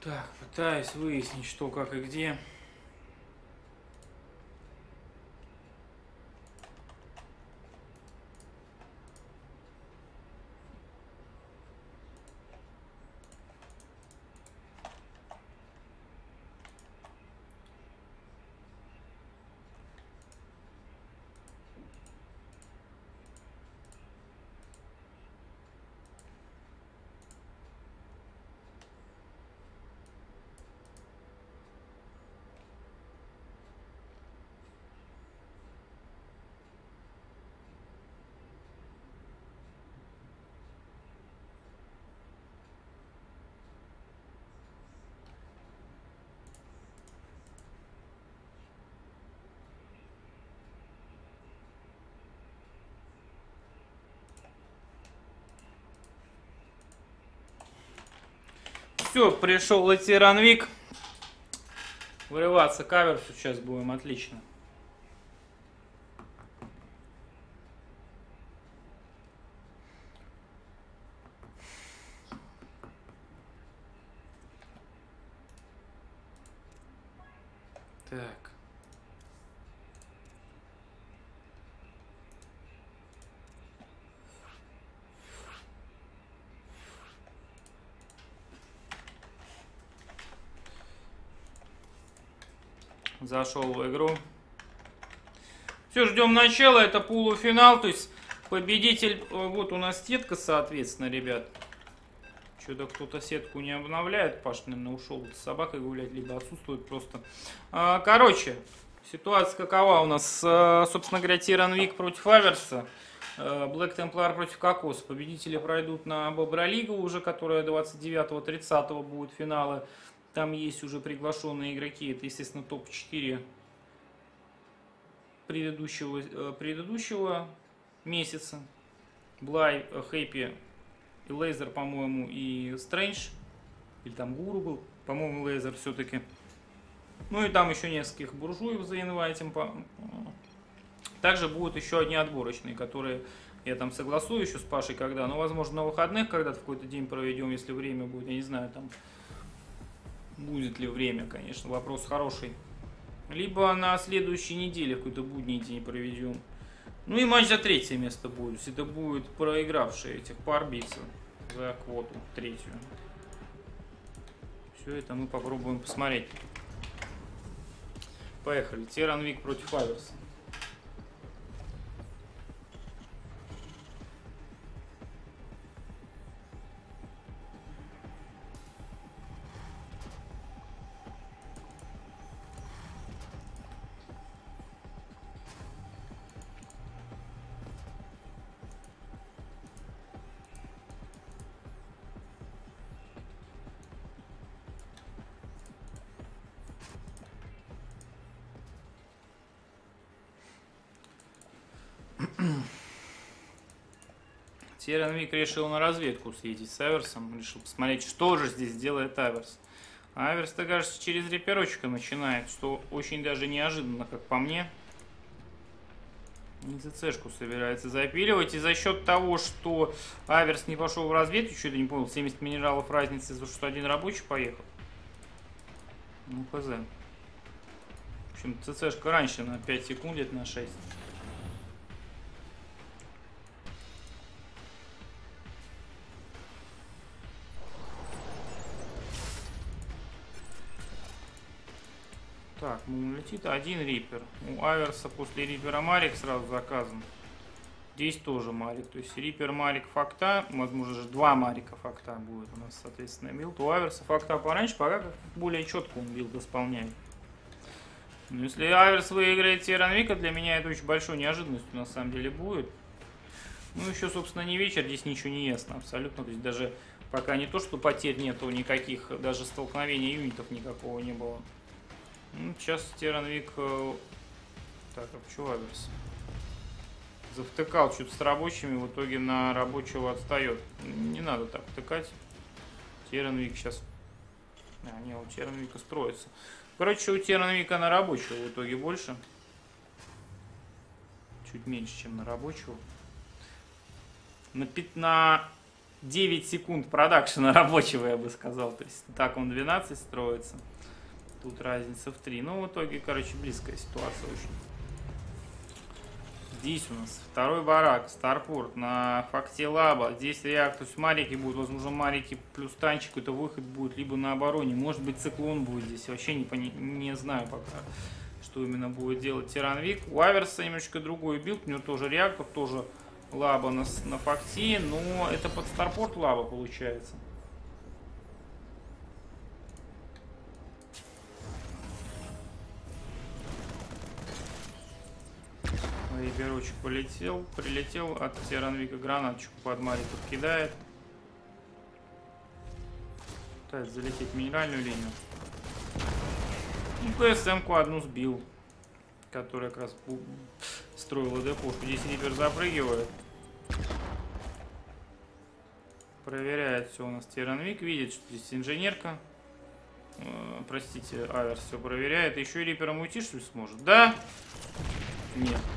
Так, пытаюсь выяснить, что, как и где. Все, пришел Латеранвик. Вырываться каверсу сейчас будем, отлично. Так. Зашел в игру. Все, ждем начала. Это полуфинал. То есть победитель... э, Вот у нас сетка, соответственно, ребят. Что-то кто-то сетку не обновляет. Паш, наверное, ушел с собакой гулять, либо отсутствует просто. А, Короче, ситуация какова у нас? Э, Собственно говоря, Тиран Вик против Аверса. Э, Black Templar против Кокоса. Победители пройдут на Бобра Лигу уже, которая 29-30 будет финалы. Там есть уже приглашенные игроки. Это, естественно, топ-4 предыдущего, э, предыдущего месяца. Блай, э, Хэппи и Лейзер, по-моему, и Стрэндж. Или там Гуру был. По-моему, Лейзер все-таки. Ну и там еще нескольких буржуев за инвайтим. по- Также будут еще одни отборочные, которые я там согласую еще с Пашей когда. Ну, возможно, на выходных когда-то в какой-то день проведем, если время будет. Я не знаю, там будет ли время, конечно, вопрос хороший. Либо на следующей неделе какой-то будний день проведем. Ну и матч за третье место будет. Это будет проигравшие этих пар биться за квоту третью. Все это мы попробуем посмотреть. Поехали. Тиранвик против Аверса. Теренвик решил на разведку съездить с Аверсом. Решил посмотреть, что же здесь делает Аверс. Аверс-то, кажется, через реперочка начинает, что очень даже неожиданно, как по мне. Не ЦЦшку собирается запиливать. И за счет того, что Аверс не пошел в разведку, что-то не понял, 70 минералов разницы, за что один рабочий поехал. Ну, хз. В общем, ЦЦшка раньше на 5 секунд, где-то на 6. Ну летит один reaper. У Аверса после рипера Марик сразу заказан. Здесь тоже Марик. То есть reaper Марик факта. Возможно же два Марика факта будет у нас, соответственно, build. У Аверса факта пораньше, пока более четко он build исполняет. Но если Аверс выиграет Тиранвика, для меня это очень большой неожиданностью на самом деле будет. Ну, еще, собственно, не вечер, здесь ничего не ясно абсолютно. То есть даже пока не то, что потерь нету никаких, даже столкновений юнитов никакого не было. Ну, сейчас Тиранвик... э, Так, а почему Аверс? Завтыкал что-то с рабочими, в итоге на рабочего отстает. Не надо так втыкать. Тиранвик сейчас... А, не, у Тиранвика строится. Короче, у Тиранвика на рабочего в итоге больше. Чуть меньше, чем на рабочего. На, пят- на 9 секунд продакшена рабочего, я бы сказал. То есть так он 12 строится. Тут разница в 3. Ну, в итоге, короче, близкая ситуация очень. Здесь у нас второй барак, Starport на факте лаба. Здесь реакт, то марики будут, возможно, марики плюс танчик, это выход будет либо на обороне. Может быть, циклон будет здесь, вообще не, пони- не знаю пока, что именно будет делать Тиранвик. У Аверса немножко другой build, у него тоже реактор, тоже лаба на, на факте, но это под Starport лаба получается. Риберочек полетел, прилетел от Тиранвика гранаточку под Мари подкидает. Пытается залететь в минеральную линию. Ну, КСМ-ку одну сбил. Которая как раз строила депошку. Здесь Рипер запрыгивает. Проверяет все у нас Тиранвик. Видит, что здесь инженерка. Э, простите, Аверс все проверяет. Еще и Рипером уйти, что ли, сможет? Да? Нет.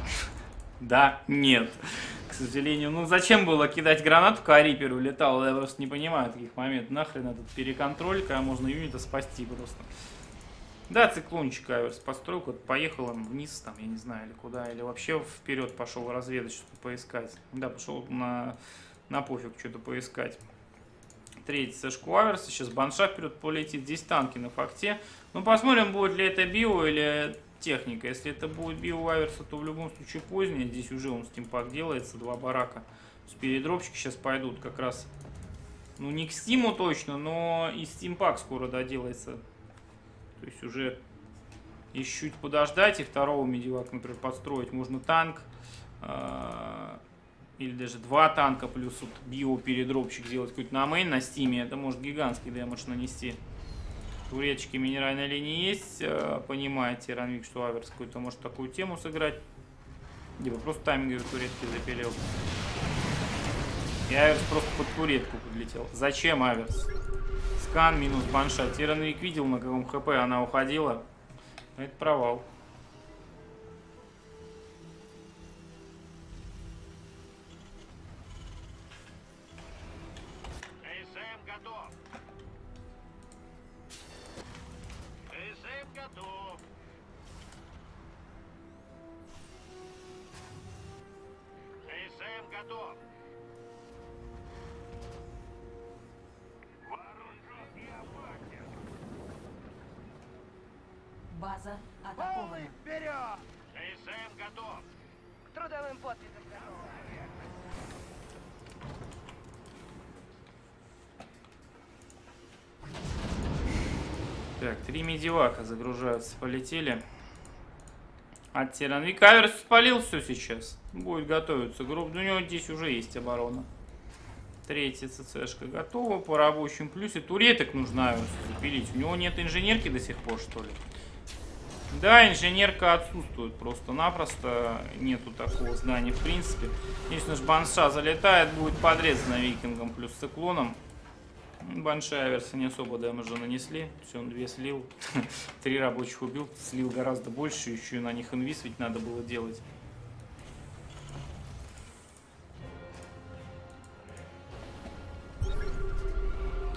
Да, нет. К сожалению. Ну, зачем было кидать гранату, когда Рипер улетал? Я просто не понимаю таких моментов. Нахрен этот переконтроль, когда можно юнита спасти просто. Да, циклончик Аверс построил, вот поехал он вниз, там, я не знаю, или куда, или вообще вперед пошел разведать, что-то поискать. Да, пошел на, на пофиг что-то поискать. Третий сэшку сейчас банша вперед полетит, здесь танки на факте. Ну, посмотрим, будет ли это био или техника. Если это будет био Аверса, то в любом случае позднее. Здесь уже он stimpack делается, два барака. С сейчас пойдут как раз, ну, не к стиму точно, но и stimpack скоро доделается. То есть уже еще чуть подождать и второго medivac, например, подстроить. Можно танк э, или даже два танка плюс вот био-передропчик сделать какой-то на main на стиме. Это может гигантский damage нанести. Туретки минеральной линии есть. Э, понимает Тиранвик, что Аверс какой-то может такую тему сыграть. Либо просто тайминговые туретки запилил. И Аверс просто под туретку подлетел. Зачем Аверс? Скан минус банша. Тиранвик видел, на каком хп она уходила. Это провал. Готов. Вооружен и опасен. База атакована. вперед! КСМ готов. К трудовым подписям готов. Так, три медивака загружаются, полетели. Вот Тиранвик. Аверс спалил все сейчас. Будет готовиться. Групп, у него здесь уже есть оборона. Третья ЦЦшка готова по рабочим плюсе. Туреток Аверсу запилить. У него нет инженерки до сих пор, что ли? Да, инженерка отсутствует просто-напросто. Нету такого знания в принципе. Если наш банша залетает, будет подрезано викингом плюс циклоном. Банши Аверса не особо дэмэджа нанесли. Все, он две слил. Три рабочих убил. Слил гораздо больше. Еще и на них инвиз ведь надо было делать.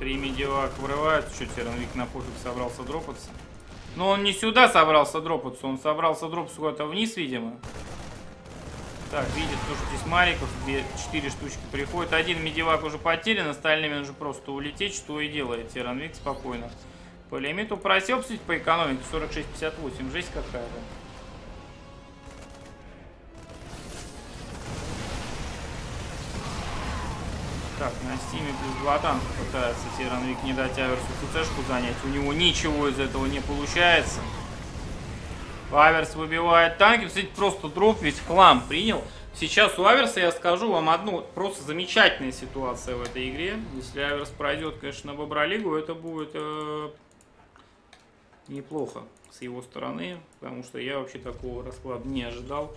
Три медивак вырывают. Что, Тернвик на пофиг собрался дропаться? Но он не сюда собрался дропаться. Он собрался дропаться куда-то вниз, видимо. Так, видит, то, что здесь Мариков, четыре штучки приходит. Один медивак уже потерян, остальными нужно просто улететь, что и делает Тиранвик спокойно. По лимиту просел, кстати, по экономике 46-58, жесть какая-то. Так, на стиме плюс два танка пытается Тиранвик не дать Аверсу ЦЦшку занять. У него ничего из этого не получается. Аверс выбивает танки. Кстати, просто дроп весь хлам принял. Сейчас у Аверса я скажу вам одну просто замечательная ситуация в этой игре. Если Аверс пройдет, конечно, на Бобролигу, это будет э, неплохо с его стороны. Потому что я вообще такого расклада не ожидал.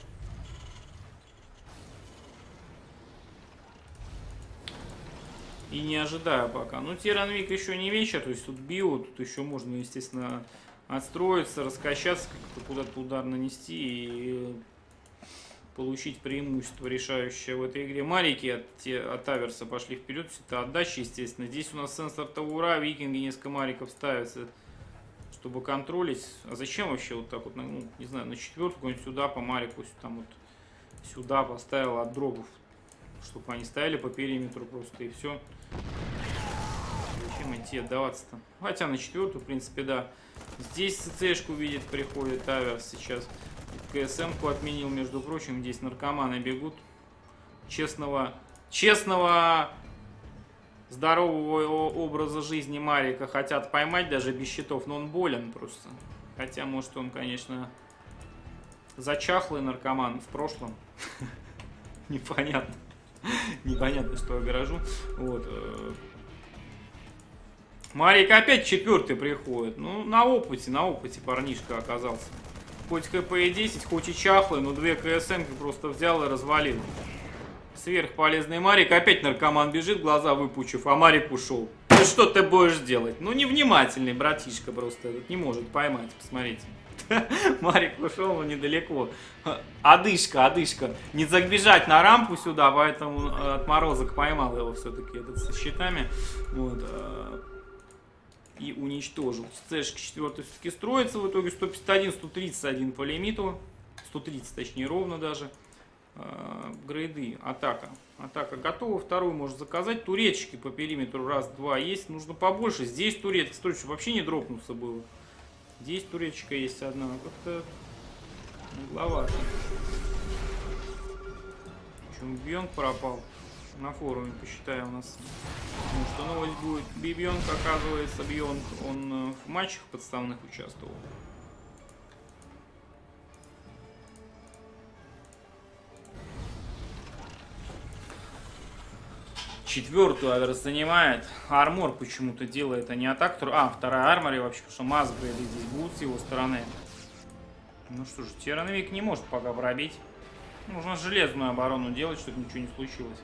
И не ожидаю пока. Ну, Тиранвик еще не вечер, то есть тут био, тут еще можно, естественно, отстроиться, раскачаться, куда-то удар нанести и получить преимущество решающее в этой игре. Марики от, от Аверса пошли вперед, это отдача, естественно. Здесь у нас сенсор Таура, викинги несколько мариков ставятся, чтобы контролить. А зачем вообще вот так вот, ну, не знаю, на четвертку сюда по марику, там вот сюда поставил от дробов, чтобы они стояли по периметру просто и все. Зачем идти отдаваться-то? Хотя на четвертую, в принципе, да. Здесь ЦЦшку видит, приходит Аверс сейчас. КСМ-ку отменил, между прочим. Здесь наркоманы бегут. Честного, честного, здорового образа жизни Марика хотят поймать даже без щитов. Но он болен просто. Хотя, может, он, конечно, зачахлый наркоман в прошлом. Непонятно. Непонятно, что гаражу. Вот. Марик опять четвертый приходит. Ну, на опыте, на опыте парнишка оказался. Хоть КП 10, хоть и чахлый, но две КСМ просто взял и развалил. Сверхполезный Марик. Опять наркоман бежит, глаза выпучив, а Марик ушел. Ну что ты будешь делать? Ну невнимательный братишка просто этот не может поймать, посмотрите. Марик ушел недалеко. Одышка, одышка. Не забежать на рампу сюда, поэтому э, отморозок поймал его все-таки этот со щитами. Вот. э, И уничтожил. Цешка 4 все-таки строится. В итоге 151, 131 по лимиту. 130 точнее ровно даже. Э, Грейды. Атака. Атака готова. Вторую можно заказать. Туречки по периметру. Раз, два есть. Нужно побольше. Здесь турецкий строй, чтобы вообще не дропнуться было. Здесь туречка есть одна. Как-то угловато. Причем Бьонг пропал. На форуме посчитаю у нас. Потому что новость будет. Бибьонг, оказывается, Бьонг, он э, в матчах подставных участвовал. Четвертую Аверс занимает. Армор почему-то делает, а не атаку. А, вторая армори вообще, потому что мазбрейды здесь будут с его стороны. Ну что ж, Тирановик не может пока пробить. Нужно железную оборону делать, чтобы ничего не случилось.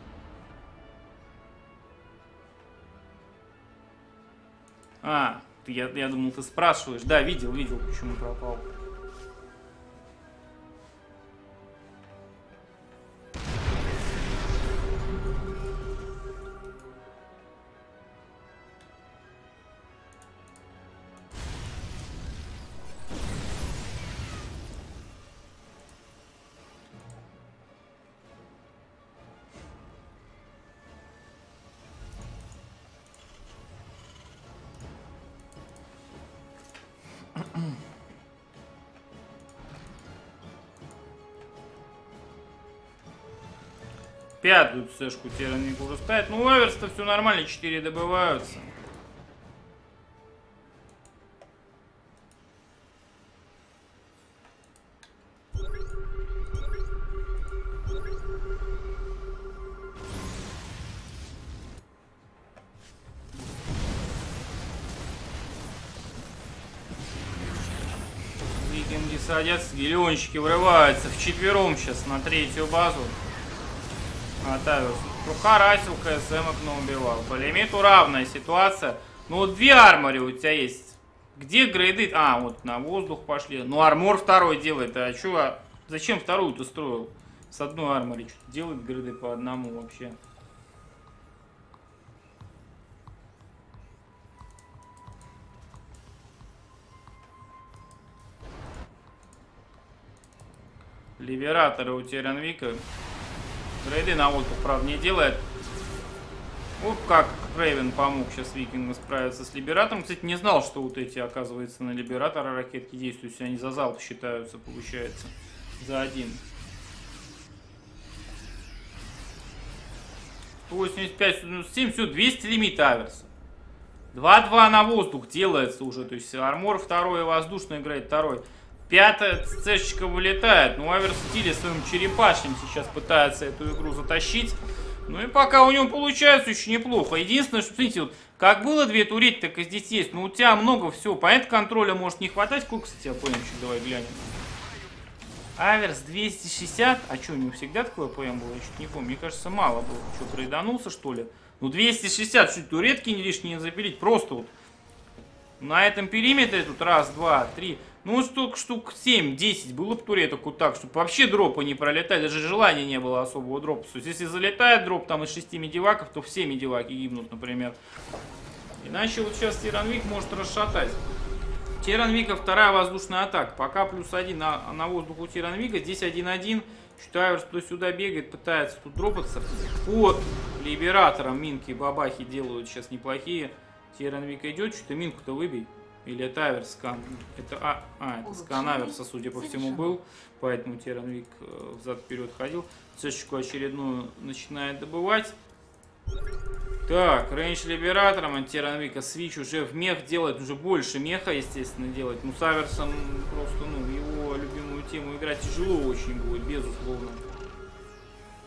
А, ты, я, я думал, ты спрашиваешь. Да, видел, видел, почему пропал. Пятую цешку Тиранник уже ставит. Ну, у Аверста все нормально, 4 добываются. Викинги садятся, гелионщики врываются вчетвером сейчас на третью базу. Атавиус. Тухарасил, КСМ окно убивал. По лимиту равная ситуация. Ну вот две армори у тебя есть. Где грейды? А, вот на воздух пошли. Ну армор второй делает. А чё? а Зачем вторую ты строил? С одной армори что делает грейды по одному вообще. Либераторы у Теренвика. Грейды на воздух, правда, не делает. Вот как Крейвен помог сейчас викингам справиться с Либератором. Кстати, не знал, что вот эти, оказывается, на Либератора ракетки действуют. Они за залп считаются, получается. За один. 185, 197, все, 200 лимит Аверса. 2-2 на воздух делается уже. То есть армор второй, воздушный играет второй. Пятая ЦЦшечка вылетает. Ну, Аверс в стиле своим черепашным сейчас пытается эту игру затащить. Ну и пока у него получается очень неплохо. Единственное, что, смотрите, вот, как было две туреть, так и здесь есть. Но у тебя много всего. Понятно, контроля может не хватать. Сколько, кстати, АПМчик? Давай глянем. Аверс 260. А что, у него всегда такой APM был? Я чуть не помню. Мне кажется, мало было. Что, трейданулся, что ли? Ну, 260. Чуть туретки лишние запилить. Просто вот на этом периметре тут раз, два, три. Ну, штук, штук 7-10 было бы туреток вот так, чтобы вообще дропы не пролетали. Даже желания не было особого дропа. То есть, если залетает дроп там из 6 медиваков, то все медиваки гибнут, например. Иначе вот сейчас Тиранвик может расшатать. Тиранвика вторая воздушная атака. Пока плюс один на, на воздух у Тиранвика. Здесь 1-1. Считаю, что сюда бегает, пытается тут дропаться. По либераторам минки и бабахи делают сейчас неплохие. Тиранвик идет, что-то минку-то выбей. Или это Аверс скан? Это, а, а, это скан Аверса, судя по всему, был. Поэтому Тиранвик э, взад-вперед ходил. ЦЦшечку очередную начинает добывать. Так, range либератором Тиранвика switch уже в mech делает, уже больше меха, естественно, делать. Ну, с Аверсом просто, ну, его любимую тему играть тяжело очень будет, безусловно.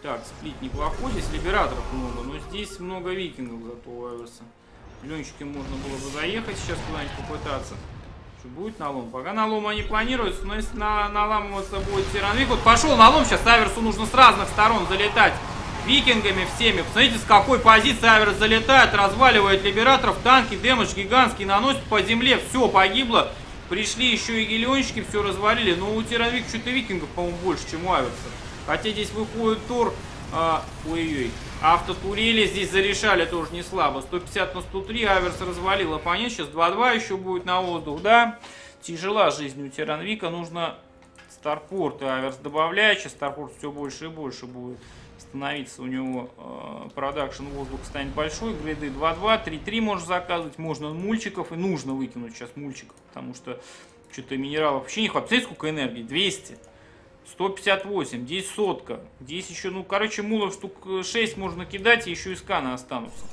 Так, split неплохой, здесь либераторов много, но здесь много викингов зато у Аверса. Ленчики можно было бы заехать сейчас куда-нибудь попытаться. Что будет налом? Пока налома не планируется, но если на, наламываться будет тиранвик. Вот пошел налом, сейчас Аверсу нужно с разных сторон залетать викингами всеми. Посмотрите, с какой позиции Аверс залетает, разваливает либераторов, танки, damage гигантский наносит по земле. Все, погибло. Пришли еще и гелионщики, все развалили. Но у Тиранвик что-то викингов, по-моему, больше, чем у Аверса. Хотя здесь выходит Тор. А, Ой-ой. Автотурели здесь зарешали тоже не слабо. 150 на 103. Аверс развалил оппонент. Сейчас 2-2 еще будет на воздух, да? Тяжела жизнь у Тиранвика. Нужно Starport и Аверс добавляет. Сейчас Starport все больше и больше будет становиться. У него э, production воздух станет большой. Грейды 2-2, 3-3 можно заказывать. Можно мульчиков и нужно выкинуть сейчас мульчиков. Потому что что-то минералов вообще не хватает. Посмотрите, сколько энергии. 200. 158, здесь сотка. Здесь еще, ну, короче, мулов штук 6 можно кидать, и еще и сканы останутся.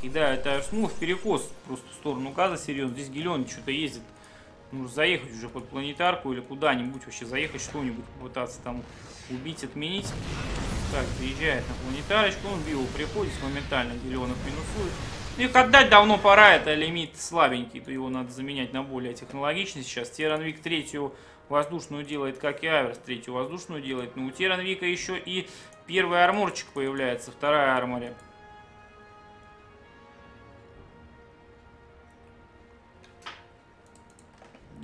Кидает Аэрс мулов, перекос просто в сторону газа серьезно. Здесь Гелион что-то ездит. Нужно заехать уже под планетарку или куда-нибудь вообще заехать, что-нибудь попытаться там убить, отменить. Так, приезжает на планетарочку, он био приходит, моментально Гелионов минусует. Их отдать давно пора, это лимит слабенький, то его надо заменять на более технологичный сейчас. Теранвик третью воздушную делает, как и Аверс, третью воздушную делает. Но у Теранвика еще и первый арморчик появляется, вторая армория.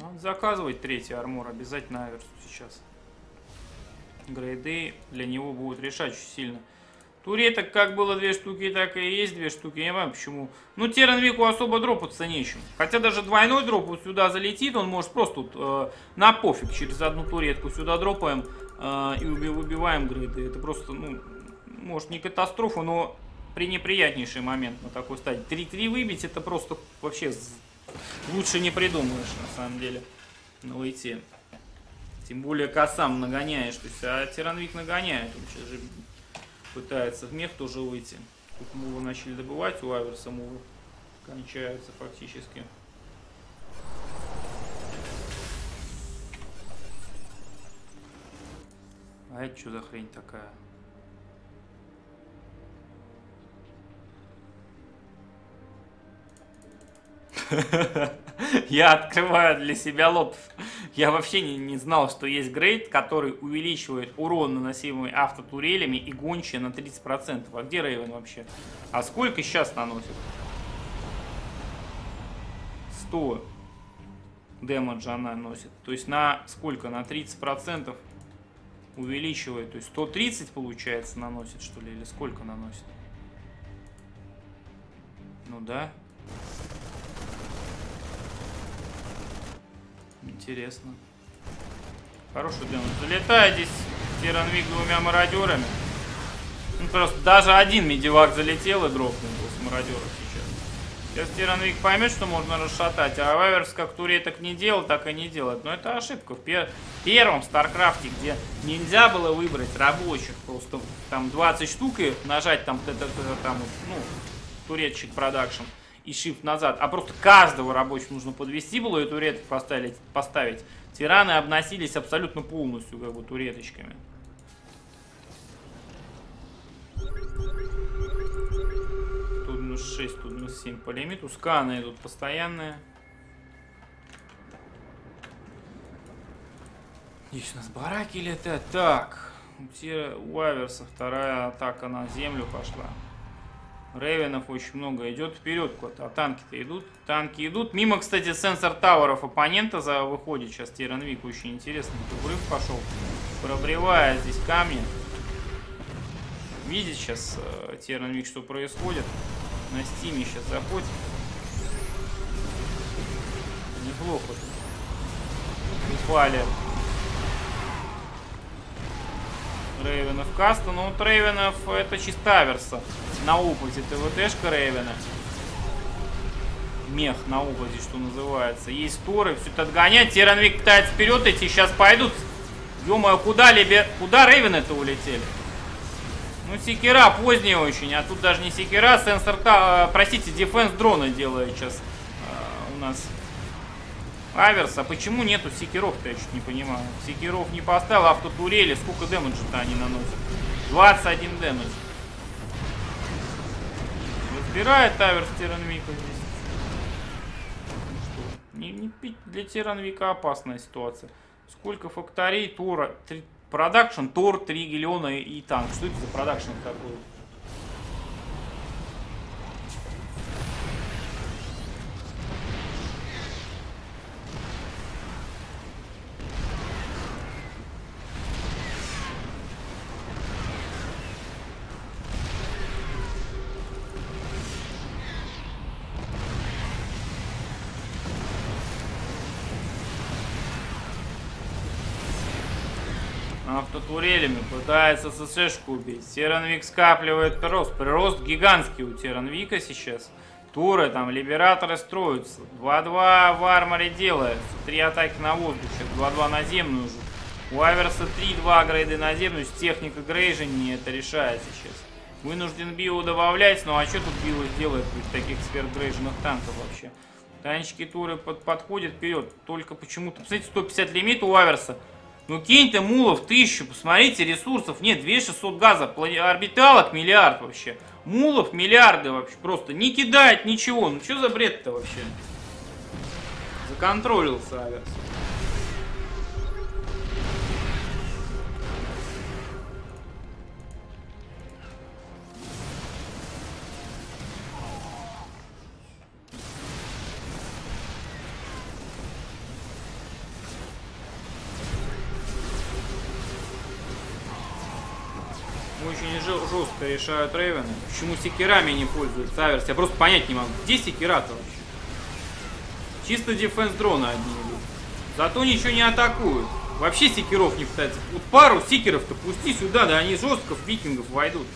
Надо заказывать третий армор обязательно Аверсу сейчас. Грейды для него будут решать очень сильно. Туреток как было две штуки, так и есть две штуки. Я не понимаю почему. Ну, Теренвику особо дропаться нечем. Хотя даже двойной дроп вот сюда залетит, он может просто тут э, на пофиг через одну туретку сюда дропаем э, и уби убиваем грейды. Это просто, ну, может не катастрофа, но пренеприятнейший момент на такой стадии. 3-3 выбить это просто вообще лучше не придумаешь на самом деле на лейте. Тем более косам нагоняешь. То есть, а Тиранвик нагоняет. Он сейчас же пытается в мех тоже выйти. Тут мувы начали добывать, у Аверса мувы кончаются фактически. А это что за хрень такая? Я открываю для себя лот. Я вообще не, не знал, что есть грейд, который увеличивает урон, наносимый автотурелями и гончие на 30%. А где Рейвен вообще? А сколько сейчас наносит? 100 дэмэджа она носит. То есть на сколько? На 30% увеличивает. То есть 130 получается наносит, что ли? Или сколько наносит? Ну да. Интересно. Хороший демон. Залетает здесь Тиранвик двумя мародерами. Ну, просто даже один медивак залетел и дропнул с мародеров сейчас. Сейчас Тиранвик поймет, что можно расшатать, а Аверс как туреток не делал, так и не делает. Но это ошибка. В пер первом Старкрафте, где нельзя было выбрать рабочих, просто там 20 штук и нажать там, там ну, туретчик продакшн и shift назад, а просто каждого рабочего нужно подвести было и туреток поставить, поставить. Тираны обносились абсолютно полностью как бы туреточками. Тут минус 6, тут минус 7 по лимиту. Сканы идут постоянные. Здесь у нас бараки летят. Так, у Аверса вторая атака на землю пошла. Рейвенов очень много идет вперед куда-то. А танки-то идут. Танки идут. Мимо, кстати, сенсор таверов оппонента за выходит сейчас Тиранвик. Очень интересный врыв пошел. Пробревая здесь камни. Видит сейчас э, Тиранвик, что происходит. На стиме сейчас заходит. Неплохо. Упали. Рейвенов каста. Но вот Рейвенов это чисто аверса на опыте ТВТшка Рейвена. Мех на опыте, что называется. Есть торы, все это отгонять. Тиранвик пытается вперед идти, сейчас пойдут. ё куда либе... Куда Рейвены-то улетели? Ну, секера поздняя очень, а тут даже не секера, сенсор, э, простите, дефенс дрона делает сейчас э, у нас Аверс. А почему нету секеров-то, я чуть не понимаю. Секеров не поставил, автотурели, сколько дэмэджа-то они наносят? 21 damage. Разбирает Аверс Тиранвика здесь. Ну что, не, не пить для Тиранвика опасная ситуация. Сколько факторей Тора? Production, Тор, 3 гелиона и танк. Что это за production такой? Пытается ССшку убить. Теранвик скапливает прирост. Прирост гигантский у Теранвика сейчас. Туры там, либераторы строятся. 2-2 в арморе делается. Три атаки на воздухе. 2-2 наземную уже. У Аверса 3-2 грейды наземную. Техника не это решает сейчас. Вынужден био добавлять. Ну а что тут био сделает при таких сверхгрейженных танков вообще? Танчики туры под, подходят вперед. Только почему-то... Посмотрите, 150 лимит у Аверса. Ну кинь ты мулов тысячу, посмотрите, ресурсов нет, 2600 газа, орбиталок миллиард вообще. Мулов миллиарды вообще, просто не кидает ничего. Ну что за бред-то вообще? Законтролился Аверс. Очень жестко решают Рейвены. Почему секерами не пользуются Аверс? Я просто понять не могу. Где секера-то вообще? Чисто дефенс дрона одни идут. Зато ничего не атакуют. Вообще секеров не пытаются. Вот пару секеров-то пусти сюда, да они жестко в викингов войдут.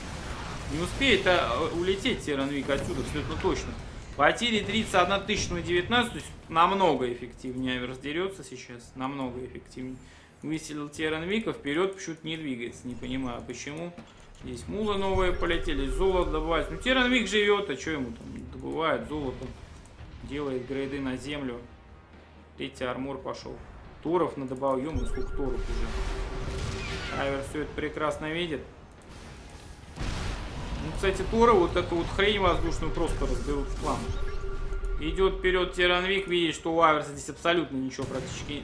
Не успеет а, улететь Теранвик отсюда, абсолютно точно. Потери 31 тысяч на 19, то есть намного эффективнее Аверс дерется сейчас. Намного эффективнее. Выселил Теранвика, вперед почему-то не двигается. Не понимаю, почему. Здесь мулы новые полетели, золото добывать. Ну, Теранвик живет, а что ему там добывает золото? Делает грейды на землю. Третий армор пошел. Торов надобавил, ё сколько торов уже. Айвер все это прекрасно видит. Ну, кстати, Тора вот эту вот хрень воздушную просто разберут в план. Идет вперед Тиранвик, видит, что у Аверса здесь абсолютно ничего практически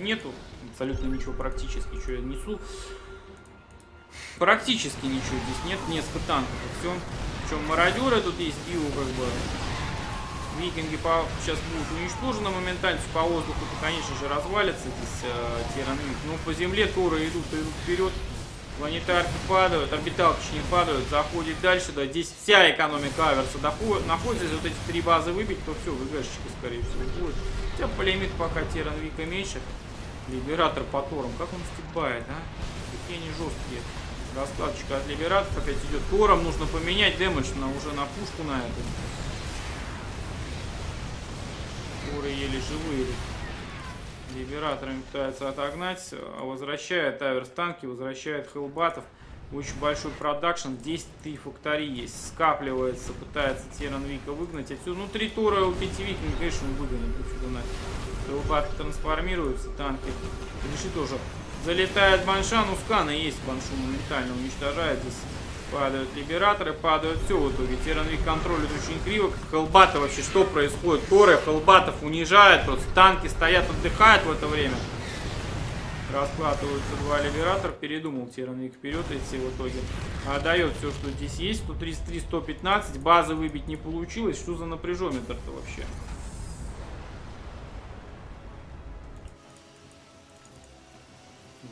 нету. Абсолютно ничего практически, что я несу. Практически ничего здесь нет, несколько танков все. Причем мародеры тут есть, био как бы. Викинги по, сейчас будут уничтожены моментально, по воздуху то, конечно же, развалится здесь э, Тиранвик. Но по земле Торы идут, идут вперед. Планетарки падают, орбиталки не падают, заходит дальше, да, здесь вся экономика Аверса доходит, находится, вот эти три базы выбить, то все, ВГшечки, скорее всего, будет. Хотя по лимиту пока Тиранвика меньше. Liberator по Торам, как он стебает, а? Какие они жесткие. Раскладочка от Либераторов опять идет. Тором нужно поменять damage на, уже на пушку на эту. Торы еле живые. Либераторами пытаются отогнать. А возвращает Аверс танки, возвращает хелбатов. Очень большой production. 10 тысяч факторий есть. Скапливается, пытается Тиранвика выгнать. Отсюда, ну, три Тора у пяти викинг, конечно, он выгонит. На Хелбаты трансформируются, танки. Реши тоже Залетает банша, ну сканы есть, баншу моментально уничтожает. Здесь падают либераторы, падают все в итоге. Тиранвик контролит очень криво. Хелбаты вообще что происходит? Торы Хелбатов унижают, просто танки стоят, отдыхают в это время. Раскладываются два либератора. Передумал Тиранвик вперед идти в итоге. Отдает все, что здесь есть. 133, 115. Базы выбить не получилось. Что за напряжометр-то вообще?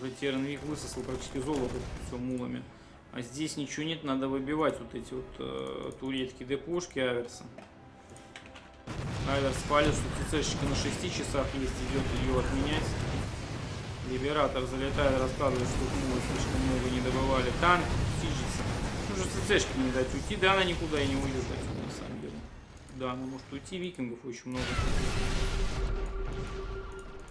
Уже Тернвик высосал практически золото все мулами. А здесь ничего нет, надо выбивать вот эти вот э, туретки депушки Аверса. Аверс палит, что ЦЦшечка на 6 часах есть, идет ее отменять. Либератор залетает, рассказывает, что мулы слишком много не добывали. Танк сижится. Ну же ЦЦшки не дать уйти, да она никуда и не уйдет на самом деле. Да, она может уйти, викингов очень много.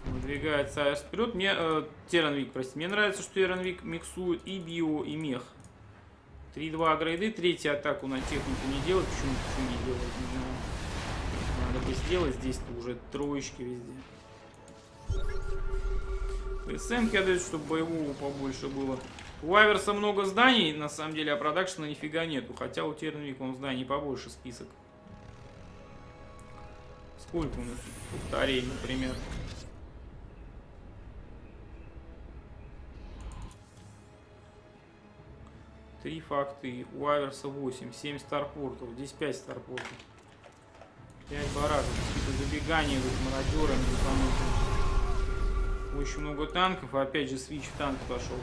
Выдвигается Айс вперед. Мне, э, Теранвик, прости. Мне нравится, что Теранвик миксует и био, и мех. 3-2 грейды. Третью атаку на технику не делать. Почему, почему не делать? Не знаю. Надо бы сделать. Здесь-то уже троечки везде. СМ отдают, чтобы боевого побольше было. У Аверса много зданий, на самом деле, а продакшена нифига нету. Хотя у Тернвик он зданий побольше список. Сколько у нас повторений, например? Три факты. У Аверса 8. 7 старпортов. Здесь 5 старпортов. 5 бараков. Какие-то забегания вот мародерами. Очень много танков. И опять же свич в танк пошел.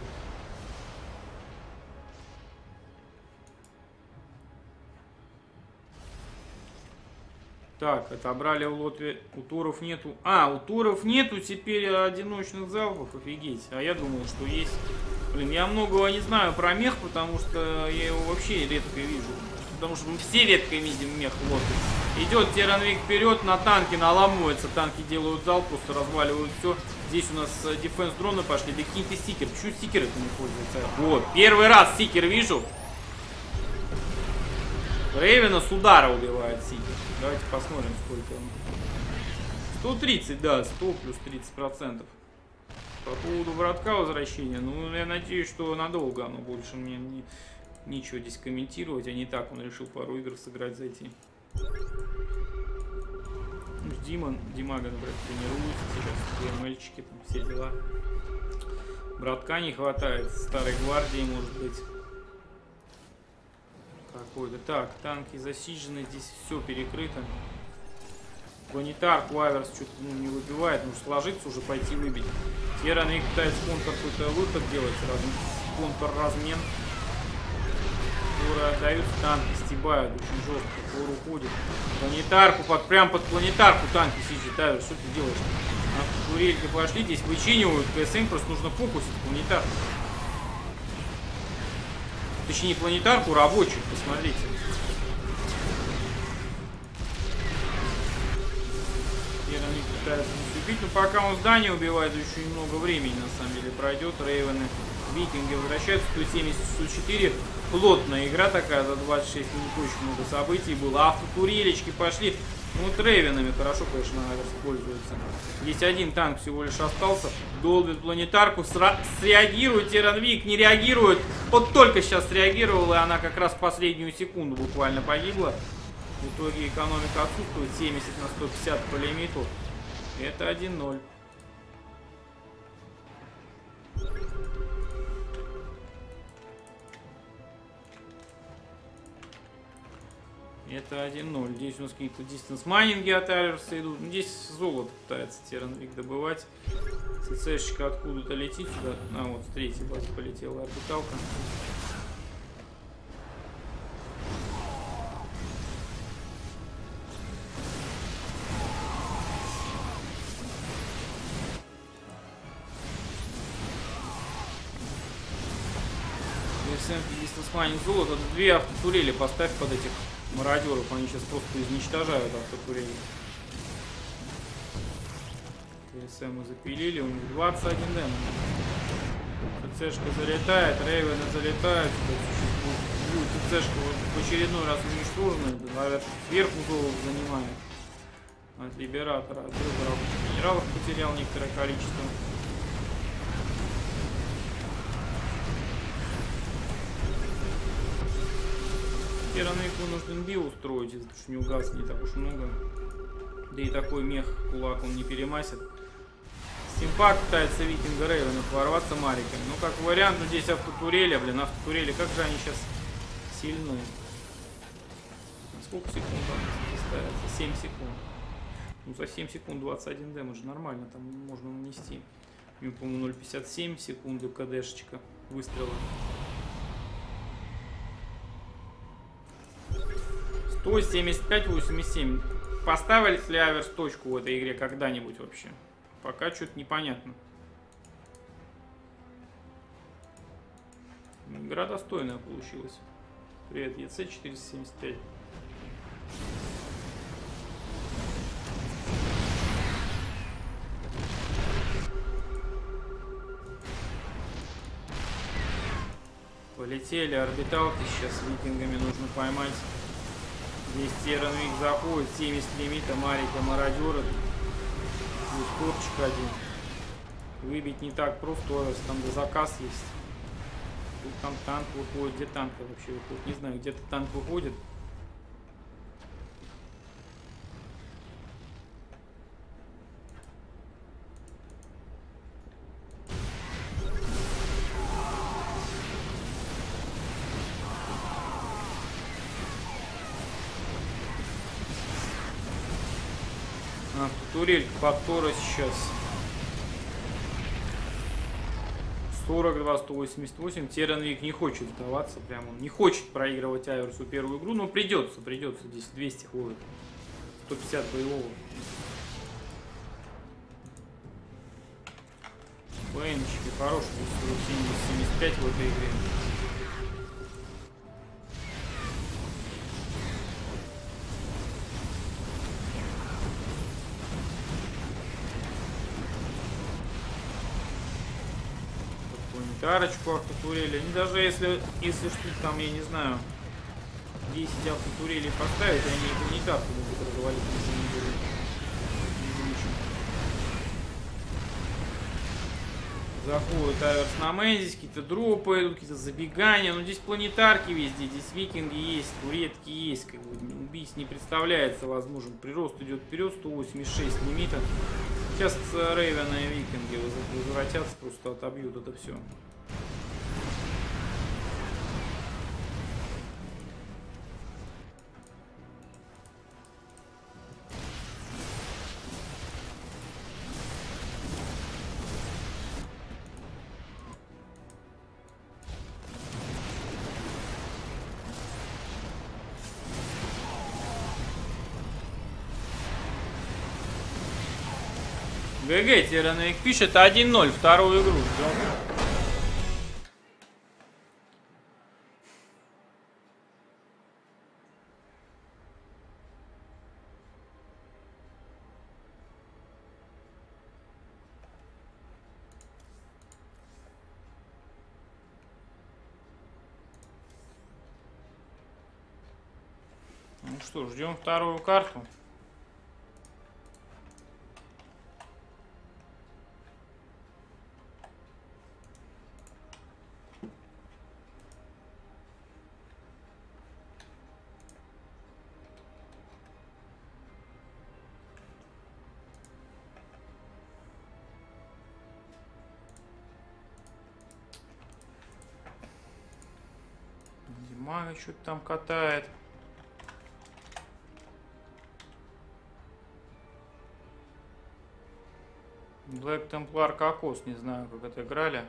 Так, отобрали у Лотве. У Туров нету. А, у Туров нету теперь одиночных залпов. Офигеть. А я думал, что есть. Блин, я многого не знаю про мех, потому что я его вообще редко вижу. Потому что мы все редко видим мех в Лотве. Идет Тиранвик вперед, на танки наламывается. Танки делают залп, просто разваливают все. Здесь у нас дефенс дроны пошли. Да какие-то стикер. Почему стикер это не пользуется? Вот, первый раз стикер вижу. Рейвена с удара убивает Сикер. Давайте посмотрим, сколько он. 130, да, 100 плюс 30 процентов. По поводу братка возвращения, ну, я надеюсь, что надолго оно больше мне не, ничего здесь комментировать, а не так он решил пару игр сыграть, зайти. Ну, Дима, Димага, например, тренируется сейчас, две мальчики, там все дела. Братка не хватает, старой гвардии, может быть какой-то. Так, танки засижены, здесь все перекрыто. Планетар Кваверс что-то ну, не выбивает, нужно сложиться уже, пойти выбить. Терран их пытается контр какой-то выход делать сразу. Контр размен. Туры отдают, танки стебают очень жестко, Тур уходит. Планетарку, под, прям под планетарку танки сидят, Тайвер, что ты делаешь? Турельки пошли, здесь вычинивают, КСМ просто нужно фокусить планетарку. Точнее, планетарку рабочих, посмотрите. Теперь они пытаются наступить, но пока он здание убивает, еще немного времени на самом деле пройдет. Рейвены, викинги возвращаются, 170, 104. Плотная игра такая, за 26 минут очень много событий было. Автотурелечки пошли. Ну, вот Рейвенами хорошо, конечно, Аверс пользуется. Есть один танк всего лишь остался. Долбит планетарку. Сра среагирует. Тиранвик не реагирует. Вот только сейчас среагировала, и она как раз в последнюю секунду буквально погибла. В итоге экономика отсутствует. 70 на 150 по лимиту. Это 1-0. Это 1-0. Здесь у нас какие-то дистанс майнинги от Аверса идут. Ну, здесь золото пытается Теранвик добывать. ЦЦшечка откуда-то летит сюда. А, вот с третьей базы полетела орбиталка. Майнинг золото. Две автотурели поставь под этих мародеров, они сейчас просто изничтожают автокурение. ТСМ запилили, у них 21 демо. ТЦшка залетает, Рейвены залетают, ТЦшка вот в очередной раз уничтожена, наверное, сверху золото занимает. От Либератора, от выборов генералов потерял некоторое количество. Керанык вынужден би устроить, потому что не угас не так уж много. Да и такой мех кулак он не перемасит. Симпак пытается викинга Рейвена ворваться мариками. Ну, как вариант, ну здесь автотурели, блин, автотурели, как же они сейчас сильны. На сколько секунд ставится? 7 секунд. Ну, за 7 секунд 21 дэмэдж нормально, там можно нанести. У него, по-моему, 0,57 секунды КДшечка выстрела. 175-87. Поставили ли Аверс точку в этой игре когда-нибудь вообще? Пока что-то непонятно. Игра достойная получилась. Привет, ЕЦ 475. Полетели орбиталки, сейчас викингами нужно поймать. Здесь Теранвик заходит, 70 лимита, Марика мародера. Плюс корчик один. Выбить не так просто, там заказ есть. Тут там танк выходит. Где танк вообще выходит? Не знаю, где-то танк выходит. Турель повтора сейчас. 42, 188. Теренвик не хочет сдаваться. Прям он не хочет проигрывать Айверсу первую игру. Но придется, придется. Здесь 200 ходит. 150 боевого. Бенчики хороший. 75 в этой игре. Карочку автотурели. Они даже если, если штук там, я не знаю, 10 автотурелей поставить, они гуманитарку могут развалить, если не будут. Заходит Аверс на мейн, здесь какие-то дропы идут, какие-то забегания. Но здесь планетарки везде, здесь викинги есть, туретки есть. Как бы убийц не представляется возможным. Прирост идет вперед, 186 лимита. Сейчас Рейвена и викинги возвратятся, просто отобьют это все. ГГ, Тирановик пишет 1-0, вторую игру. Ждем. Ну что, ждем вторую карту. Димага что-то там катает. Black Templar Кокос, не знаю, как это играли.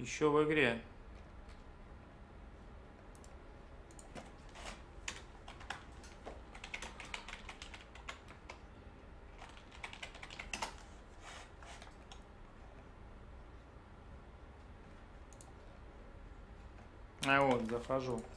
Еще в игре. А вот,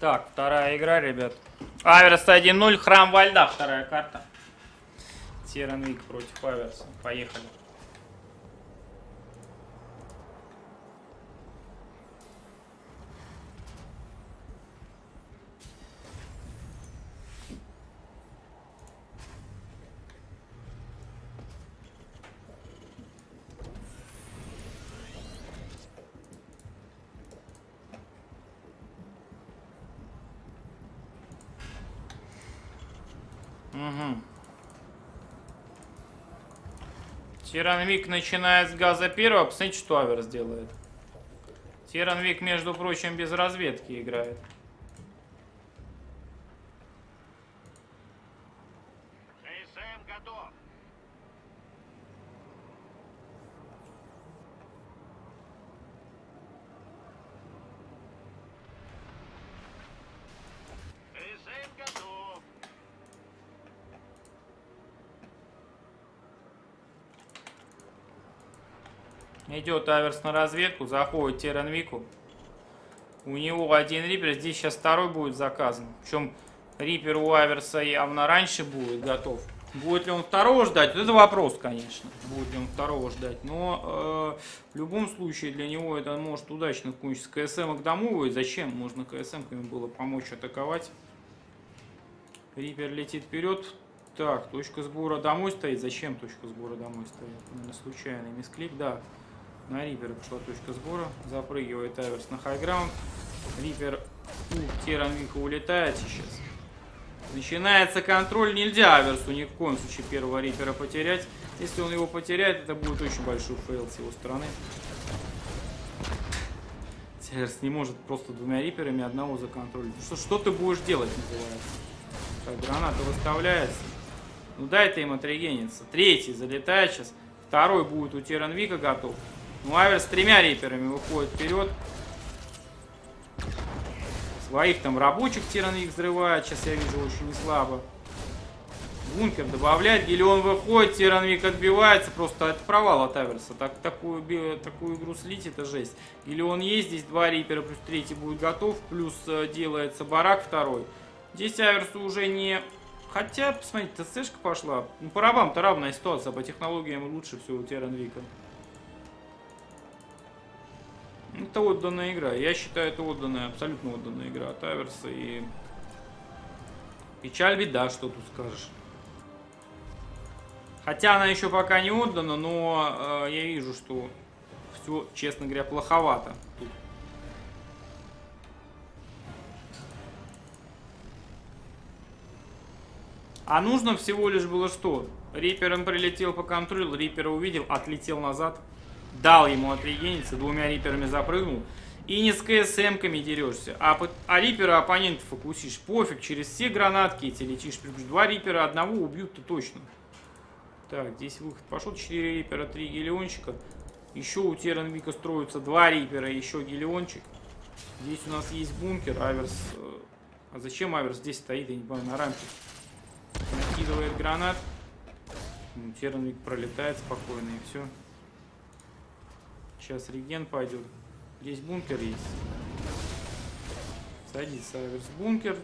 Так, вторая игра, ребят. Аверс 1-0, Храм во льда, вторая карта. Тиранвик против Аверса. Поехали. Угу. Тиранвик начинает с газа первого. Посмотрите, что Аверс делает. Тиранвик, между прочим, без разведки играет. КСМ готов. КСМ готов. Идет Аверс на разведку, заходит Тиранвику. У него один рипер, здесь сейчас второй будет заказан. Причем рипер у Аверса явно раньше будет готов. Будет ли он второго ждать? Вот это вопрос, конечно. Будет ли он второго ждать. Но э, в любом случае для него это может удачно кончиться. КСМ к дому будет. Зачем? Можно КСМ ему было помочь атаковать. Рипер летит вперед. Так, точка сбора домой стоит. Зачем точка сбора домой стоит? Наверное, случайный мисклик, да. На Рипера пошла точка сбора. Запрыгивает Аверс на хайграунд. Рипер у Тиранвика улетает сейчас. Начинается контроль. Нельзя Аверсу ни в коем случае первого Рипера потерять. Если он его потеряет, это будет очень большой фейл с его стороны. Аверс не может просто двумя Риперами одного законтролить. Что, что ты будешь делать, называется. Так, граната выставляется. Ну дай ты им отрегениться. Третий залетает сейчас. Второй будет у Тиранвика готов. Ну, Аверс с тремя риперами выходит вперед. Своих там рабочих Тиранвик взрывает. Сейчас я вижу очень не слабо. Бункер добавляет. Гелион выходит. Тиранвик отбивается. Просто это провал от Аверса. Так, такую, такую игру слить это жесть. Гелион есть. Здесь два рипера плюс третий будет готов. Плюс э, делается барак второй. Здесь Аверсу уже не... Хотя, посмотрите, ТСшка пошла. Ну, по рабам-то равная ситуация. По технологиям лучше все у Тиранвика. Это отданная игра. Я считаю, это отданная, абсолютно отданная игра от Аверса. И печаль беда, что тут скажешь. Хотя она еще пока не отдана, но э, я вижу, что все, честно говоря, плоховато. А нужно всего лишь было что? Рипер он прилетел по контролю, Рипера увидел, отлетел назад, дал ему отрегениться, двумя Риперами запрыгнул. И не с КСМками дерешься, а, по- а Рипера оппонентов фокусишь. Пофиг, через все гранатки эти летишь. Два Рипера одного убьют-то точно. Так, здесь выход пошел. 4 Рипера, 3 Гелиончика. Еще у Теренвика строятся два Рипера, еще Гелиончик. Здесь у нас есть бункер, Аверс... э, А зачем Аверс здесь стоит, я не понимаю, на рамке. Накидывает гранат. Ну, Тиранвик пролетает спокойно и все. Сейчас реген пойдет. Здесь бункер есть. Садится Аверс бункер.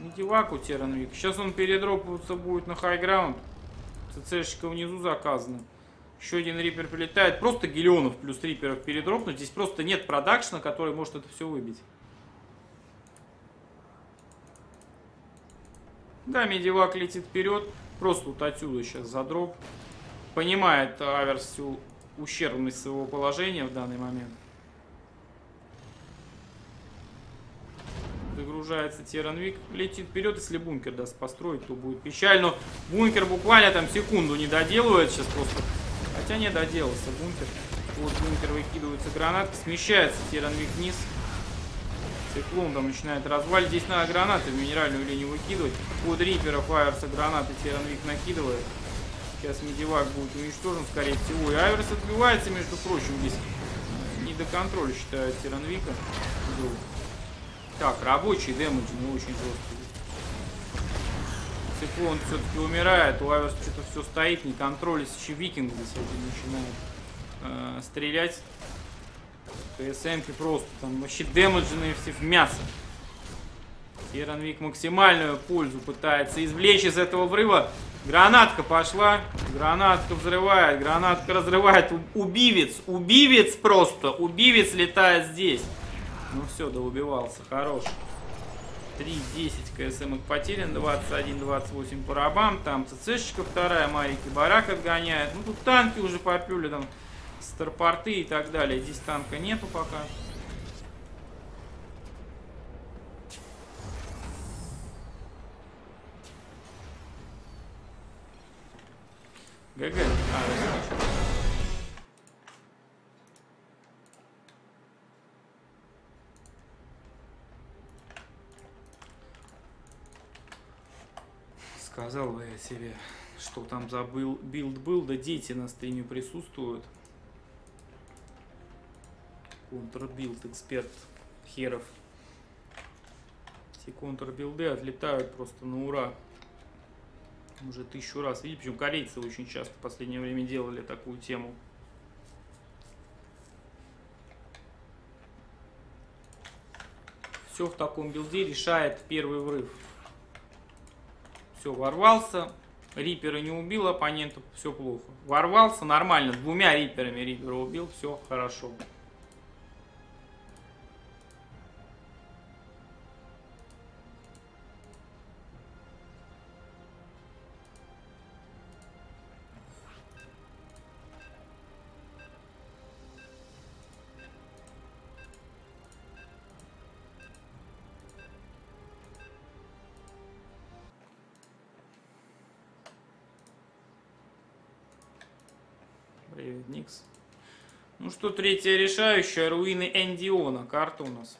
Медивак у Тиранвик. Сейчас он передропываться будет на хайграунд. ЦЦшечка внизу заказана. Еще один рипер прилетает. Просто гелионов плюс риперов передропнуть. Здесь просто нет продакшна, который может это все выбить. Да, медивак летит вперед. Просто вот отсюда сейчас задроп. Понимает Аверс всю ущербность своего положения в данный момент. Загружается Тиранвик. Летит вперед, если бункер даст построить, то будет печально. Бункер буквально там секунду не доделывает сейчас просто. Хотя не доделался бункер. Вот бункер выкидывается гранатка. Смещается Тиранвик вниз. Циклон там начинает развалить. Здесь надо гранаты в минеральную линию выкидывать. Под рипера Фаерса гранаты Тиранвик накидывает. Сейчас медивак будет уничтожен, скорее всего. И Аверс отбивается, между прочим, здесь не до контроля, считаю, Тиранвика. Так, рабочий damage не очень жесткий. Циклон все-таки умирает, у Аверс что-то все стоит, не контролит, еще викинг здесь один начинает э, стрелять. КСМки просто там вообще демедженные все в мясо. Тиранвик максимальную пользу пытается извлечь из этого врыва. Гранатка пошла. Гранатка взрывает. Гранатка разрывает. Убивец. Убивец просто. Убивец летает здесь. Ну все, да убивался. Хорош. 3-10 КСМ потерян. 21-28 по рабам. Там ЦЦшечка вторая. Марики барак отгоняет. Ну тут танки уже попюли. Там старпорты и так далее. Здесь танка нету пока. ГГ. А. Сказал бы я себе, что там за бил- билд был, да дети на стриме присутствуют. Контрбилд эксперт херов. Все контрбилды отлетают просто на ура. Уже тысячу раз. Видите, причем корейцы очень часто в последнее время делали такую тему. Все в таком билде решает первый врыв. Все, ворвался. Рипера не убил оппонента, все плохо. Ворвался нормально, двумя риперами Рипера убил, все хорошо. Привет, Никс. Ну что, третья решающая, руины Эндиона. Карта у нас.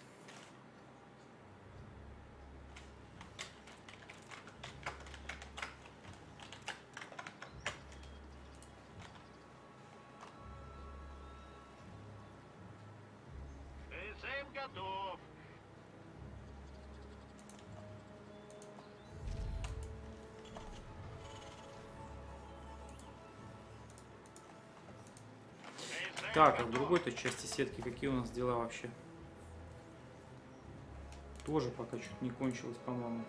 Так, а в другой-то части сетки какие у нас дела вообще? Тоже пока что-то не кончилось, по-моему.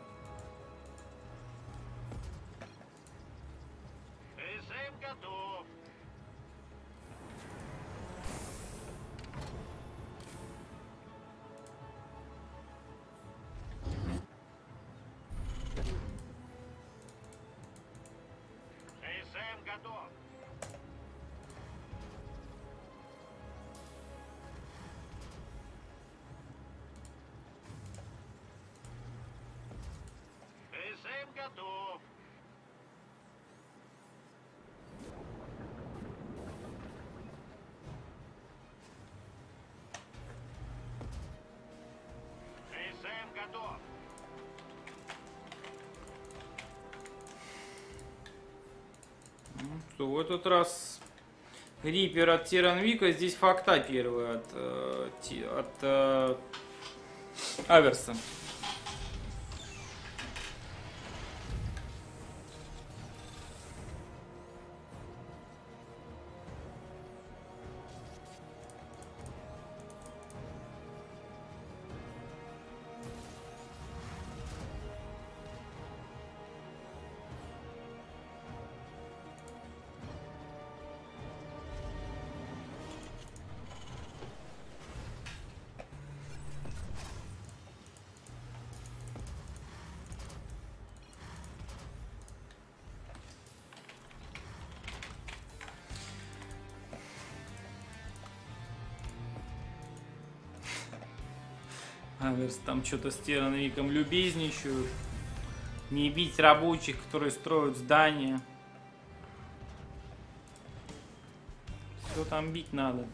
Этот раз Рипер от Тиранвика, здесь факта первый от, э, Ти- от э, Аверса. Там что-то с Тиранвиком любезничают. Не бить рабочих, которые строят здания. Все там бить надо.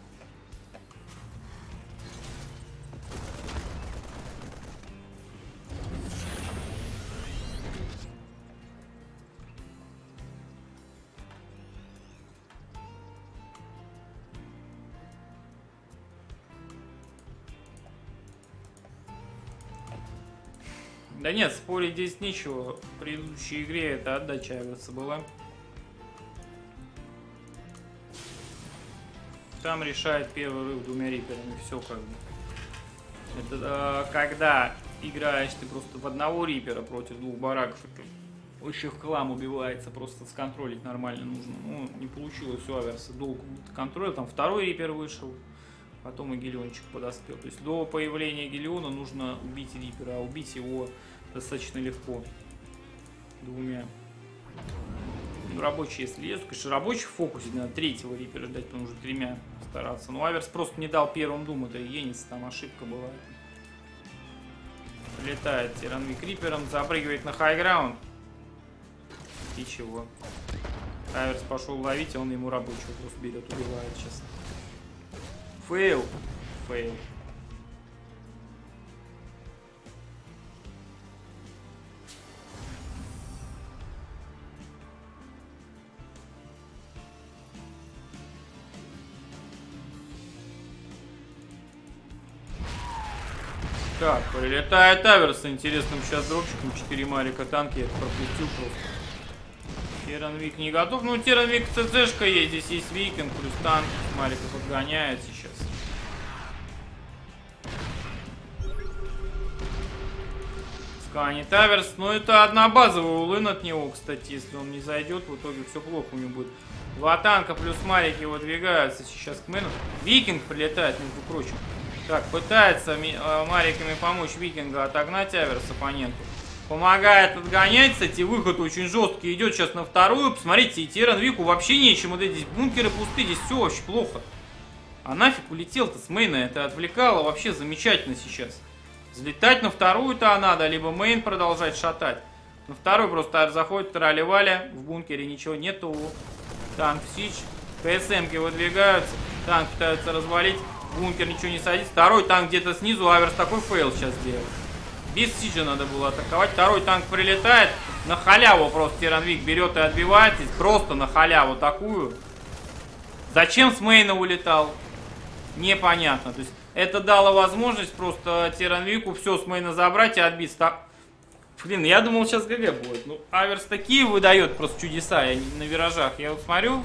Нет, спорить здесь нечего. В предыдущей игре это отдача Аверса была. там решает первый рыв двумя риперами. Все как бы. Это э, когда играешь ты просто в одного рипера против двух бараков. Это вообще в хлам убивается, просто сконтролить нормально нужно. Ну, не получилось у Аверса долго контроль. Там второй рипер вышел, потом и Гелиончик подоспел. То есть до появления Гелиона нужно убить рипера, а убить его достаточно легко. Двумя. Ну, рабочий, если лезут, конечно, рабочий фокусе, надо третьего рипера ждать, потому что тремя стараться. Но Аверс просто не дал первым дум, это Енис, там ошибка бывает. Летает Тиранвик рипером, запрыгивает на хайграунд. И чего? Аверс пошел ловить, а он ему рабочего просто берет, убивает сейчас. Фейл. Фейл. Так, прилетает Аверс с интересным сейчас дропчиком. 4 марика танки, я это пропустил просто. Теранвик не готов. Ну, Теранвик ЦЦшка есть. Здесь есть Викинг, плюс танк. Марика подгоняет сейчас. Сканит Аверс. Но это однобазовый улын от него, кстати. Если он не зайдет, в итоге все плохо у него будет. Два танка плюс Марики выдвигаются сейчас к мену. Викинг прилетает, между прочим. Так, пытается э, мариками помочь Викинга отогнать Аверс оппоненту. Помогает отгонять, кстати, выход очень жесткий. Идет сейчас на вторую. Посмотрите, и Теран Вику вообще нечем. Вот здесь бункеры пустые, здесь все вообще плохо. А нафиг улетел-то с мейна. Это отвлекало вообще замечательно сейчас. Взлетать на вторую-то надо, либо мейн продолжать шатать. На второй просто заходит трали-валя. В бункере ничего нету. Танк siege. КСМки выдвигаются. Танк пытаются развалить. Бункер ничего не садится. Второй танк где-то снизу. Аверс такой фейл сейчас делает. Без сиджа надо было атаковать. Второй танк прилетает. На халяву просто Тиранвик берет и отбивает. Просто на халяву такую. Зачем с мейна улетал? Непонятно. То есть это дало возможность просто Тиранвику все с мейна забрать и отбить. Так... Блин, я думал сейчас GG будет. Ну, Аверс такие выдает просто чудеса я на виражах. Я вот смотрю,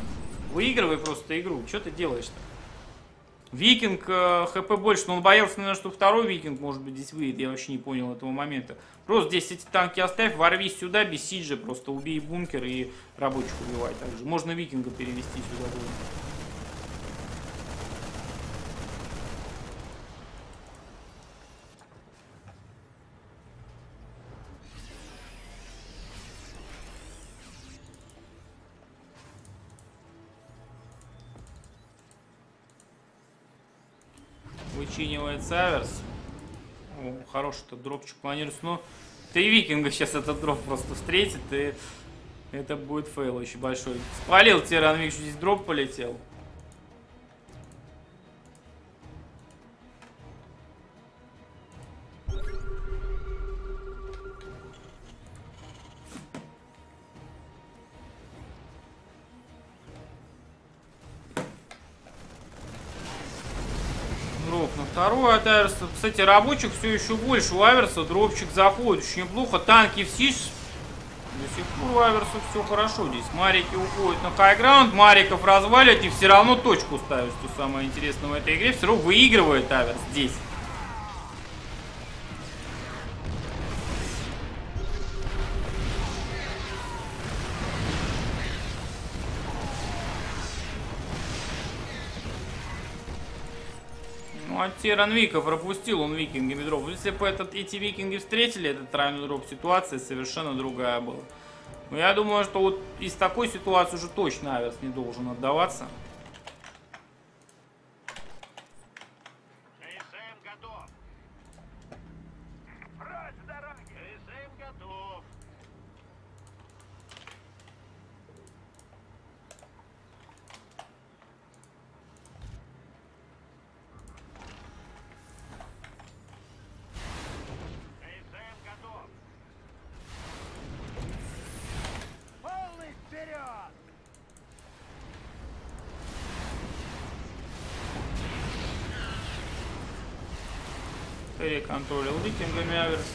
выигрывай просто игру. Что ты делаешь-то? Викинг, э, хп больше, но он боялся, наверное, что второй викинг, может быть, здесь выйдет. Я вообще не понял этого момента. Просто здесь эти танки оставь, ворвись сюда, без сиджа, просто убей бункер и рабочих убивай также. Можно викинга перевести сюда будет. Вычинивается Аверс. О, хороший-то дропчик планируется. Но три викинга сейчас этот дроп просто встретит, и это будет фейл очень большой. Спалил Тиранвик, что здесь дроп полетел. Второй от Аверса. Кстати, рабочих все еще больше. У Аверса дропчик заходит очень неплохо. Танки в Сиш. До сих пор у Аверса все хорошо здесь. Марики уходят на хайграунд. Мариков разваливают и все равно точку ставят. Что самое интересное в этой игре. Все равно выигрывает Аверс здесь. А Тиранвика пропустил он викингами дроп. Если бы этот, эти викинги встретили этот тройной дроп, ситуация совершенно другая была. Но я думаю, что вот из такой ситуации уже точно Аверс не должен отдаваться. КСМ готов. Брать с дороги. КСМ готов. КСМ готов. Полный вперед! Переконтролил викингами Аверс.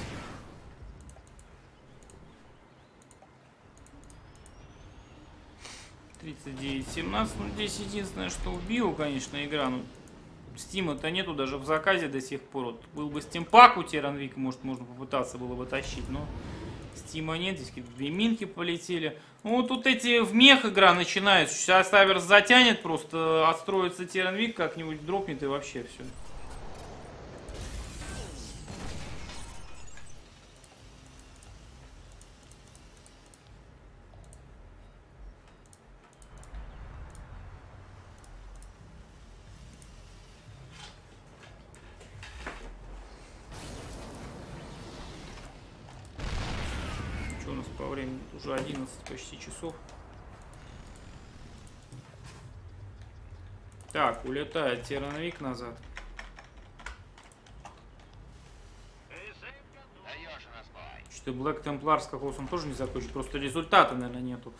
39-17. Ну, здесь единственное, что убил, конечно, игра. Ну, Стима-то нету даже в заказе до сих пор. Вот был бы Steam пак у Тиранвика, может, можно попытаться было бы тащить, но Стима нет. Здесь какие-то две минки полетели. Ну, вот тут эти в мех игра начинается. Сейчас Аверс затянет, просто отстроится Тиранвик, как-нибудь дропнет и вообще все. Что у нас по времени? Уже 11 почти часов. Так, улетает Тирановик назад. Что Блэк Темплар с кокосом тоже не закончит. Просто результата, наверное, нету.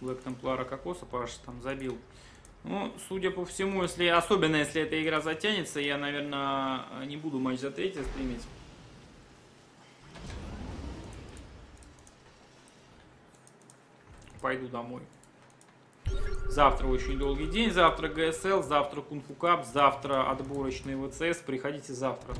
Блэк Темплара кокоса Паша там забил. Ну, судя по всему, если особенно если эта игра затянется, я, наверное, не буду матч за третье стримить. Пойду домой. Завтра очень долгий день, завтра ГСЛ, завтра Кунфу Кап, завтра отборочный ВЦС. Приходите завтра.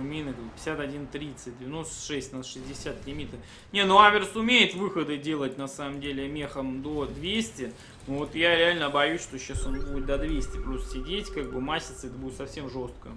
Мины, 51-30, 96 на 60 лимита. Не, ну Аверс умеет выходы делать на самом деле мехом до 200. Ну вот я реально боюсь, что сейчас он будет до 200 плюс сидеть, как бы маситься, это будет совсем жестко.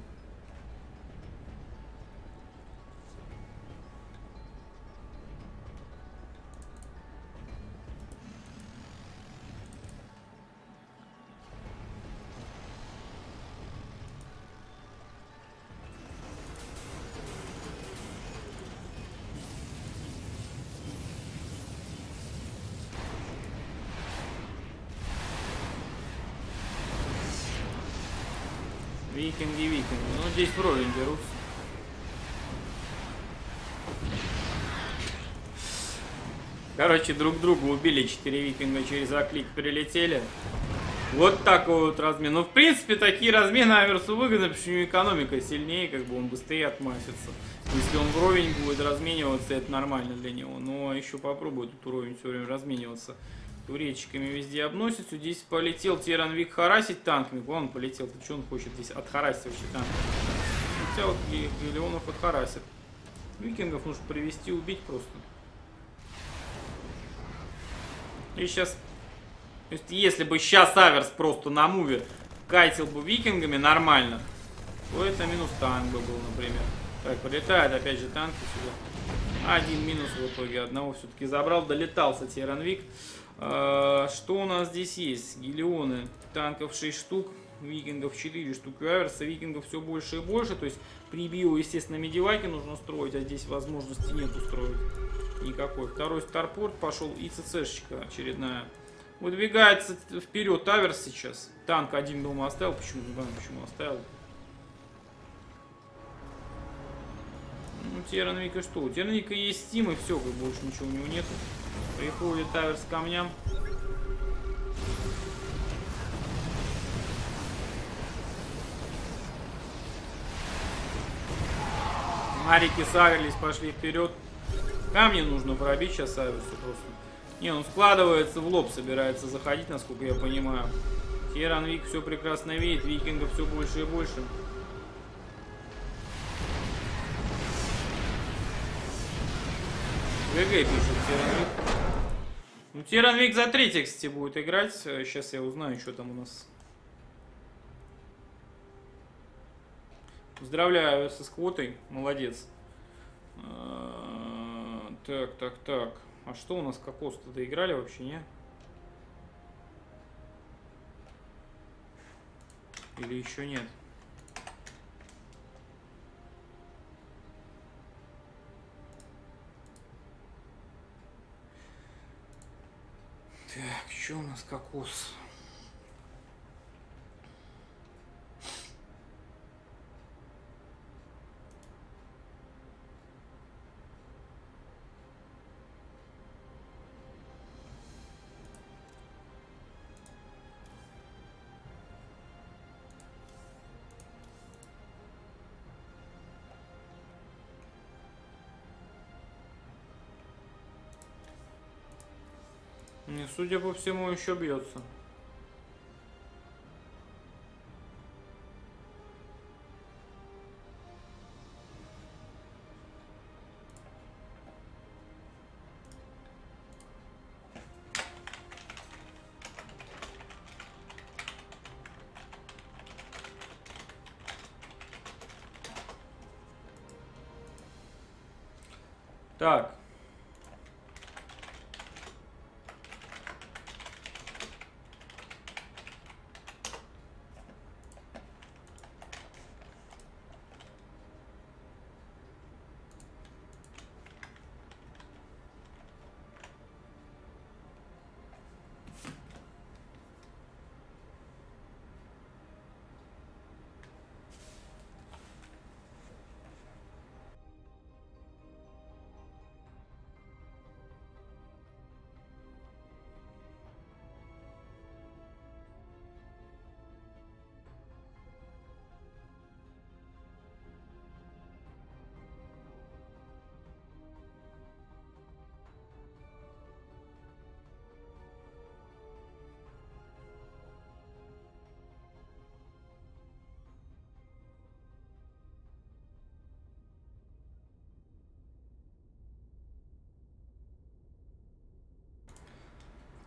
Викинги, викинги. Ну, здесь вровень берутся. Короче, друг друга убили. Четыре викинга через оклик прилетели. Вот такой вот размен. Ну, в принципе, такие размены Аверсу выгодны, почему экономика сильнее, как бы он быстрее отмасится. Если он вровень будет размениваться, это нормально для него. Но еще попробует тут уровень все время размениваться. Туречками везде обносится. Здесь полетел Тиранвик харасить танками. Он полетел. Ты что он хочет здесь отхарасить вообще танк? Хотя вот Гелионов отхарасит. Викингов нужно привести, убить просто. И сейчас... То есть, если бы сейчас Аверс просто на муве кайтил бы викингами нормально, то это минус танк бы был, например. Так, прилетает опять же танки сюда. Один минус в итоге. Одного все-таки забрал. Долетался Тиранвик. А, что у нас здесь есть? Гелионы. Танков 6 штук. Викингов 4 штуки. Аверса викингов все больше и больше. То есть при био, естественно, медиваки нужно строить, а здесь возможности нет устроить никакой. Второй старпорт пошел и ЦЦшечка очередная. Выдвигается вперед Аверс сейчас. Танк один дома оставил. Почему? Не знаю, почему оставил. Ну, Тернвика что? У Тернвика есть Steam и все, как больше ничего у него нету. Приходит Аверс к камням. Марики сарились, пошли вперед. Камни нужно пробить сейчас Аверсу просто. Не, он складывается в лоб, собирается заходить, насколько я понимаю. Тиран Вик все прекрасно видит, викингов все больше и больше. ГГ пишет Тиранвик. Ну, Тиранвик за третий, кстати, будет играть. Сейчас я узнаю, что там у нас. Поздравляю со сквотой. Молодец. А, так, так, так. А что у нас кокос-то доиграли вообще, не? Или еще нет? Так, что у нас кокос? Судя по всему, еще бьется.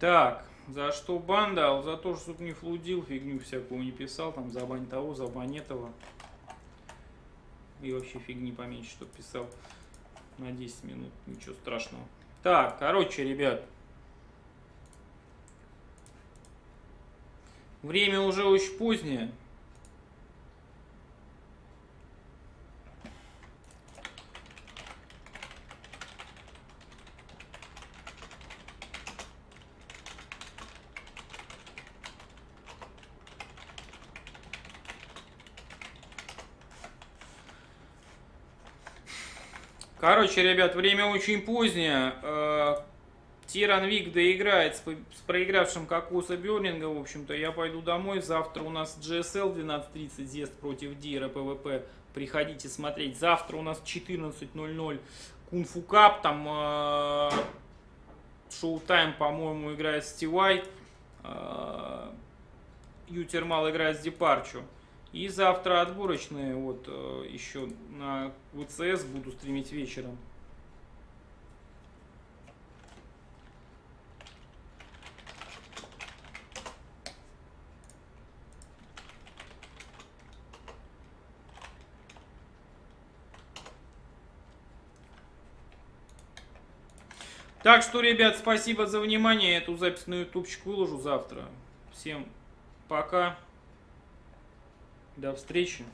Так, за что бан дал? За то, что не флудил, фигню всякую не писал, там забань того, забань этого. И вообще фигни поменьше, что писал на 10 минут, ничего страшного. Так, короче, ребят. Время уже очень позднее. Короче, ребят, время очень позднее. Э, Тиранвик доиграет с, с проигравшим Кокоса Бернинга. В общем-то, я пойду домой. Завтра у нас GSL 12.30 Зест против Дира PvP. Приходите смотреть. Завтра у нас 14.00 Kung Fu Cup. Там э, ShowTime, по-моему, играет с TY. Э, uThermal играет с Departure. И завтра отборочные, вот э, еще на ВЦС буду стримить вечером. Так что, ребят, спасибо за внимание. Эту запись на ютубчик выложу завтра. Всем пока. До встречи.